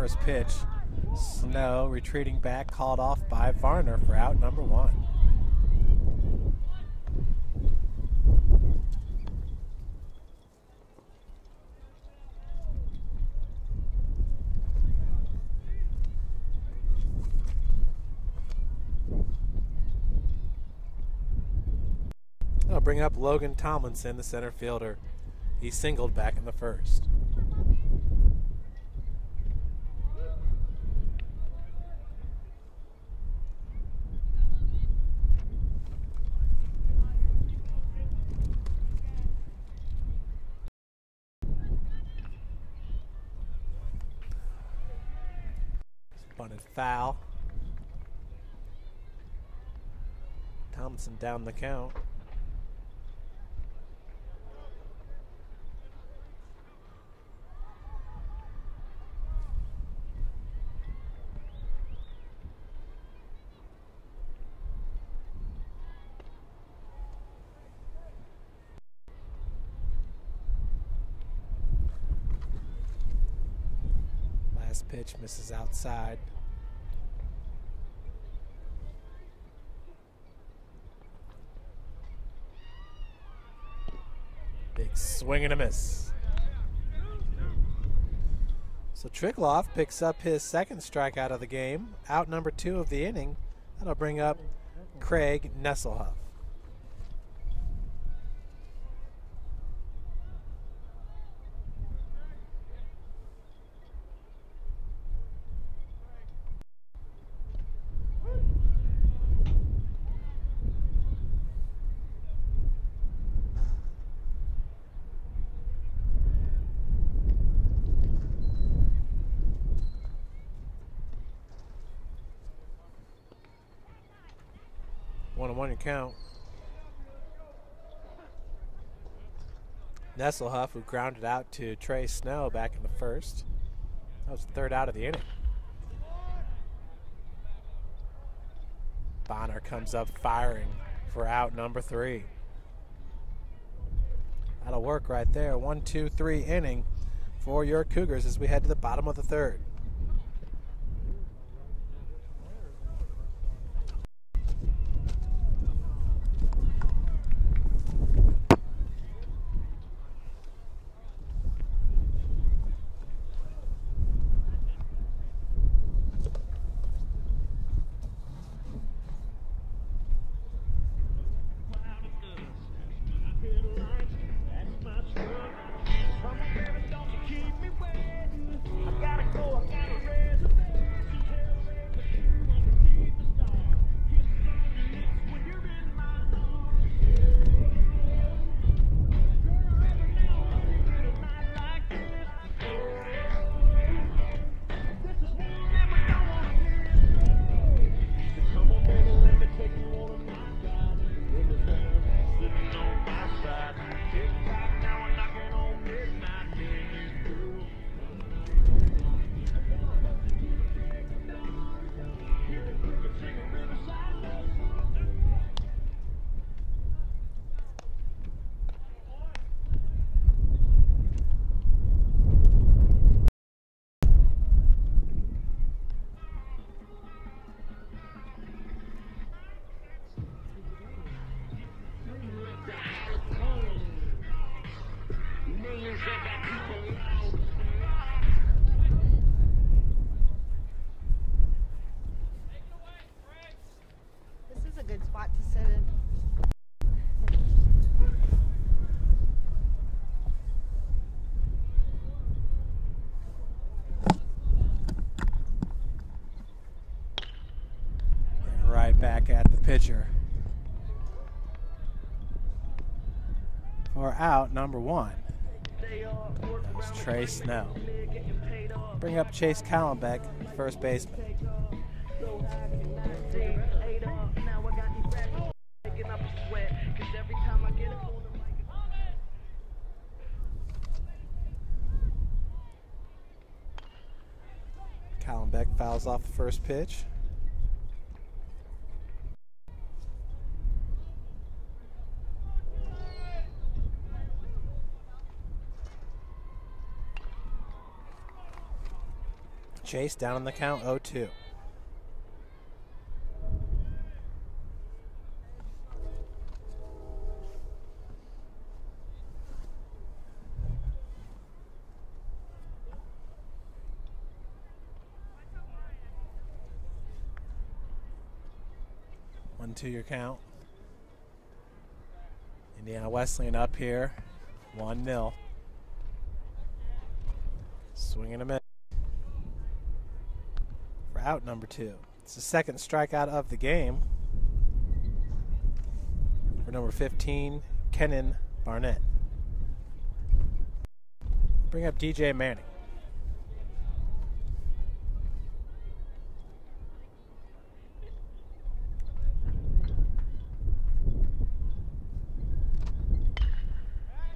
First pitch. Snow retreating back, called off by Varner for out number one. I'll bring up Logan Tomlinson, the center fielder. He singled back in the first. Down the count. Last pitch misses outside. Swing and a miss. So Trigloff picks up his second strikeout of the game, out number two of the inning. That'll bring up Craig Nesselhuff. Count. Nesselhuff, who grounded out to Trey Snow back in the first. That was the third out of the inning. Boner comes up firing for out number three. That'll work right there. One, two, three inning for your Cougars as we head to the bottom of the third. Out number one. There's Trey Snow. Bring up Chaise Kahlenbeck, first baseman. Kahlenbeck fouls off the first pitch. Chaise down on the count 0 2. One two your count. Indiana Wesleyan up here, one 0 Swinging a for out number two. It's the second strikeout of the game for number 15, Kennan Barnett. Bring up DJ Manning.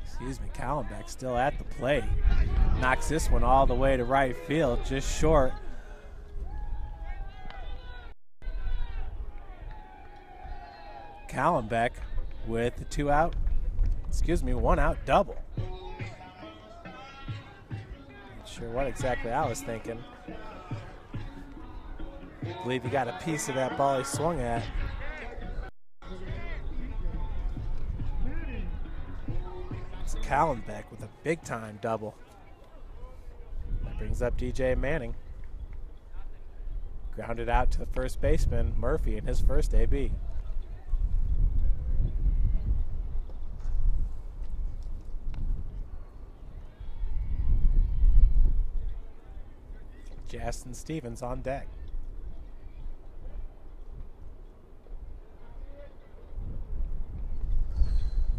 Excuse me, Kahlenbeck still at the plate. Knocks this one all the way to right field, just short. Kahlenbeck with the two out, excuse me, one out double. Not sure what exactly I was thinking. I believe he got a piece of that ball he swung at. It's Kahlenbeck with a big time double. That brings up DJ Manning. Grounded out to the first baseman, Murphy, in his first AB. Justin Stevens on deck.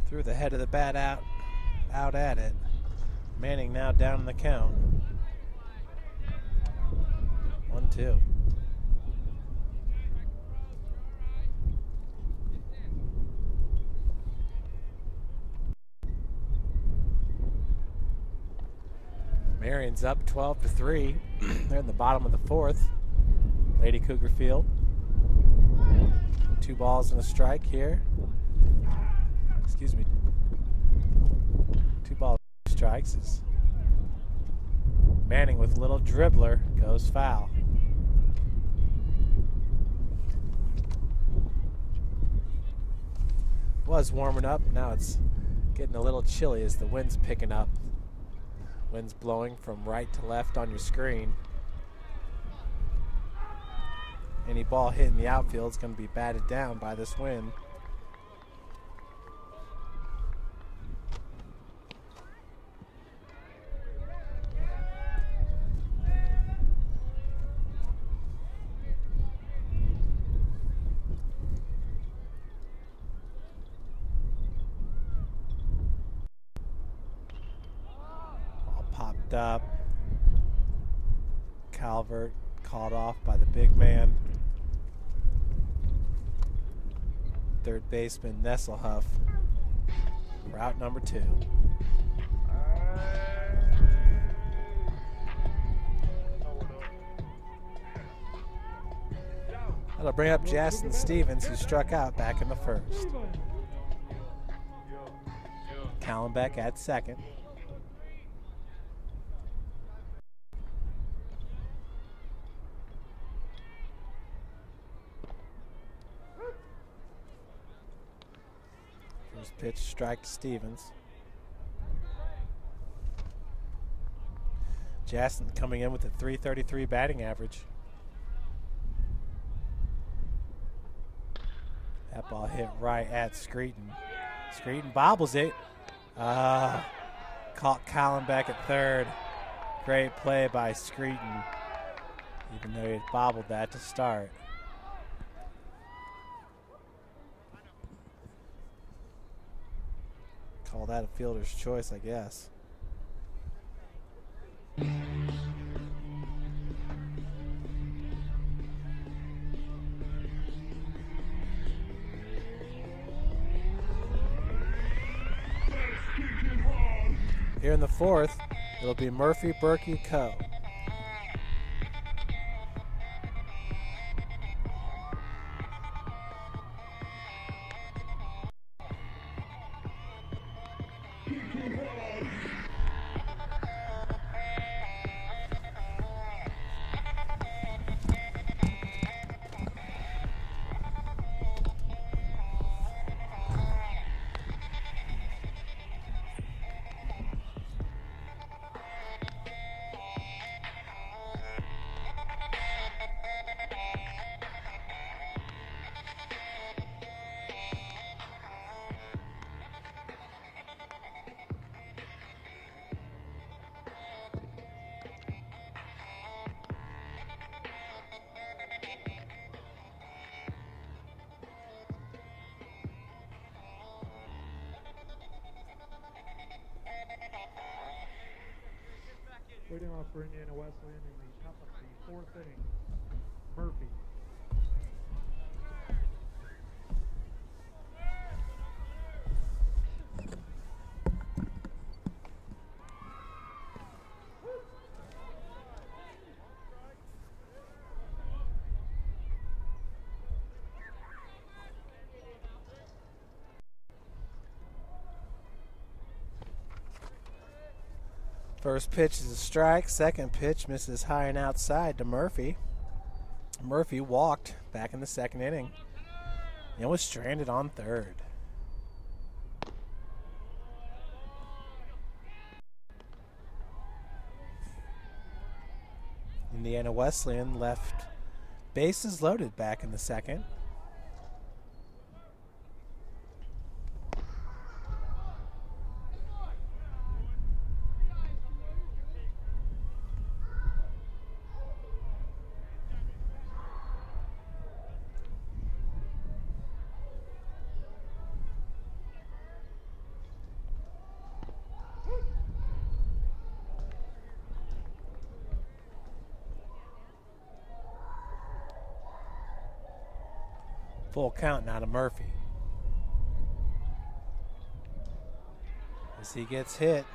Threw the head of the bat out, out at it. Manning now down in the count. One, two. Marion's up 12 to 3. They're in the bottom of the fourth. Lady Cougar Field. Two balls and a strike here. Excuse me. Two balls strikes is Manning with a little dribbler goes foul. Was warming up, now it's getting a little chilly as the wind's picking up. Wind's blowing from right to left on your screen. Any ball hitting the outfield is going to be batted down by this wind. Ball popped up. Calvert called off by the big man. Third baseman Nesselhuff. Route number two. That'll bring up Justin Stevens, who struck out back in the first. Kahlenbeck at second. Pitch, strike to Stevens. Justin coming in with a 333 batting average. That ball hit right at Screeton. Screeton bobbles it. Uh, caught Kahlenbeck at third. Great play by Screeton, even though he bobbled that to start. Call that a fielder's choice, I guess. Here in the fourth, it'll be Murphy, Berkey, Coe. First pitch is a strike. Second pitch misses high and outside to Murphy. Murphy walked back in the second inning and was stranded on third. Indiana Wesleyan left bases loaded back in the second. Full count now to Murphy. As he gets hit.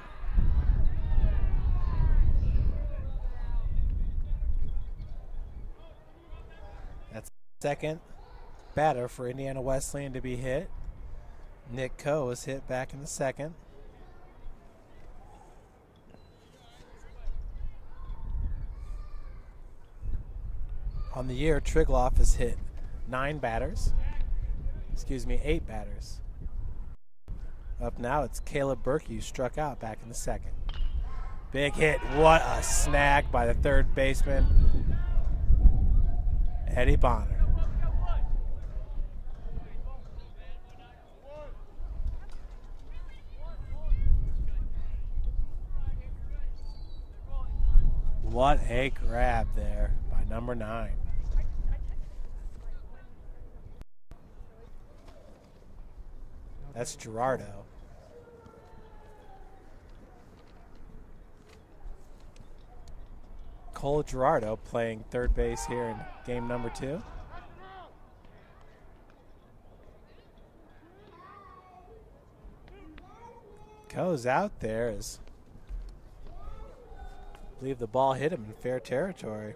That's second batter for Indiana Wesleyan to be hit. Nick Coe is hit back in the second. On the year, Trigloff is hit nine batters. Excuse me, eight batters. Up now, it's Caleb Berkey who struck out back in the second. Big hit. What a snag by the third baseman, Eddie Boner. What a grab there by number nine. That's Gerardo. Cole Gerardo playing third base here in game number two. Goes out there as I believe the ball hit him in fair territory.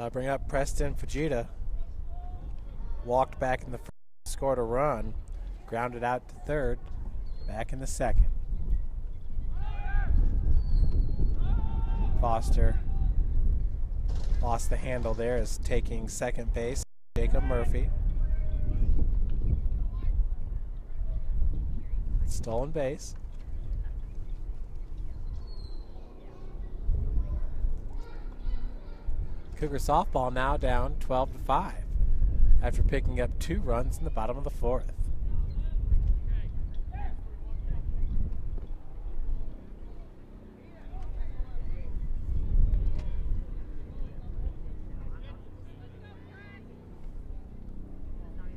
I bring up Preston Fujita. Walked back in the first, scored a run, grounded out to third, back in the second. Foster lost the handle there as taking second base, Jacob Murphy. Stolen base. Cougar softball now down 12 to 5 after picking up two runs in the bottom of the fourth.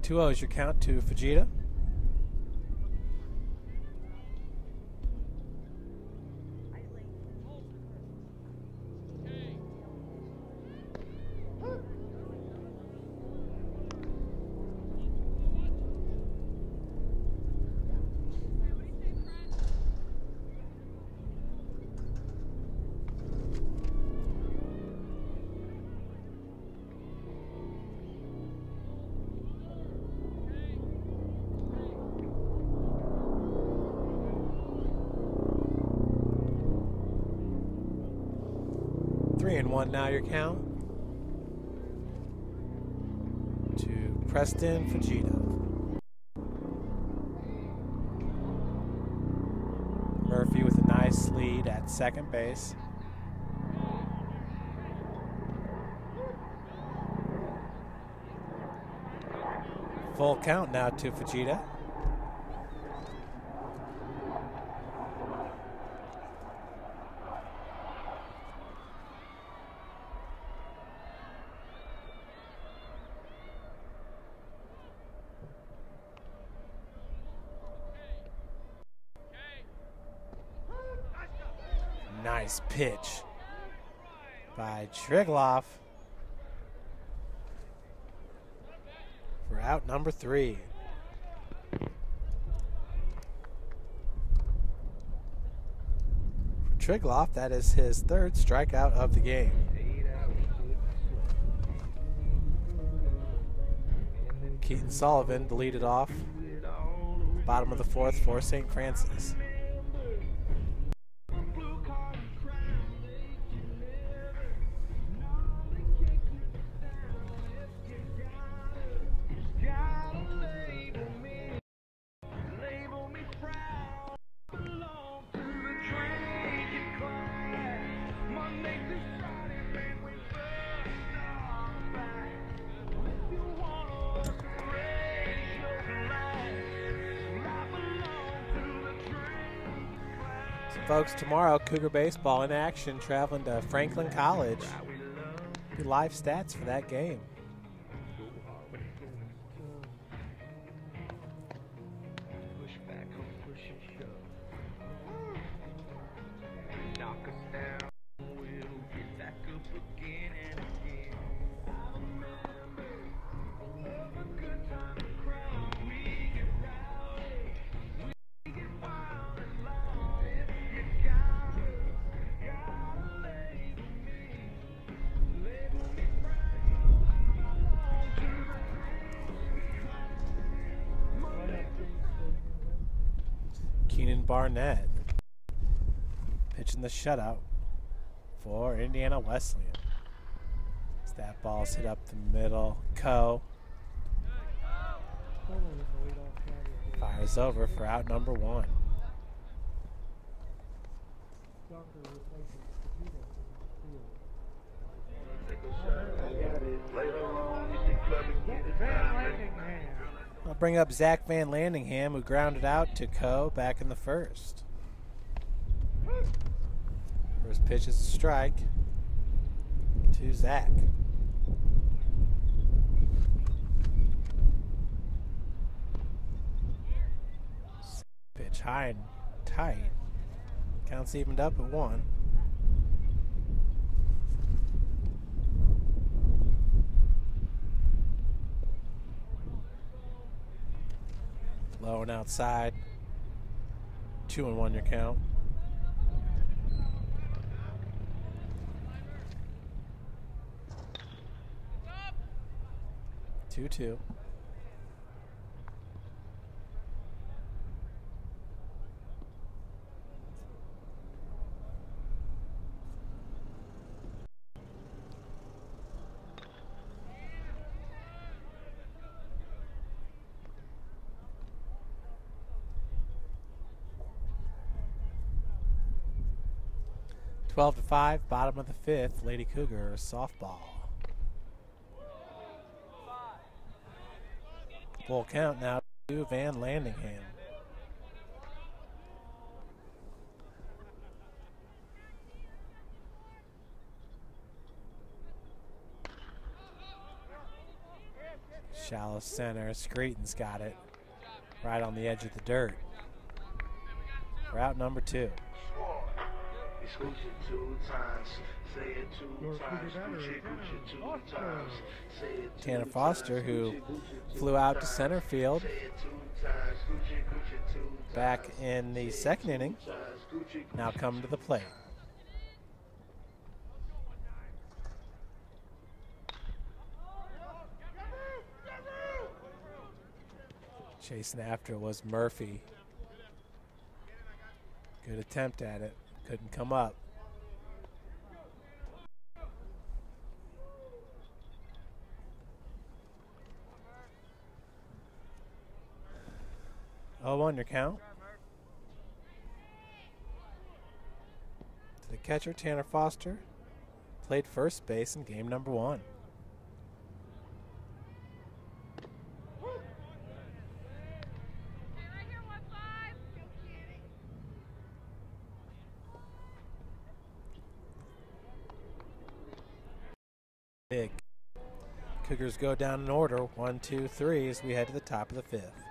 Two O's your count to Fujita. Three and one now your count. To Preston Fujita. Murphy with a nice lead at second base. Full count now to Fujita. Pitch by Trigloff for out number three. For Trigloff, that is his third strikeout of the game. Keaton Sullivan it off. Bottom of the fourth for St. Francis. Folks, tomorrow Cougar baseball in action, traveling to Franklin College. Live stats for that game. Shutout for Indiana Wesleyan. As that ball's hit up the middle. Coe fires over for out number one. I'll bring up Zach Vanlandingham, who grounded out to Coe back in the first. First pitch is a strike to Zach. Pitch high and tight. Counts evened up at one. Low and outside. Two and one your count. Two two. Twelve to five, bottom of the fifth, Lady Cougar softball. Full count now to Vanlandingham. Shallow center. Screeton's got it. Right on the edge of the dirt. Route number two. Scooch it two times, say it two Your times, Cougar batter scooch it, gooch it two Foster. times, say it two Tanner times, Foster, who scooch it, gooch it two flew out to center field say it two times, scooch it, gooch it two back in the second inning. times, scooch it, Now come to the plate. Chasing after was Murphy. Good attempt at it. Couldn't come up. Oh, on your count. To the catcher, Tanner Foster. Played first base in game number one. Big. Cougars go down in order. One, two, three as we head to the top of the fifth.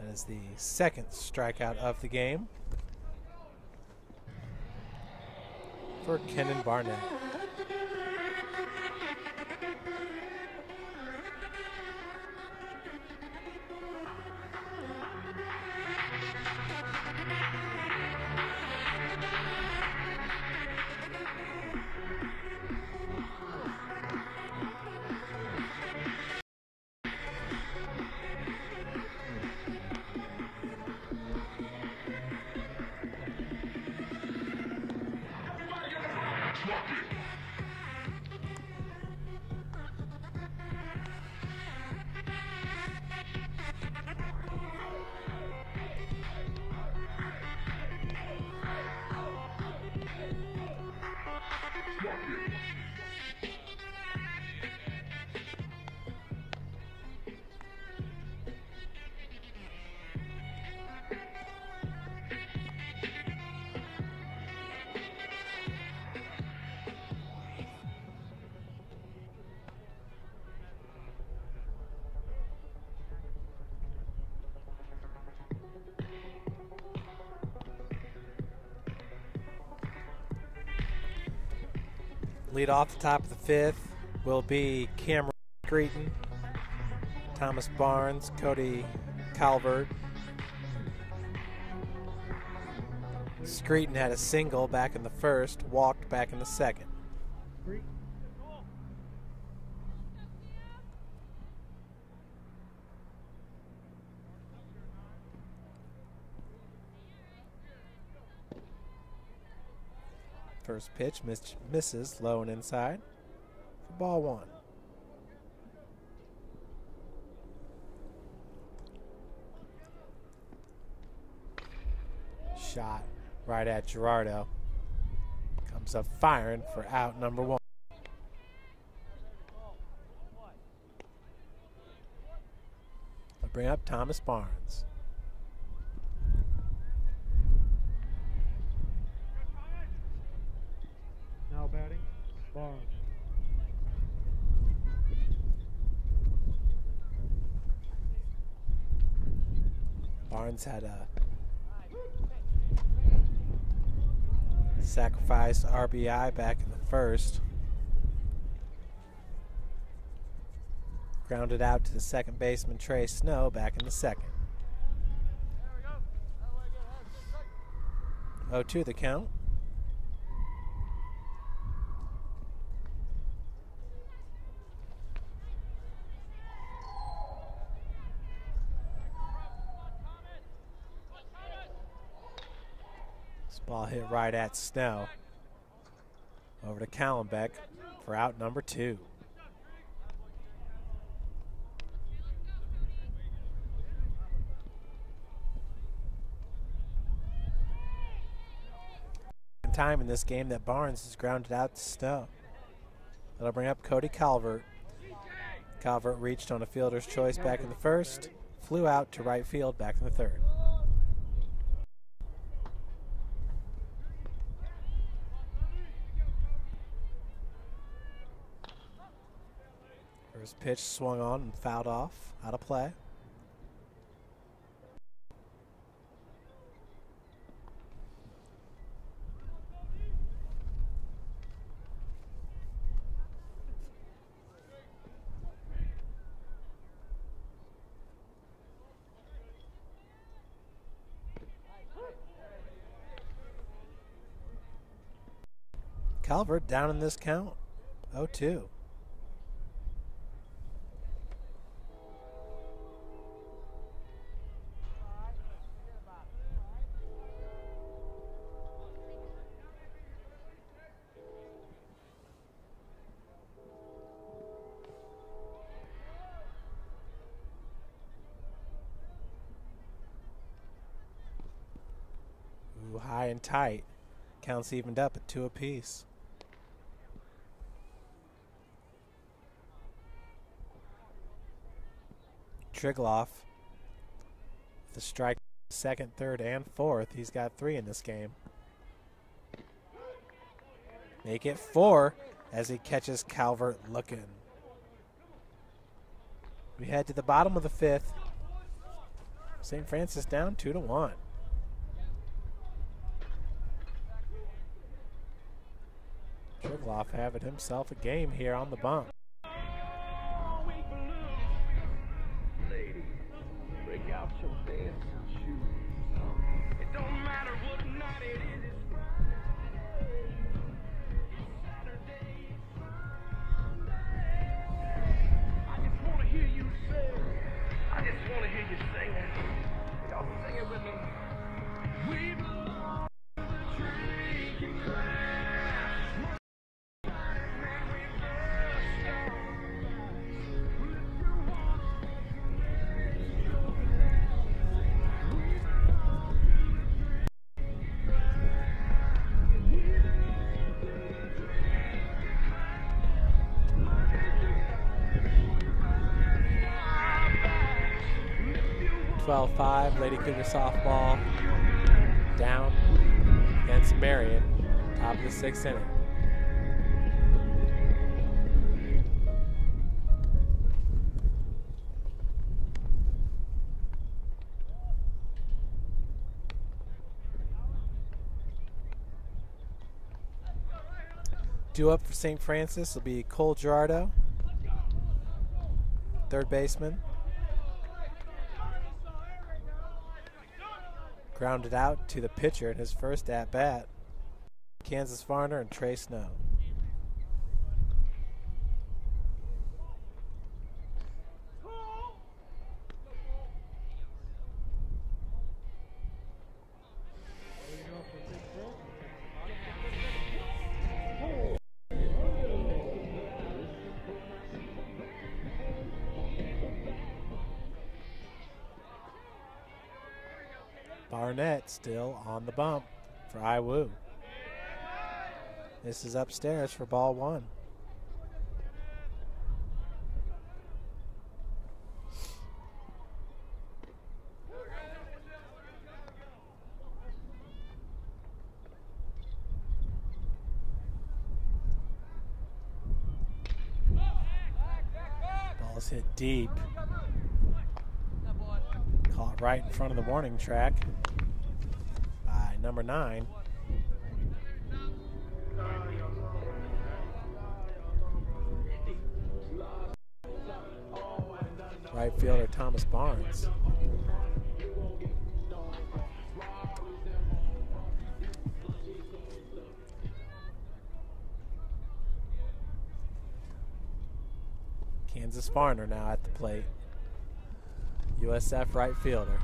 That is the second strikeout of the game for Kenan Barnett. Lead off the top of the fifth will be Cameron Screeton, Thomas Barnes, Cody Calvert. Screeton had a single back in the first, walked back in the second. Three. First pitch miss, misses low and inside for ball one. Shot right at Gerardo. Comes up firing for out number one. Bring up Thomas Barnes. Now batting, Barnes. Had uh, a sacrifice RBI back in the first. Grounded out to the second baseman Trey Snow back in the second. 0 2 the count. Right at Snow. Over to Kahlenbeck for out number two. Time in this game that Barnes has grounded out to Snow. That'll bring up Cody Calvert. Calvert reached on a fielder's choice back in the first, flew out to right field back in the third. Pitch swung on and fouled off, out of play. Calvert down in this count. 0 2. Tight. Counts evened up at two apiece. Trigloff, the strike second, third, and fourth. He's got three in this game. Make it four as he catches Calvert looking. We head to the bottom of the fifth. St. Francis down two to one. Trigloff having himself a game here on the bump. L5, Lady Cougar softball down against Marion, top of the sixth inning. Due up for St. Francis will be Cole Gerardo, third baseman. Grounded out to the pitcher in his first at bat, Kansas Varner and Trey Snow. Still on the bump for IWU. This is upstairs for ball one. Ball's hit deep. Caught right in front of the warning track number nine. Right fielder Thomas Barnes. Kansas Varner now at the plate. USF right fielder.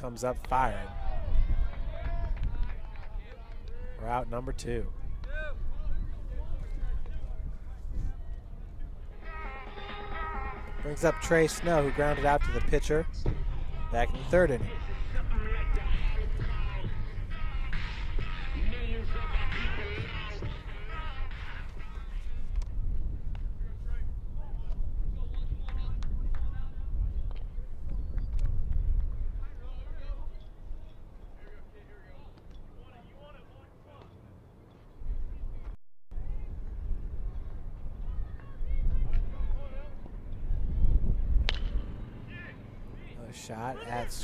Comes up firing. Out number two. Brings up Trey Snow, who grounded out to the pitcher back in the third inning.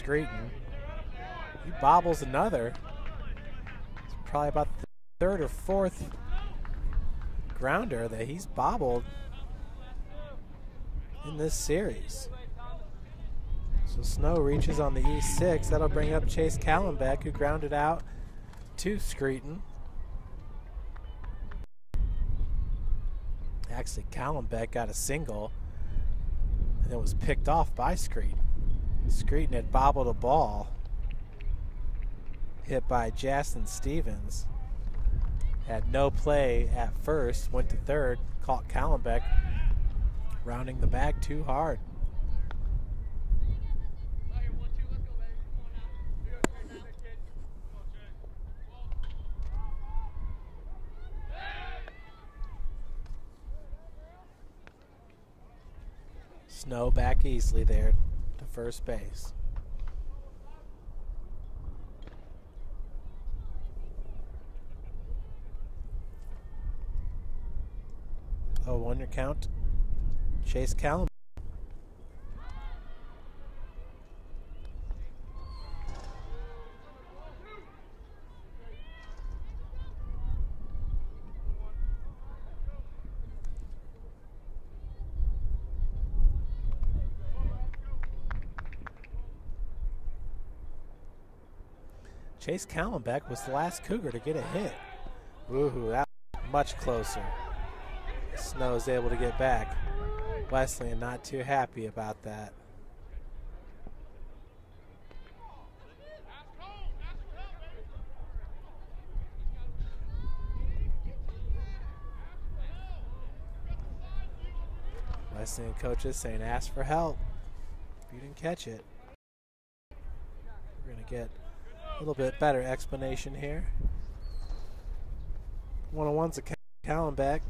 At Screeton. He bobbles another. It's probably about the third or fourth grounder that he's bobbled in this series. So Snow reaches on the E6. That'll bring up Chaise Kahlenbeck, who grounded out to Screeton. Actually, Kahlenbeck got a single and it was picked off by Screeton. Screeton had bobbled a ball hit by Justin Stevens. Had no play at first, went to third, caught Kahlenbeck rounding the bag too hard. Snow back easily there first base. Oh, one your count. Chase Callum. Chaise Kahlenbeck was the last Cougar to get a hit. Woohoo, that much closer. Snow is able to get back. Wesleyan not too happy about that. Wesleyan coaches saying ask for help if you didn't catch it. We're going to get a little bit better explanation here. One on one's a Kahlenbeck.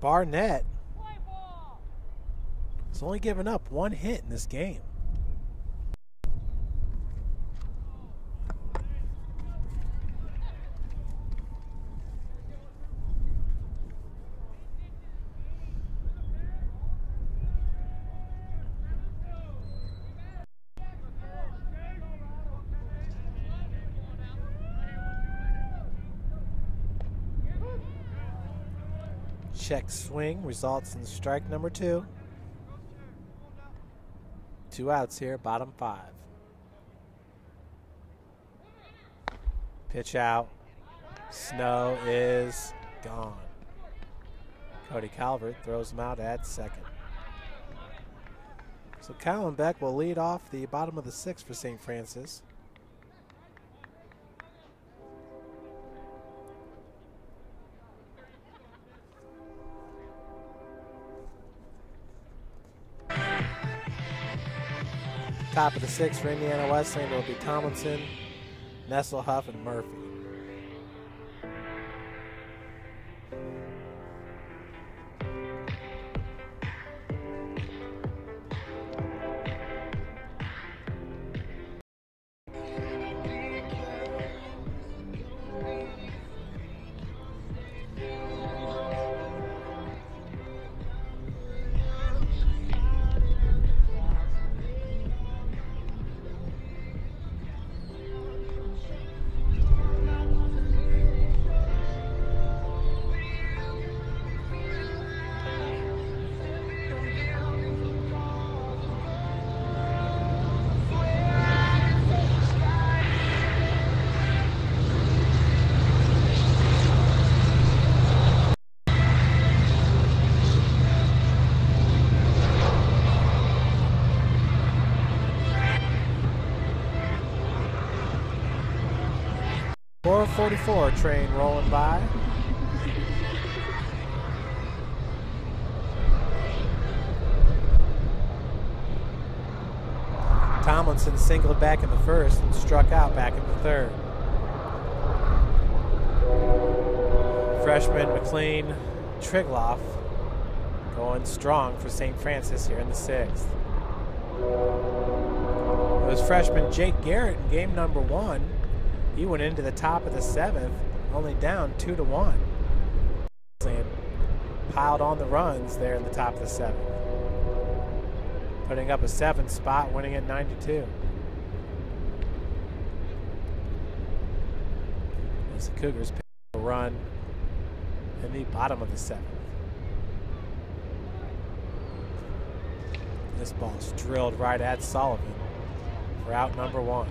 Barnett has only given up one hit in this game. Check swing results in strike number two. Two outs here, bottom five. Pitch out. Snow is gone. Cody Calvert throws him out at second. So Kahlenbeck will lead off the bottom of the sixth for St. Francis. Top of the sixth for Indiana Wesleyan will be Tomlinson, Nesselhuff, and Murphy. First and struck out back in the third. Freshman McLean Trigloff going strong for St. Francis here in the sixth. It was freshman Jake Garrett in game number one. He went into the top of the seventh, only down two to one. And Piled on the runs there in the top of the seventh. Putting up a seventh spot, winning at 92. Cougars pick a run in the bottom of the seventh. This ball's drilled right at Sullivan for out number one.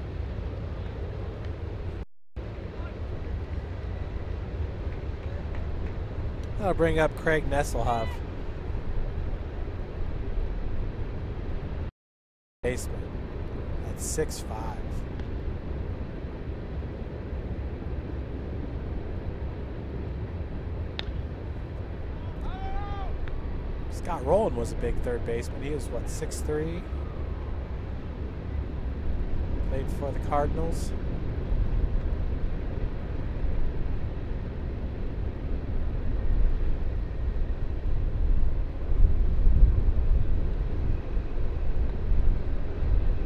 I'll bring up Craig Nesselhoff. Basement at five Scott Rolen was a big third baseman. He was what six three. Played for the Cardinals.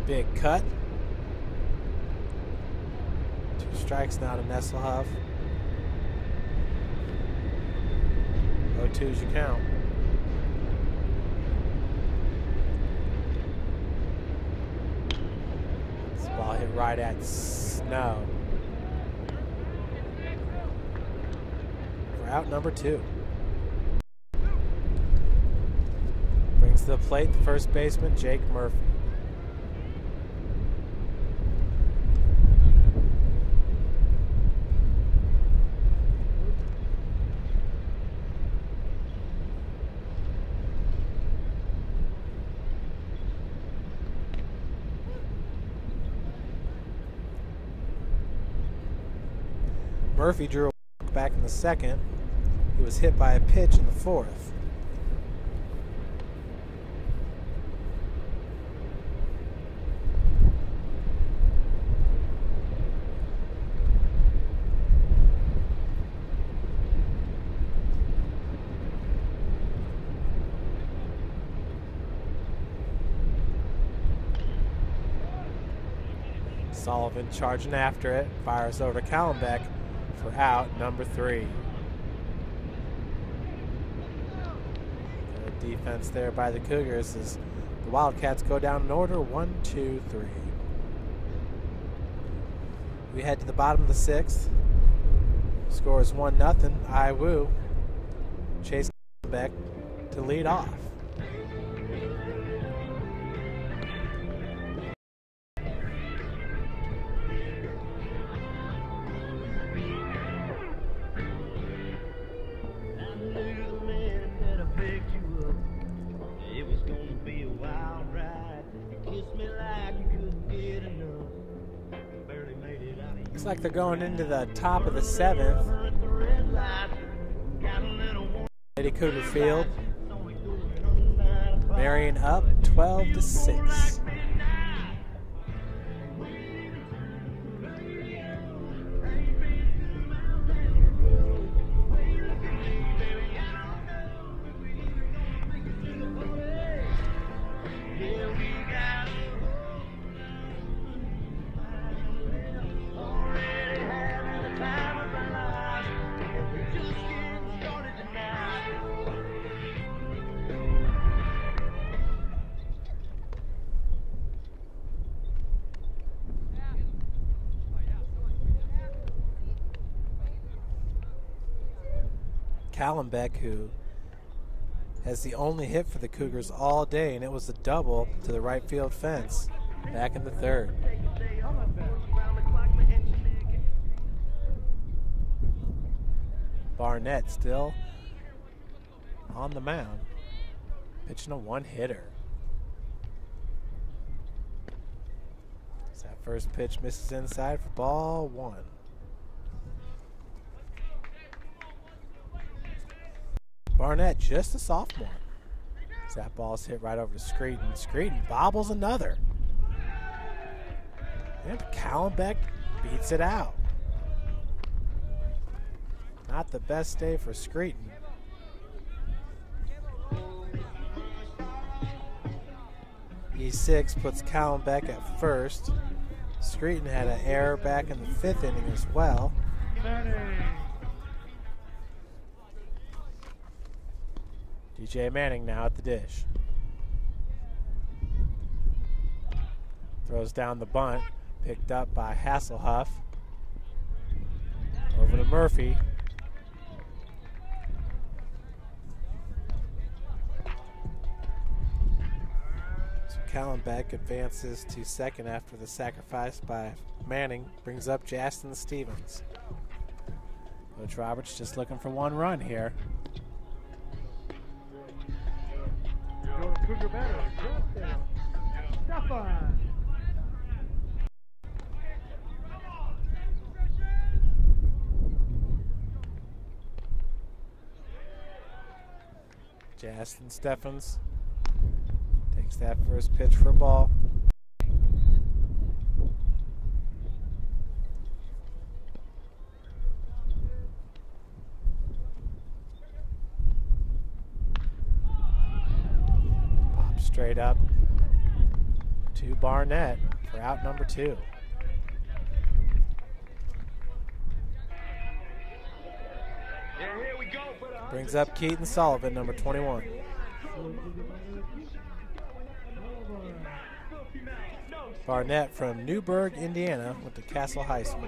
Big cut. Two strikes now to Nesselhuff. 0-2's your count. Right at Snow. For out number two. Brings to the plate the first baseman, Jake Murphy. Murphy drew a walk back in the second. He was hit by a pitch in the fourth. Sullivan charging after it, fires over to Kahlenbeck for out number three. Defense there by the Cougars as the Wildcats go down in order one, two, three. We head to the bottom of the sixth. Score is 1 0. IWU. Chase Beck to lead off. Like they're going into the top of the seventh. Lady Cougar Field. Marion up 12 to 6. Kahlenbeck, who has the only hit for the Cougars all day, and it was a double to the right field fence back in the third. Barnett still on the mound, pitching a one hitter. That first pitch misses inside for ball one. Barnett, just a sophomore. As that ball's hit right over to Screeton. Screeton bobbles another. And Kahlenbeck beats it out. Not the best day for Screeton. E6 puts Kahlenbeck at first. Screeton had an error back in the fifth inning as well. DJ Manning now at the dish. Throws down the bunt, picked up by Hasselhoff. Over to Murphy. So Kahlenbeck advances to second after the sacrifice by Manning. Brings up Justin Stevens. Coach Roberts just looking for one run here. Preston Steffens takes that first pitch for a ball. Pop straight up to Barnett for out number two. Brings up Keaton Sullivan, number 21. Barnett from Newburgh, Indiana, went to Castle High School.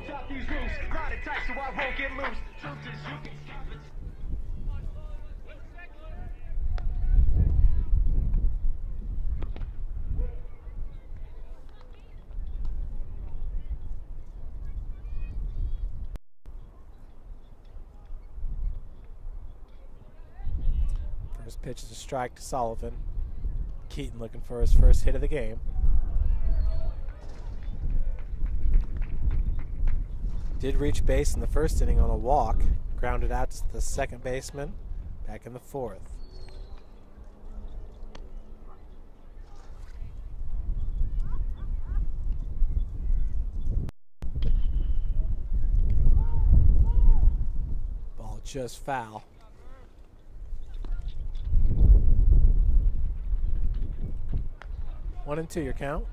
First pitch is a strike to Sullivan. Keaton looking for his first hit of the game. Did reach base in the first inning on a walk, grounded out to the second baseman, back in the fourth. Ball just foul. One and two, your count.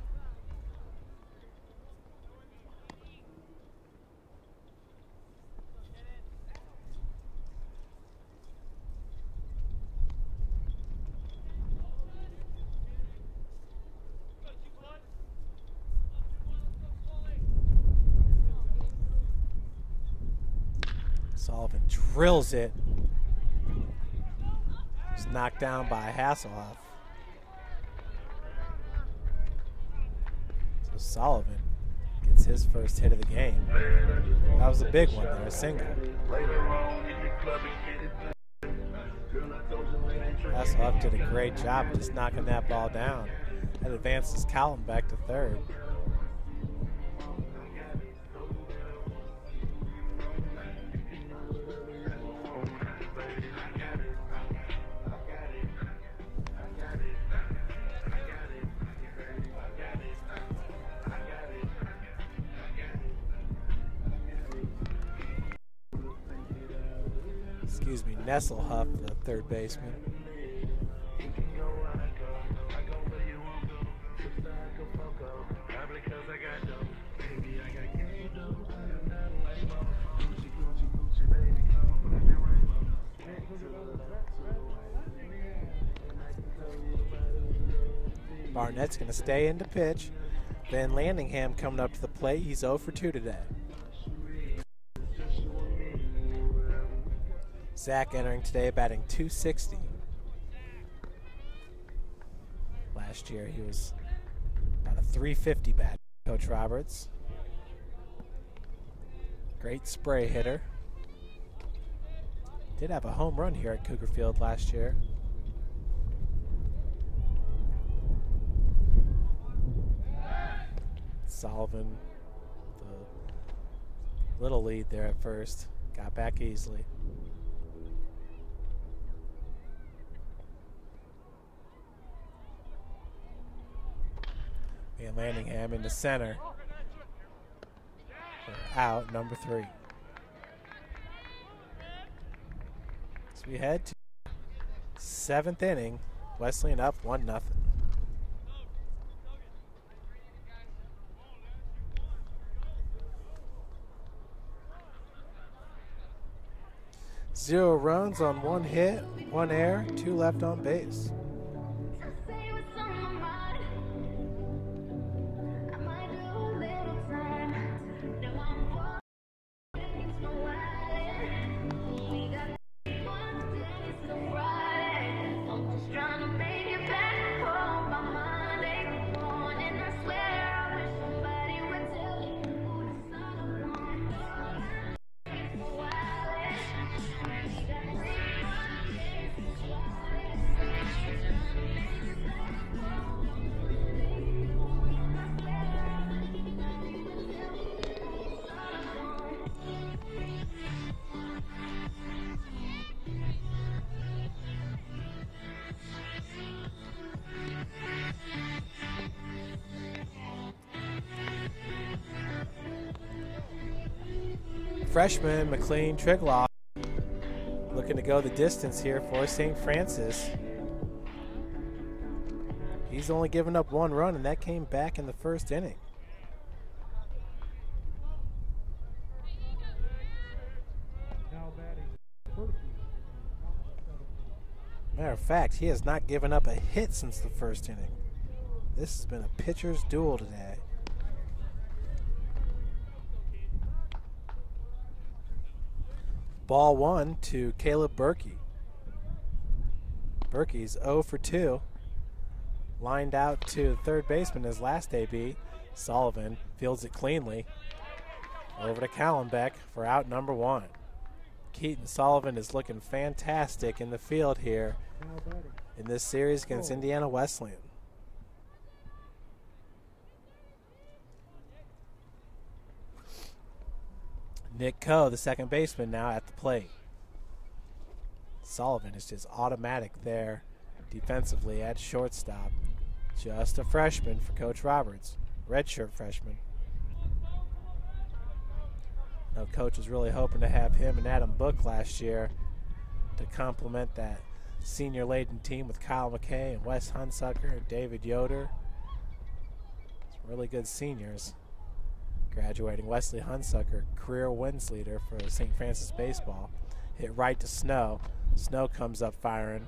Sullivan drills it. It's knocked down by Hasselhoff. Sullivan gets his first hit of the game. That was a big one there, a single. Hasselhoff did a great job just knocking that ball down. That advances Kahlenbeck to third. Me, the third baseman. Barnett's going to stay in to pitch. Vanlandingham coming up to the plate. He's 0 for 2 today. Zach entering today batting 260. Last year he was about a 350 bat. Coach Roberts. Great spray hitter. Did have a home run here at Cougar Field last year. Sullivan, the little lead there at first, got back easily. Vanlandingham in the center. Out number three. So we head to seventh inning. Wesleyan up one nothing. Zero runs on one hit, one error, two left on base. Freshman McLean Trigloff looking to go the distance here for St. Francis. He's only given up one run, and that came back in the first inning. Matter of fact, he has not given up a hit since the first inning. This has been a pitcher's duel today. Ball one to Caleb Berkey. Berkey's 0 for 2. Lined out to the third baseman his last AB. Sullivan fields it cleanly. Over to Kahlenbeck for out number one. Keaton Sullivan is looking fantastic in the field here in this series against oh. Indiana Wesleyan. Nick Coe, the second baseman, now at the plate. Sullivan is just automatic there defensively at shortstop. Just a freshman for Coach Roberts, redshirt freshman. Now, Coach was really hoping to have him and Adam Book last year to complement that senior laden team with Kyle McKay and Wes Hunsucker and David Yoder. Some really good seniors. Graduating Wesley Hunsucker, career wins leader for St. Francis baseball. Hit right to Snow. Snow comes up firing.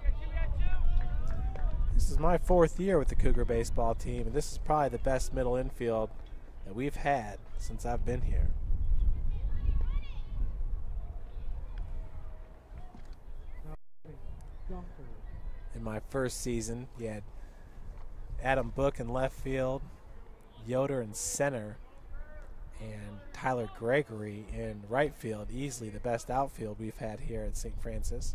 This is my fourth year with the Cougar baseball team, and this is probably the best middle infield that we've had since I've been here. In my first season. You had Adam Book in left field, Yoder in center, and Tyler Gregory in right field. Easily the best outfield we've had here at St. Francis.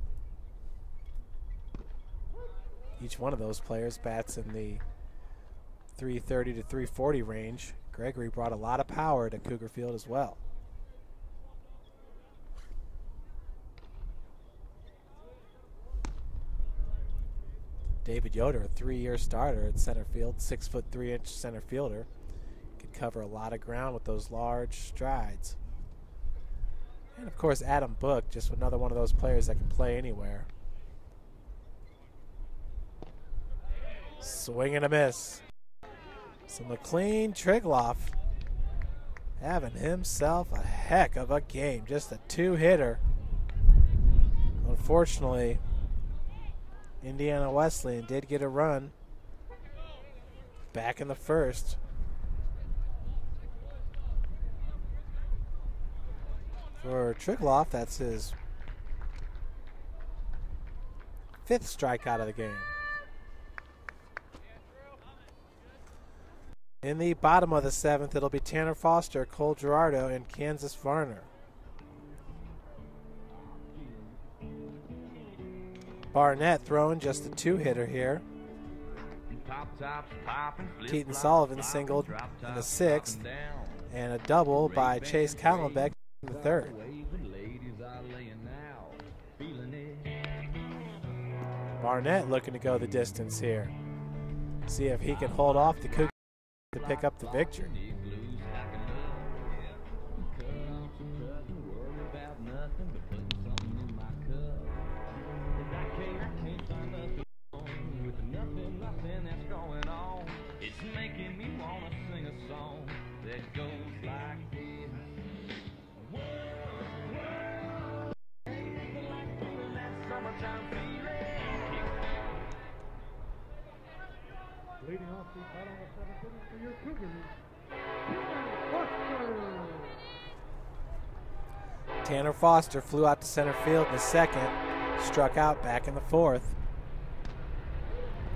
Each one of those players bats in the 330 to 340 range. Gregory brought a lot of power to Cougar Field as well. David Yoder, a three-year starter at center field, six foot three inch center fielder, cover a lot of ground with those large strides. And of course, Adam Book, just another one of those players that can play anywhere. Swing and a miss. So McLean Trigloff having himself a heck of a game. Just a two hitter. Unfortunately, Indiana Wesleyan did get a run back in the first. For Trigloff, that's his fifth strikeout of the game. In the bottom of the seventh, it'll be Tanner Foster, Cole Gerardo, and Kansas Varner. Barnett throwing just a two hitter here. Keaton Sullivan singled in the sixth And a double by Chaise Kahlenbeck the third. Barnett looking to go the distance here. See if he can hold off the Cougars to pick up the victory. Tanner Foster. Flew out to center field in the second, struck out back in the fourth.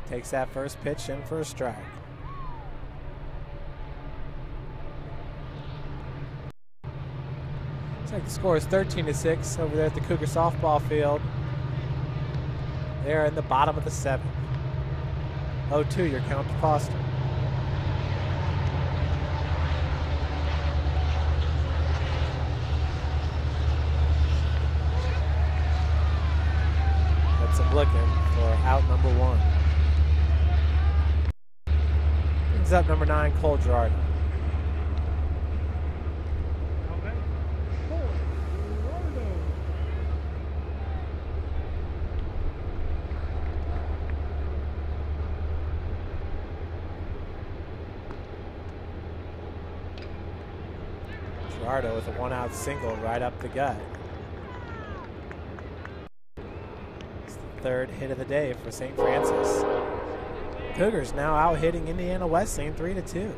Takes that first pitch in for a strike. Looks like the score is 13 to 6 over there at the Cougar softball field. They're in the bottom of the seventh. 0 2 your count to Foster. That's him looking for out number one. Brings up number nine, Cole Gerardo. Now batting, Cole Gerardo. Gerardo with a one out single right up the gut. It's the third hit of the day for St. Francis. Cougars now out hitting Indiana Wesleyan 3 to 2.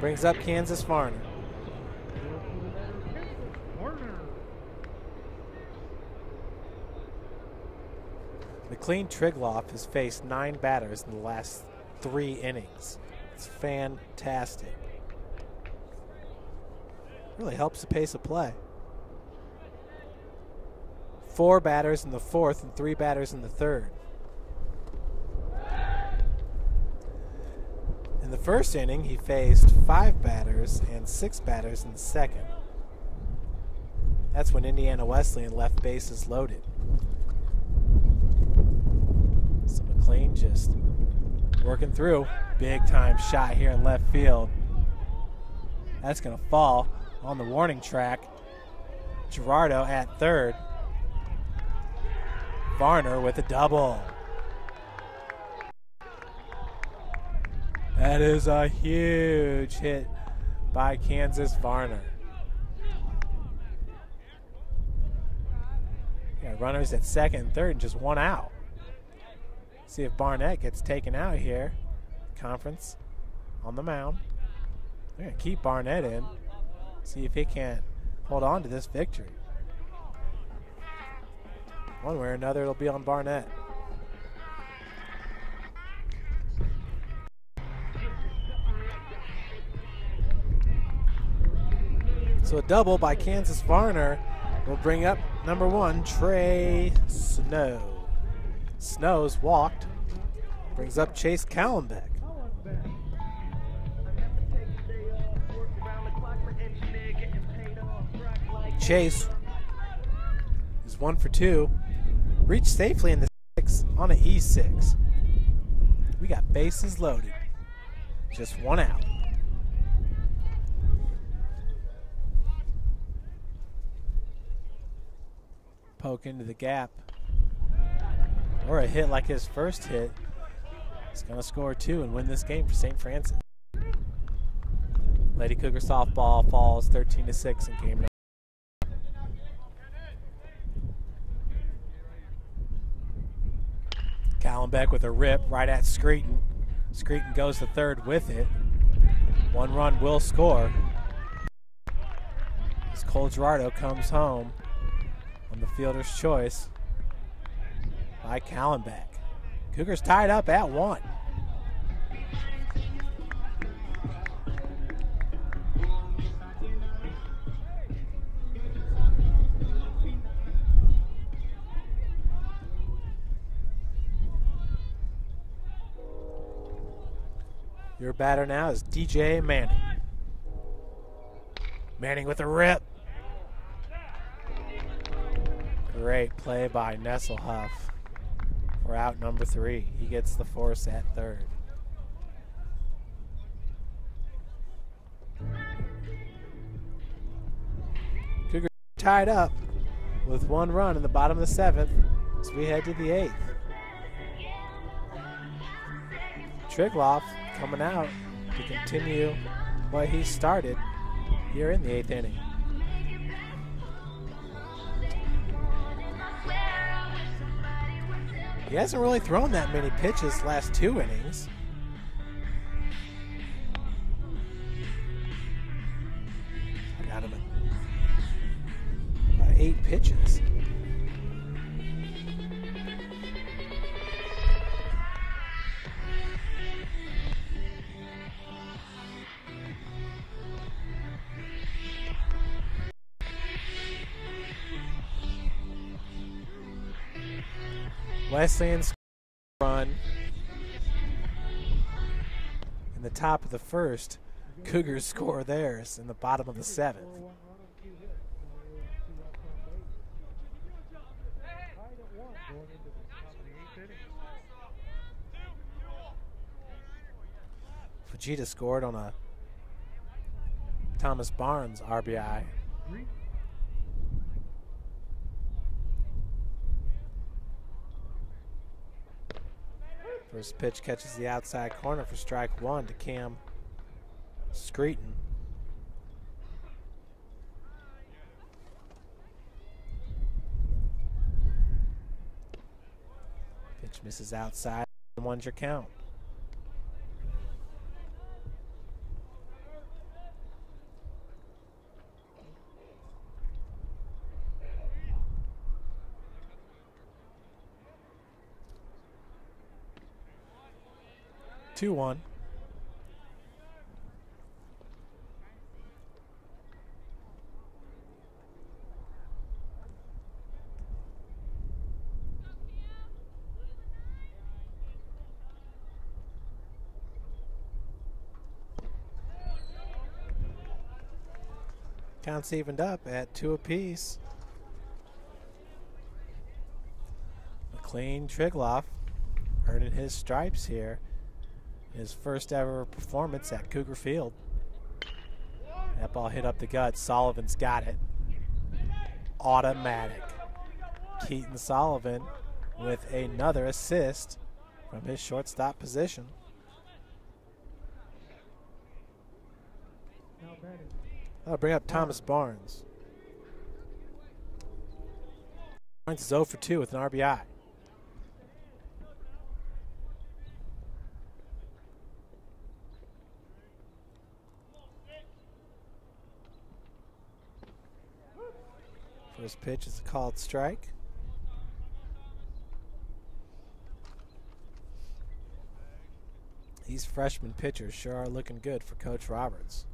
Brings up Kansas Varner. Warner. McLean Trigloff has faced nine batters in the last three innings. It's fantastic. Really helps the pace of play. Four batters in the fourth and three batters in the third. In the first inning, he faced five batters and six batters in the second. That's when Indiana Wesleyan left bases loaded. So McLean just working through. Big time shot here in left field. That's going to fall on the warning track. Gerardo at third. Varner with a double. That is a huge hit by Kansas Varner. Got runners at second and third just one out. See if Barnett gets taken out here. Conference on the mound. They're going to keep Barnett in. See if he can't hold on to this victory. One way or another, it'll be on Barnett. So a double by Kansas Varner will bring up number one, Trey Snow. Snow's walked. Brings up Chaise Kahlenbeck. Chaise is one for two. Reached safely in the six on an E6. We got bases loaded. Just one out. Poke into the gap. Or a hit like his first hit. He's going to score two and win this game for St. Francis. Lady Cougar softball falls 13 to 6 in game number. Kahlenbeck with a rip right at Screeton. Screeton goes to third with it. One run will score. As Cole Gerardo comes home on the fielder's choice by Kahlenbeck. Cougars tied up at one. Your batter now is DJ Manning. Manning with a rip. Great play by Nesselhuff. We're out number three. He gets the force at third. Cougars tied up with one run in the bottom of the seventh as we head to the eighth. Trigloff coming out to continue what he started here in the eighth inning. He hasn't really thrown that many pitches last two innings. Got him at uh, eight pitches. Wesleyan's run in the top of the first. Cougars score theirs in the bottom of the seventh. Fujita scored on a Thomas Barnes RBI. Pitch catches the outside corner for strike one to Cam Screeton. Pitch misses outside. One's your count. Two one. Counts evened up at two apiece. McLean Trigloff earning his stripes here. His first ever performance at Cougar Field. That ball hit up the gut. Sullivan's got it. Automatic. Keaton Sullivan with another assist from his shortstop position. That'll bring up Thomas Barnes. Barnes is 0 for 2 with an RBI. Pitch is a called strike. These freshman pitchers sure are looking good for Coach Roberts.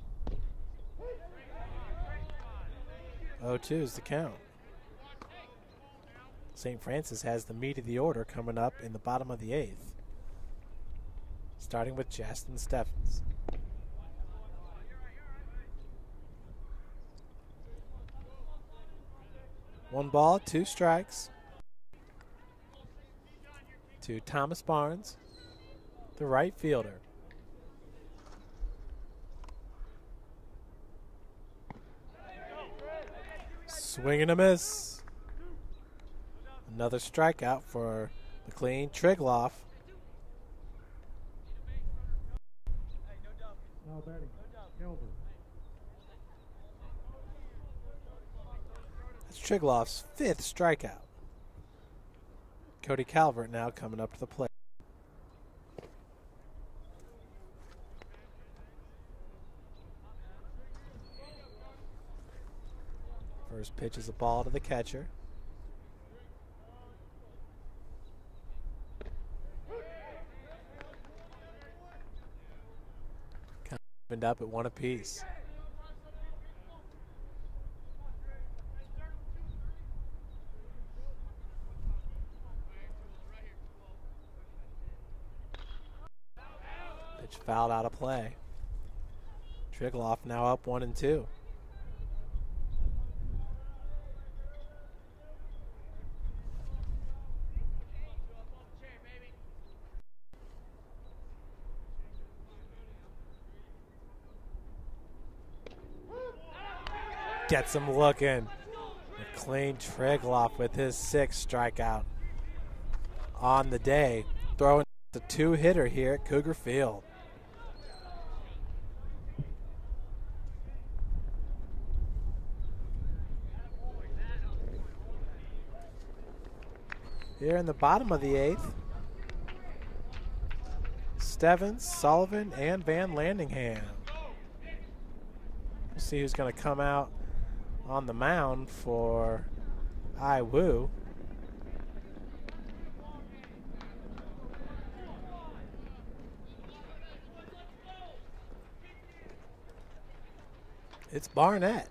0-2 is the count. St. Francis has the meat of the order coming up in the bottom of the eighth. Starting with Justin Steffens. One ball, two strikes. To Thomas Barnes, the right fielder. Swing and a miss. Another strikeout for McLean Trigloff. Now batting. Calvert. That's Trigloff's fifth strikeout. Cody Calvert now coming up to the plate. First pitch is a ball to the catcher. Kind up at one apiece. Fouled out of play. Trigloff now up one and two. Gets him looking. McLean Trigloff with his sixth strikeout on the day. Throwing the two hitter here at Cougar Field. Here in the bottom of the eighth, Steffens, Sullivan, and Vanlandingham. We'll see who's going to come out on the mound for I. It's Barnett.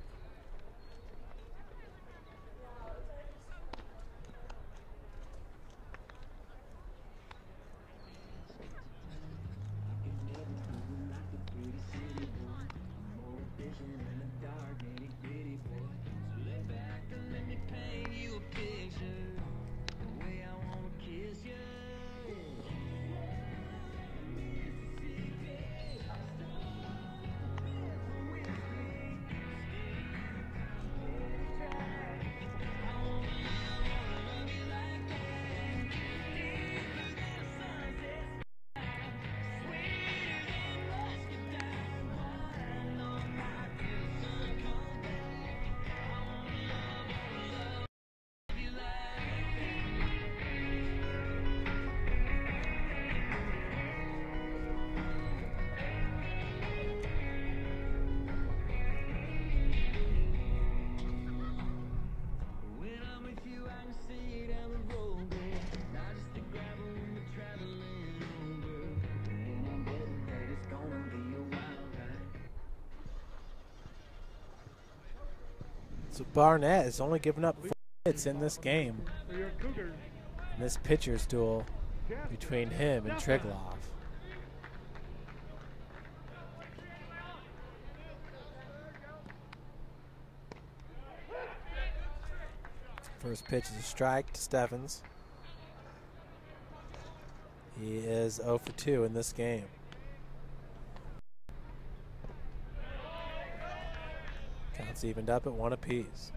Barnett has only given up four hits in this game. In this pitcher's duel between him and. Trigloff. First pitch is a strike to Steffens. He is 0 for 2 in this game. Counts evened up at one apiece.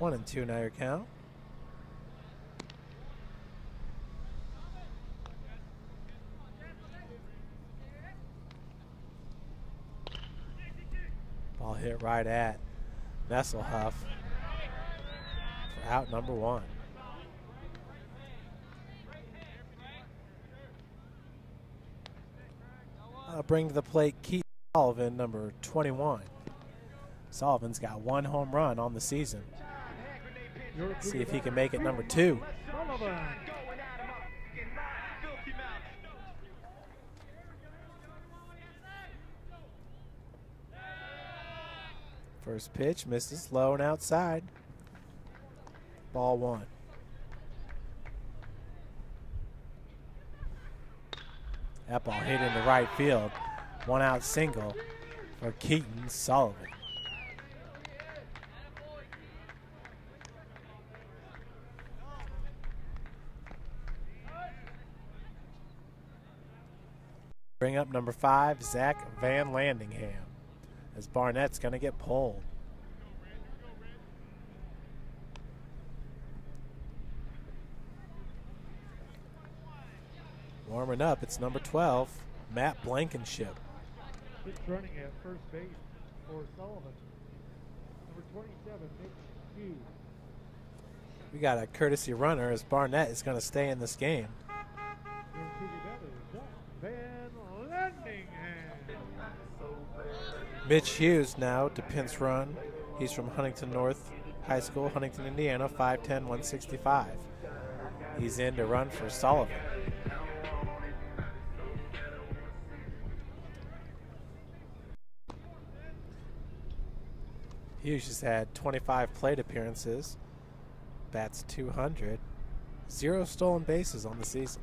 One and two now your count. Ball hit right at Nesselhuff for out number one. Uh, bring to the plate Keith Sullivan, number 21. Sullivan's got one home run on the season. See if he can make it number two. First pitch misses low and outside. Ball one. That ball hit into right field. One out single for Keaton Sullivan. Bring up number five, Zach Vanlandingham, as Barnett's going to get pulled. Warming up, it's number 12, Matt Blankenship. Running at first base for Sullivan. Number 27, Mitch Hughes. We got a courtesy runner as Barnett is going to stay in this game. Your Cougar batter, Zach Van Landingham. Mitch Hughes now to pinch run. He's from Huntington North High School, Huntington, Indiana, 5'10, 165. He's in to run for Sullivan. Hughes has had 25 plate appearances, bats 200, zero stolen bases on the season.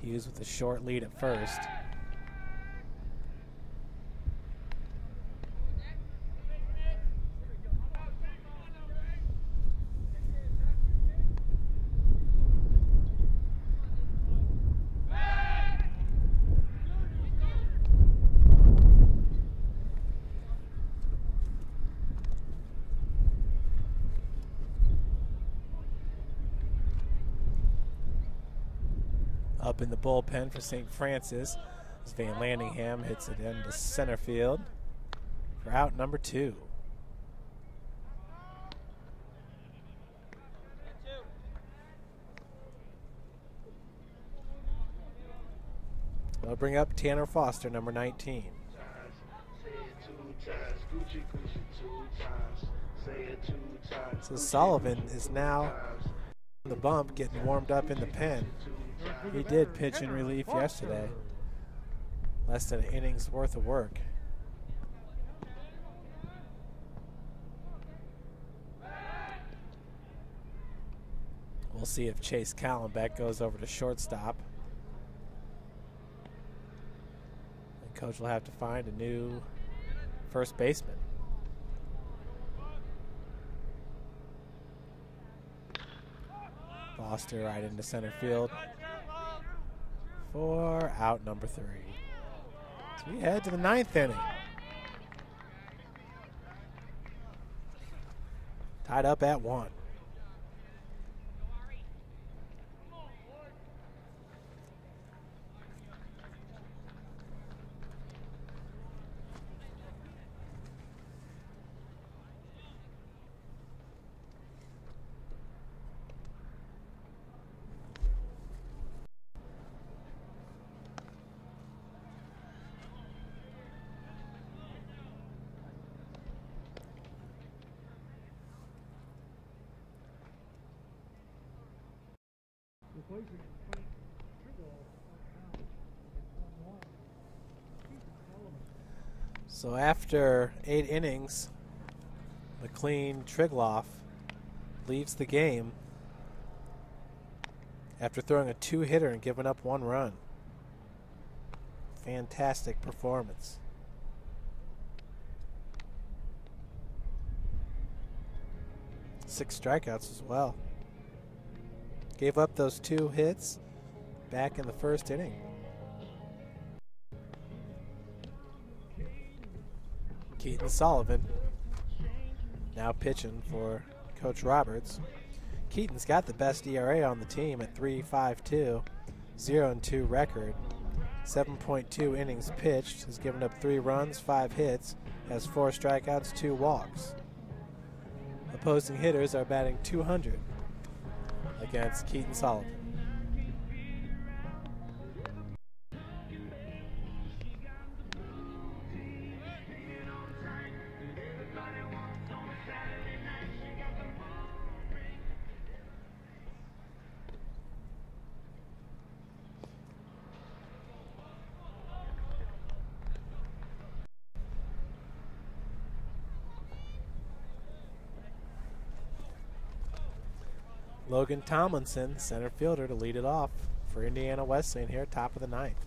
Hughes with a short lead at first. Up in the bullpen for St. Francis as Vanlandingham hits it into center field for out number two. They'll bring up Tanner Foster, number 19. Say it two times. Gucci, Gucci, two times. Say it two times. So Sullivan is now on the bump, getting warmed up in the pen. He did pitch in relief yesterday. Less than an inning's worth of work. We'll see if Chaise Kahlenbeck goes over to shortstop. And coach will have to find a new first baseman. Foster right into center field for out number three. So we head to the ninth inning. Tied up at one. So after eight innings, McLean Trigloff leaves the game after throwing a two hitter and giving up one run. Fantastic performance. Six strikeouts as well. Gave up those two hits back in the first inning. Keaton Sullivan now pitching for Coach Roberts. Keaton's got the best ERA on the team at 3.52, 0 and 2 record. 7.2 innings pitched, has given up three runs, five hits, has four strikeouts, two walks. Opposing hitters are batting 200 against Keaton Sullivan. Logan Tomlinson, center fielder, to lead it off for Indiana Wesleyan here, top of the ninth.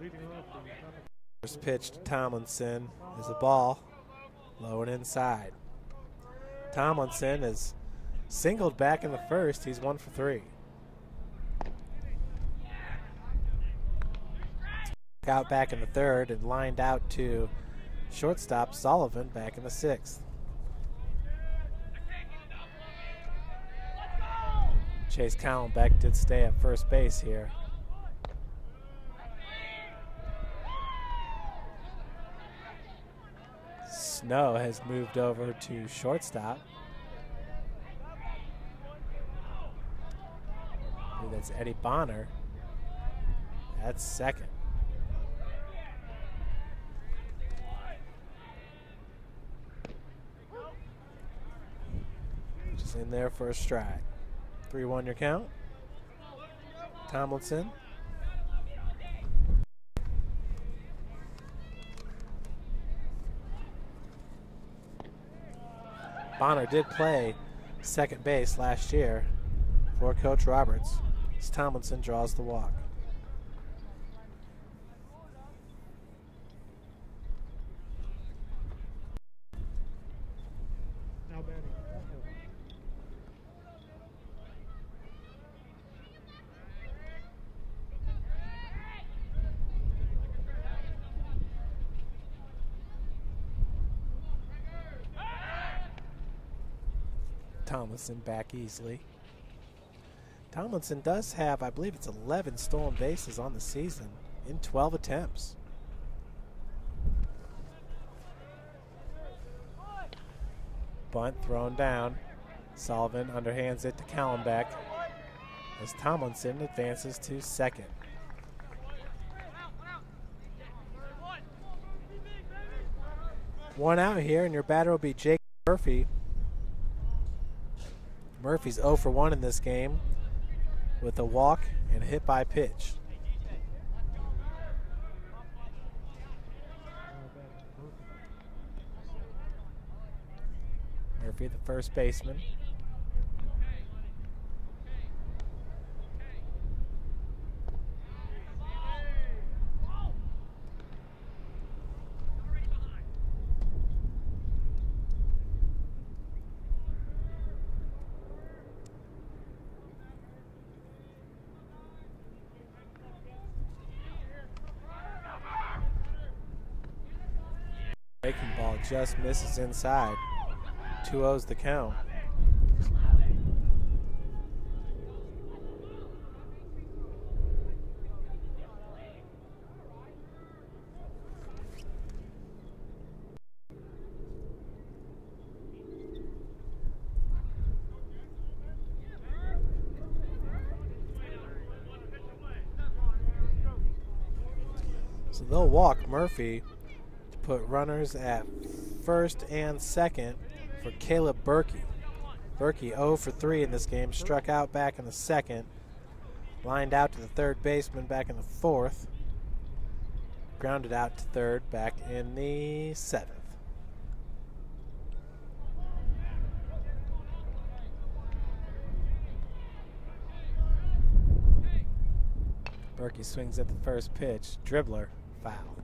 Leading off the top of First pitch to Tomlinson is a ball, low and inside. Tomlinson is singled back in the first. He's one for three. Out back in the third and lined out to shortstop Sullivan back in the sixth. Chaise Kahlenbeck did stay at first base here. Snow has moved over to shortstop. That's Eddie Boner. That's second. Just in there for a strike. 3 1 your count. Tomlinson. Boner did play second base last year for Coach Roberts. As Tomlinson draws the walk. now batting Ethel. Tomlinson back easily. Tomlinson does have, I believe it's 11 stolen bases on the season in 12 attempts. Bunt thrown down. Sullivan underhands it to Kahlenbeck as Tomlinson advances to second. One out here, and your batter will be Jake Murphy. Murphy's 0 for 1 in this game with a walk and a hit by pitch. Murphy, the first baseman. just misses inside. 2 0's the count. So they'll walk Murphy to put runners at first and second for Caleb Berkey. Berkey 0 for 3 in this game, struck out back in the second, lined out to the third baseman back in the fourth, grounded out to third back in the seventh. Berkey swings at the first pitch, dribbler, foul.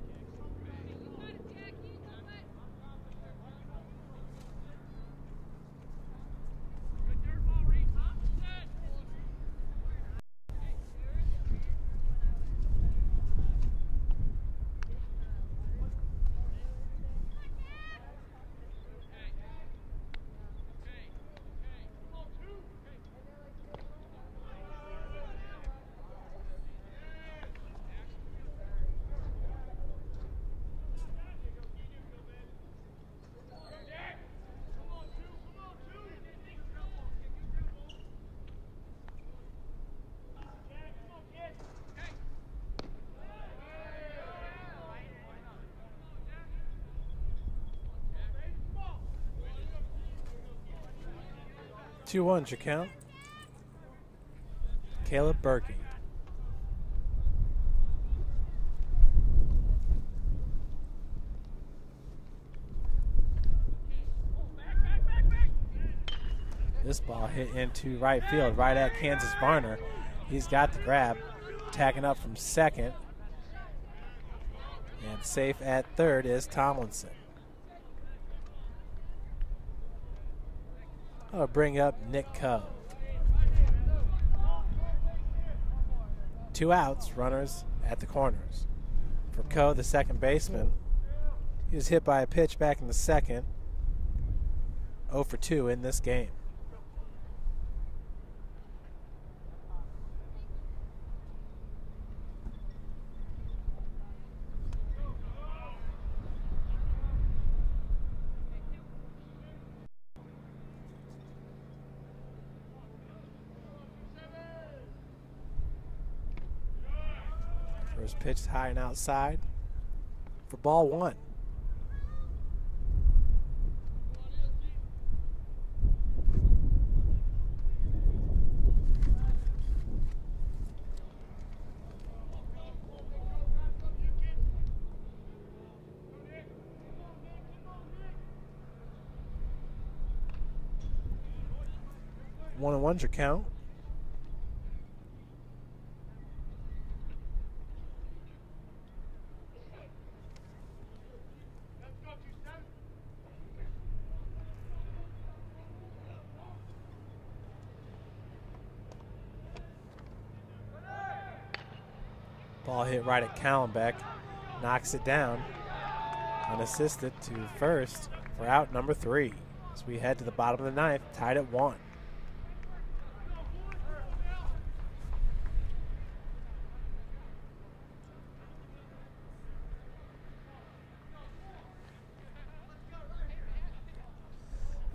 Two ones, your count. Caleb Berkey. This ball hit into right field, right at Kansas Varner. He's got the grab, tagging up from second. And safe at third is Tomlinson. I'll bring up Nick Coe. Two outs, runners at the corners. For Coe, the second baseman, he was hit by a pitch back in the second. 0 for 2 in this game. First pitch high and outside for ball one. One and one's your count. Ball hit right at Kahlenbeck. Knocks it down. Unassisted to first for out number three. As we head to the bottom of the ninth, tied at one.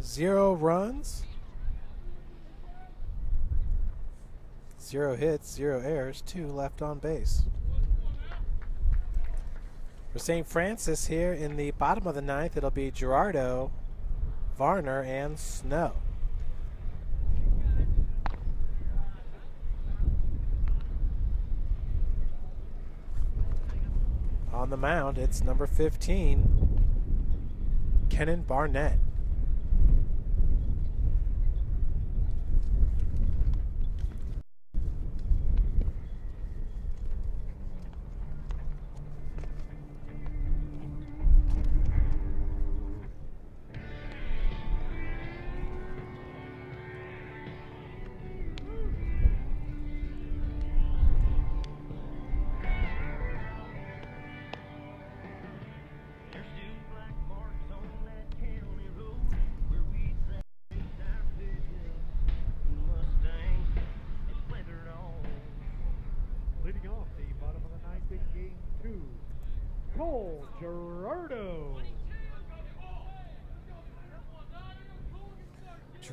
Zero runs. Zero hits, zero errors, two left on base. For St. Francis here in the bottom of the ninth, it'll be Gerardo, Varner, and Snow. On the mound, it's number 15, Kennan Barnett.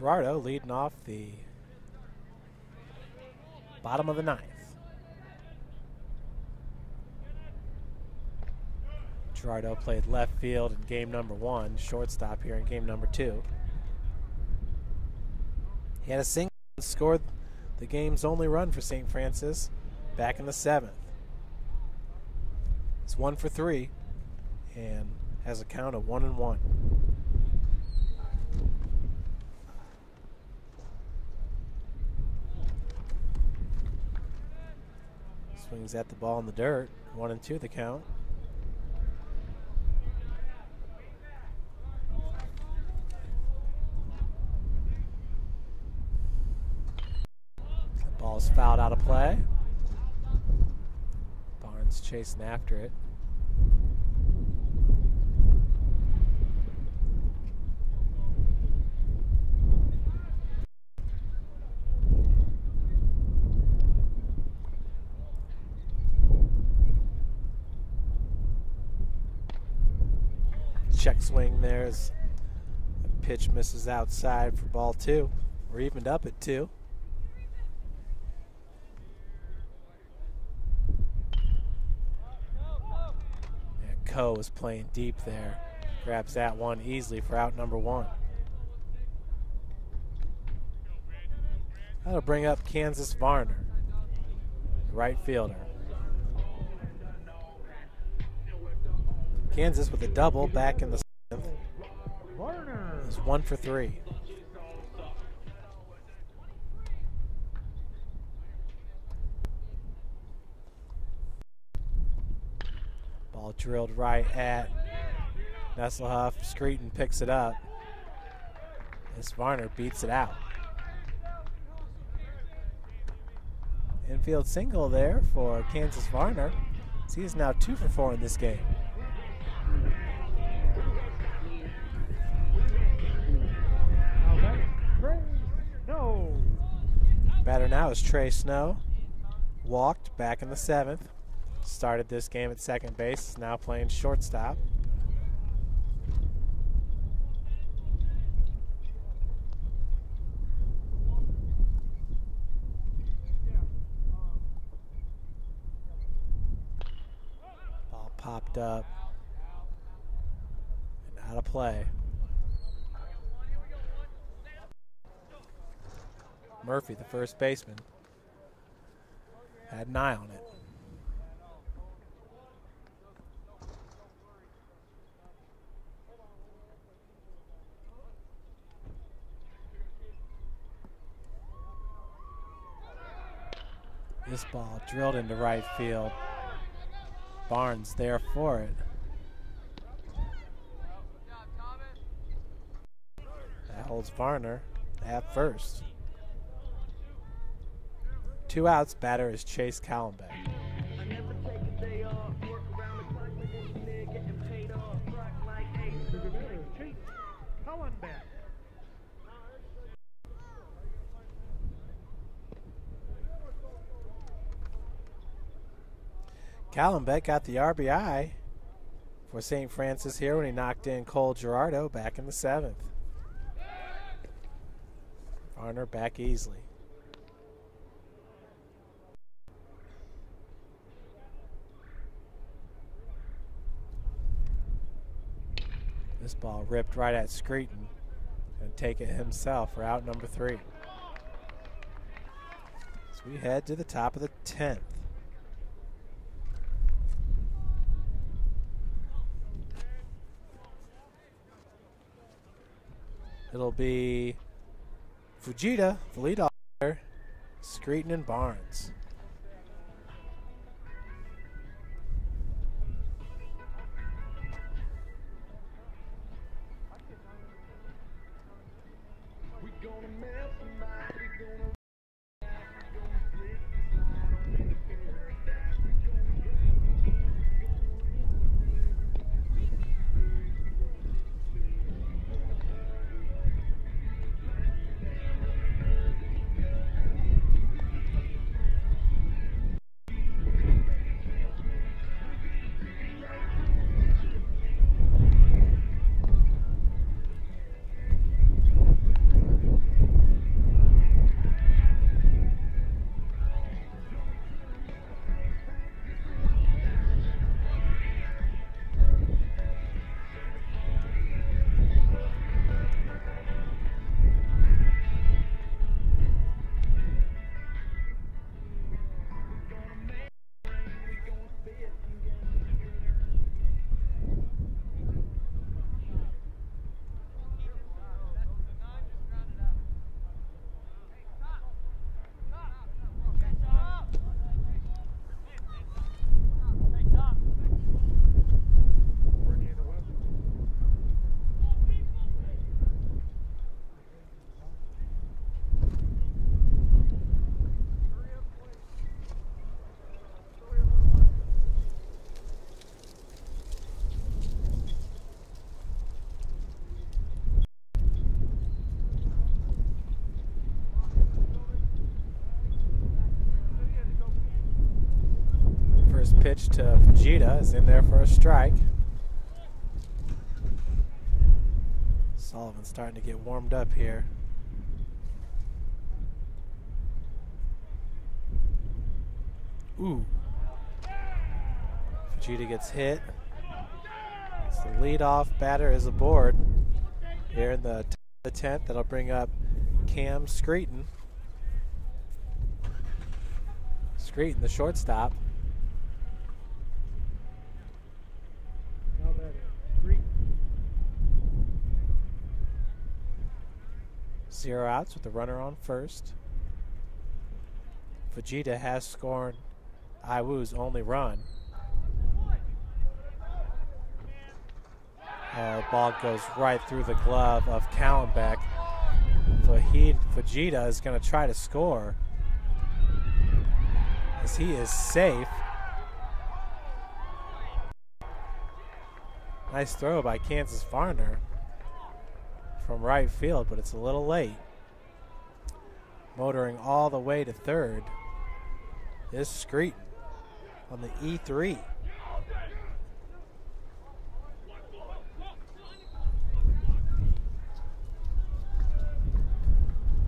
Gerardo leading off the bottom of the ninth. Gerardo played left field in game number one, shortstop here in game number two. He had a single and scored the game's only run for St. Francis back in the seventh. It's one for three and has a count of one and one. Swings at the ball in the dirt. One and two the count. The ball's fouled out of play. Barnes chasing after it. Check swing there as the pitch misses outside for ball two. We're evened up at two. And Coe is playing deep there. Grabs that one easily for out number one. That'll bring up Kansas Varner, right fielder. Kansas with a double back in the one for three. Ball drilled right at Nesselhuff. Screeton picks it up. This Varner beats it out. Infield single there for Kansas Varner. He is now two for four in this game. Now is Trey Snow. Walked back in the seventh. Started this game at second base. Is now playing shortstop. Ball popped up and out of play. Murphy, the first baseman, had an eye on it. This ball drilled into right field. Barnes there for it. That holds Varner at first. Two outs, batter is Chaise Kahlenbeck. Kahlenbeck got the RBI for St. Francis here when he knocked in Cole Gerardo back in the seventh. Varner back easily. This ball ripped right at Screeton and take it himself for out number three. So we head to the top of the 10th. It'll be Fujita, the lead off, Screeton, and Barnes. Pitch to Fujita is in there for a strike. Sullivan's starting to get warmed up here. Ooh. Fujita gets hit. It's the leadoff batter is aboard here in the 10th. That'll bring up Cam Screeton. Screeton, the shortstop. Now batting, Green. Zero outs with the runner on first. Fujita has scored IWU's only run. Uh, ball goes right through the glove of Kahlenbeck. Fajid, Fujita is going to try to score as he is safe. Nice throw by Kansas Varner from right field, but it's a little late. Motoring all the way to third is Screeton on the E E3.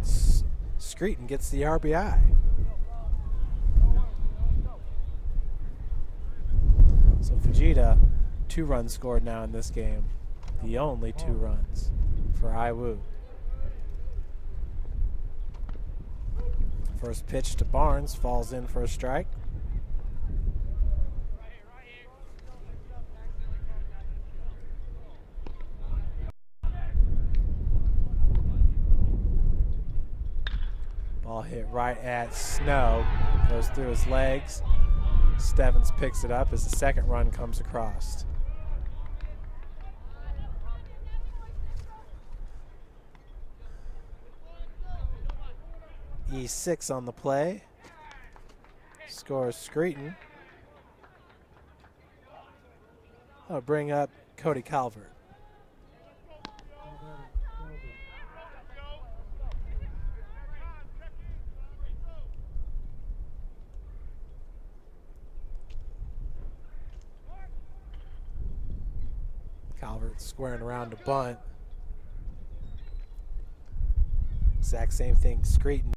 S- gets the RBI. So Fujita, two runs scored now in this game. The only two runs for IWU. First pitch to Barnes falls in for a strike. Ball hit right at Snow, goes through his legs. Steffens picks it up as the second run comes across. E6 on the play. Scores Screeton. I'll bring up Cody Calvert. Calvert. Calvert squaring around to bunt. Exact same thing Screeton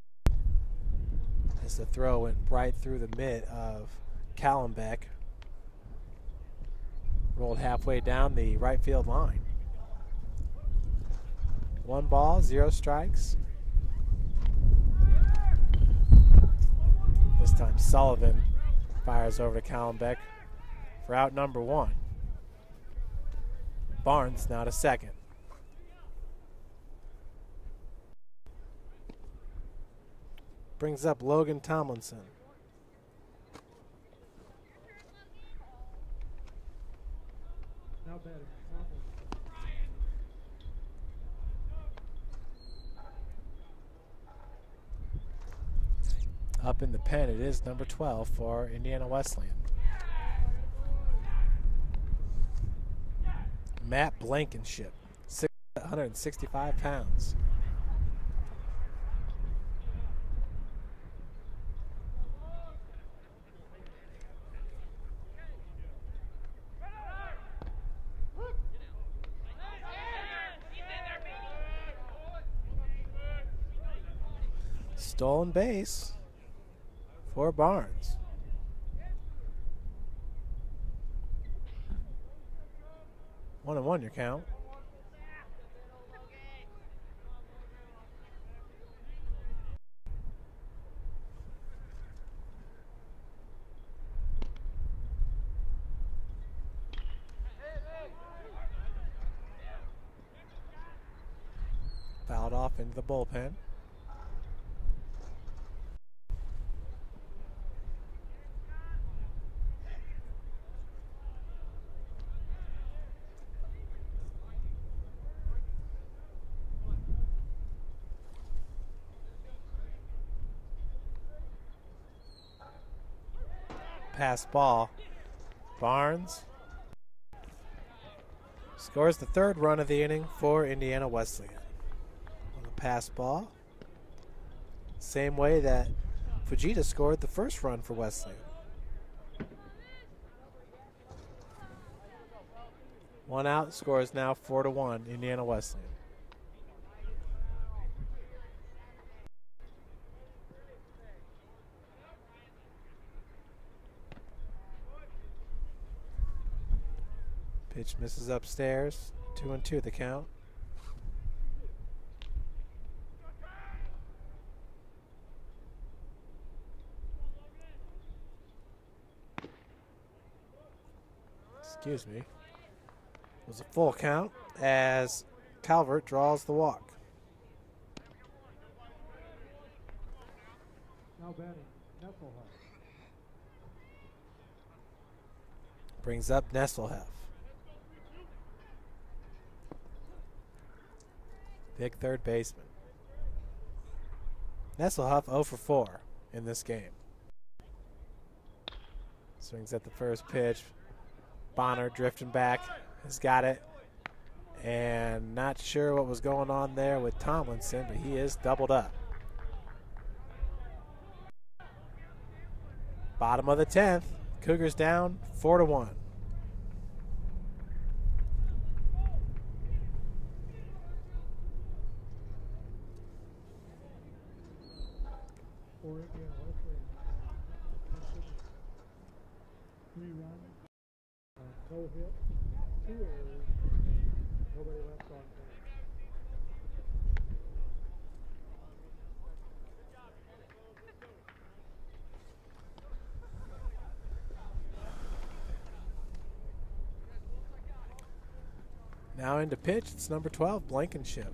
the throw went right through the mid of Kahlenbeck. Rolled halfway down the right field line. One ball, zero strikes. This time Sullivan fires over to Kahlenbeck for out number one. Barnes now to second. Brings up Logan Tomlinson. Now Tomlinson. Up in the pen, it is number 12 for Indiana Wesleyan. Matt Blankenship, 665 pounds. Stolen base for Barnes. One and one, your count. Fouled off into the bullpen. pass ball. Barnes scores the third run of the inning for Indiana Wesleyan. On the pass ball, same way that Fujita scored the first run for Wesleyan. One out, scores now four to one, Indiana Wesleyan. Misses upstairs. Two and two the count. Excuse me. It was a full count as Calvert draws the walk. Now batting, Nesselhoff. Brings up Nesselhef. Big third baseman. Nesselhoff 0 for 4 in this game. Swings at the first pitch. Boner drifting back. Has got it. And not sure what was going on there with Tomlinson, but he is doubled up. Bottom of the 10th. Cougars down 4 to 1. for Indiana Wesleyan. Three runs, uh, no hits, two errors, nobody left on base. Into pitch. It's number 12, Blankenship.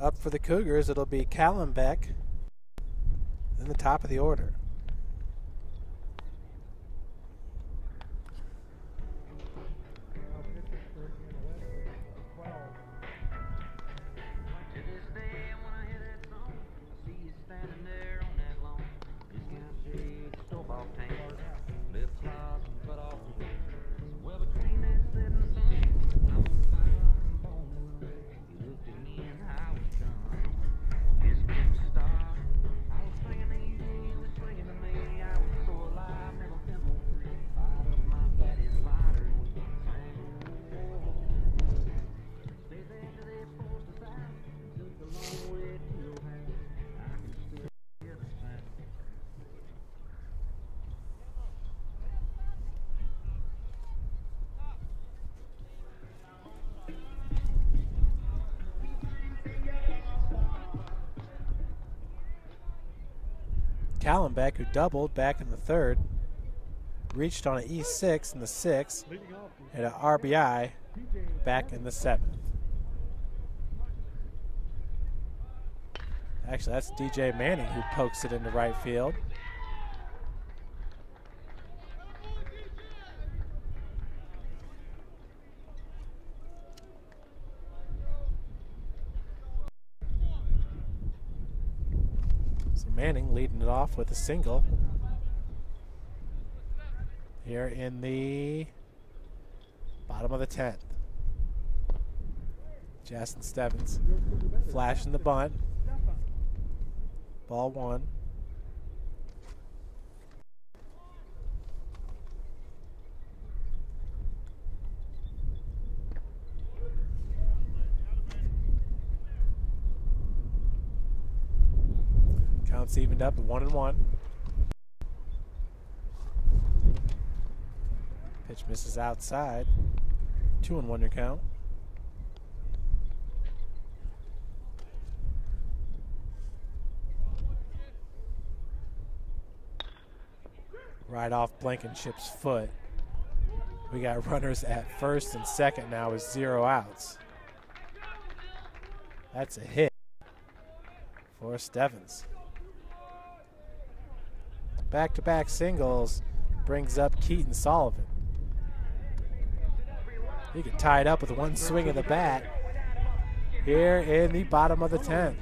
Up for the Cougars, it'll be Kahlenbeck in the top of the order. Kahlenbeck, who doubled back in the third, reached on an E6 in the sixth, and an RBI back in the seventh. Actually, that's DJ Manning who pokes it into right field. So Manning leading it off with a single here in the bottom of the 10th. Justin Steffens flashing the bunt. Ball one. Up one and one. Pitch misses outside. Two and one your count. right off Blankenship's foot. We got runners at first and second now with zero outs. That's a hit for Steffens. Back to back singles brings up Keaton Sullivan. He could tie it up with one swing of the bat here in the bottom of the 10th.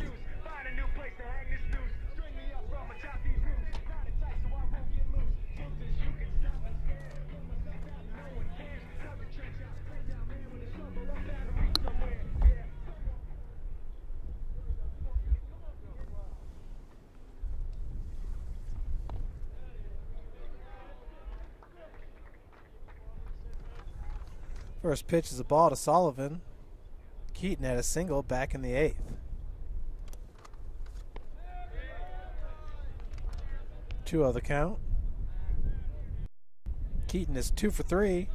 First pitch is a ball to Sullivan. Keaton had a single back in the eighth. 2 0 the count. Keaton is 2 for 3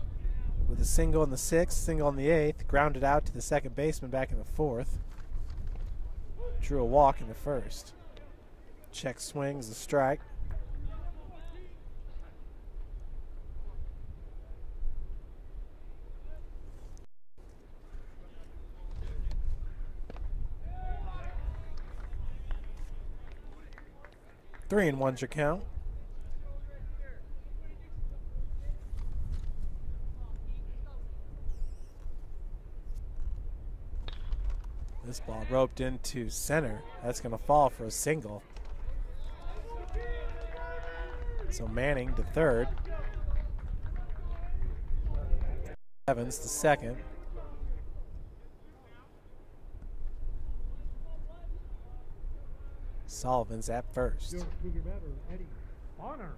with a single in the sixth, single in the eighth, grounded out to the second baseman back in the fourth. Drew a walk in the first. Check swings, a strike. Three and one's your count. This ball roped into center. That's going to fall for a single. So Manning to third. Evans to second. Sullivan's at first. Your Cougar batter, Eddie Boner.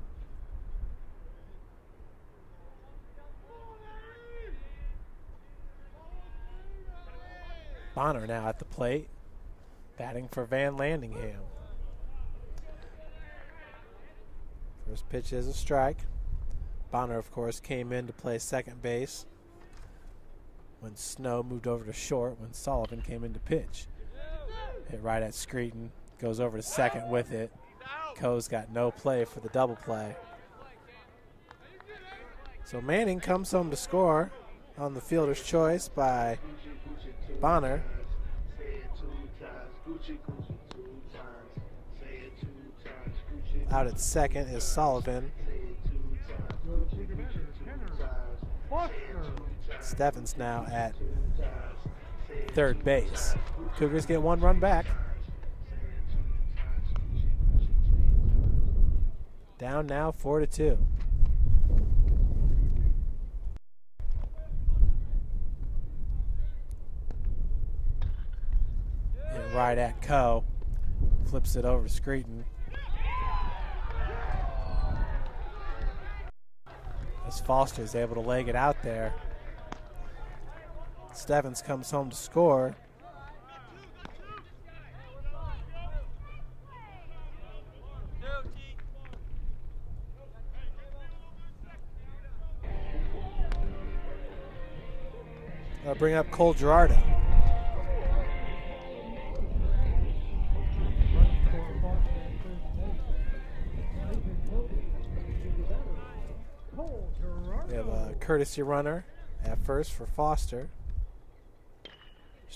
Boner now at the plate, batting for Vanlandingham. First pitch is a strike. Boner, of course, came in to play second base when Snow moved over to short when Sullivan came in to pitch. Hit right at Screeton, goes over to second with it. Coe's got no play for the double play. So Manning comes home to score on the fielder's choice by Boner. Out at second is Sullivan. Steffens now at third base. Cougars get one run back. Down now four to two. Hit right at Coe. Flips it over to Screeton. As Foster is able to leg it out there. Steffens comes home to score. Bring up Cole Gerardo. We have a courtesy runner at first for Foster.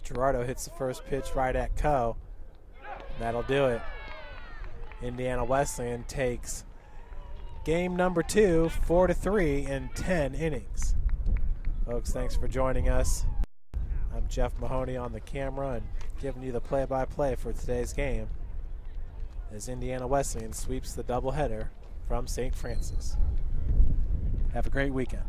Gerardo hits the first pitch right at Coe. That'll do it. Indiana Wesleyan takes game number two, four to three in ten innings. Folks, thanks for joining us. I'm Jeff Mahoney on the camera and giving you the play-by-play for today's game as Indiana Wesleyan sweeps the doubleheader from St. Francis. Have a great weekend.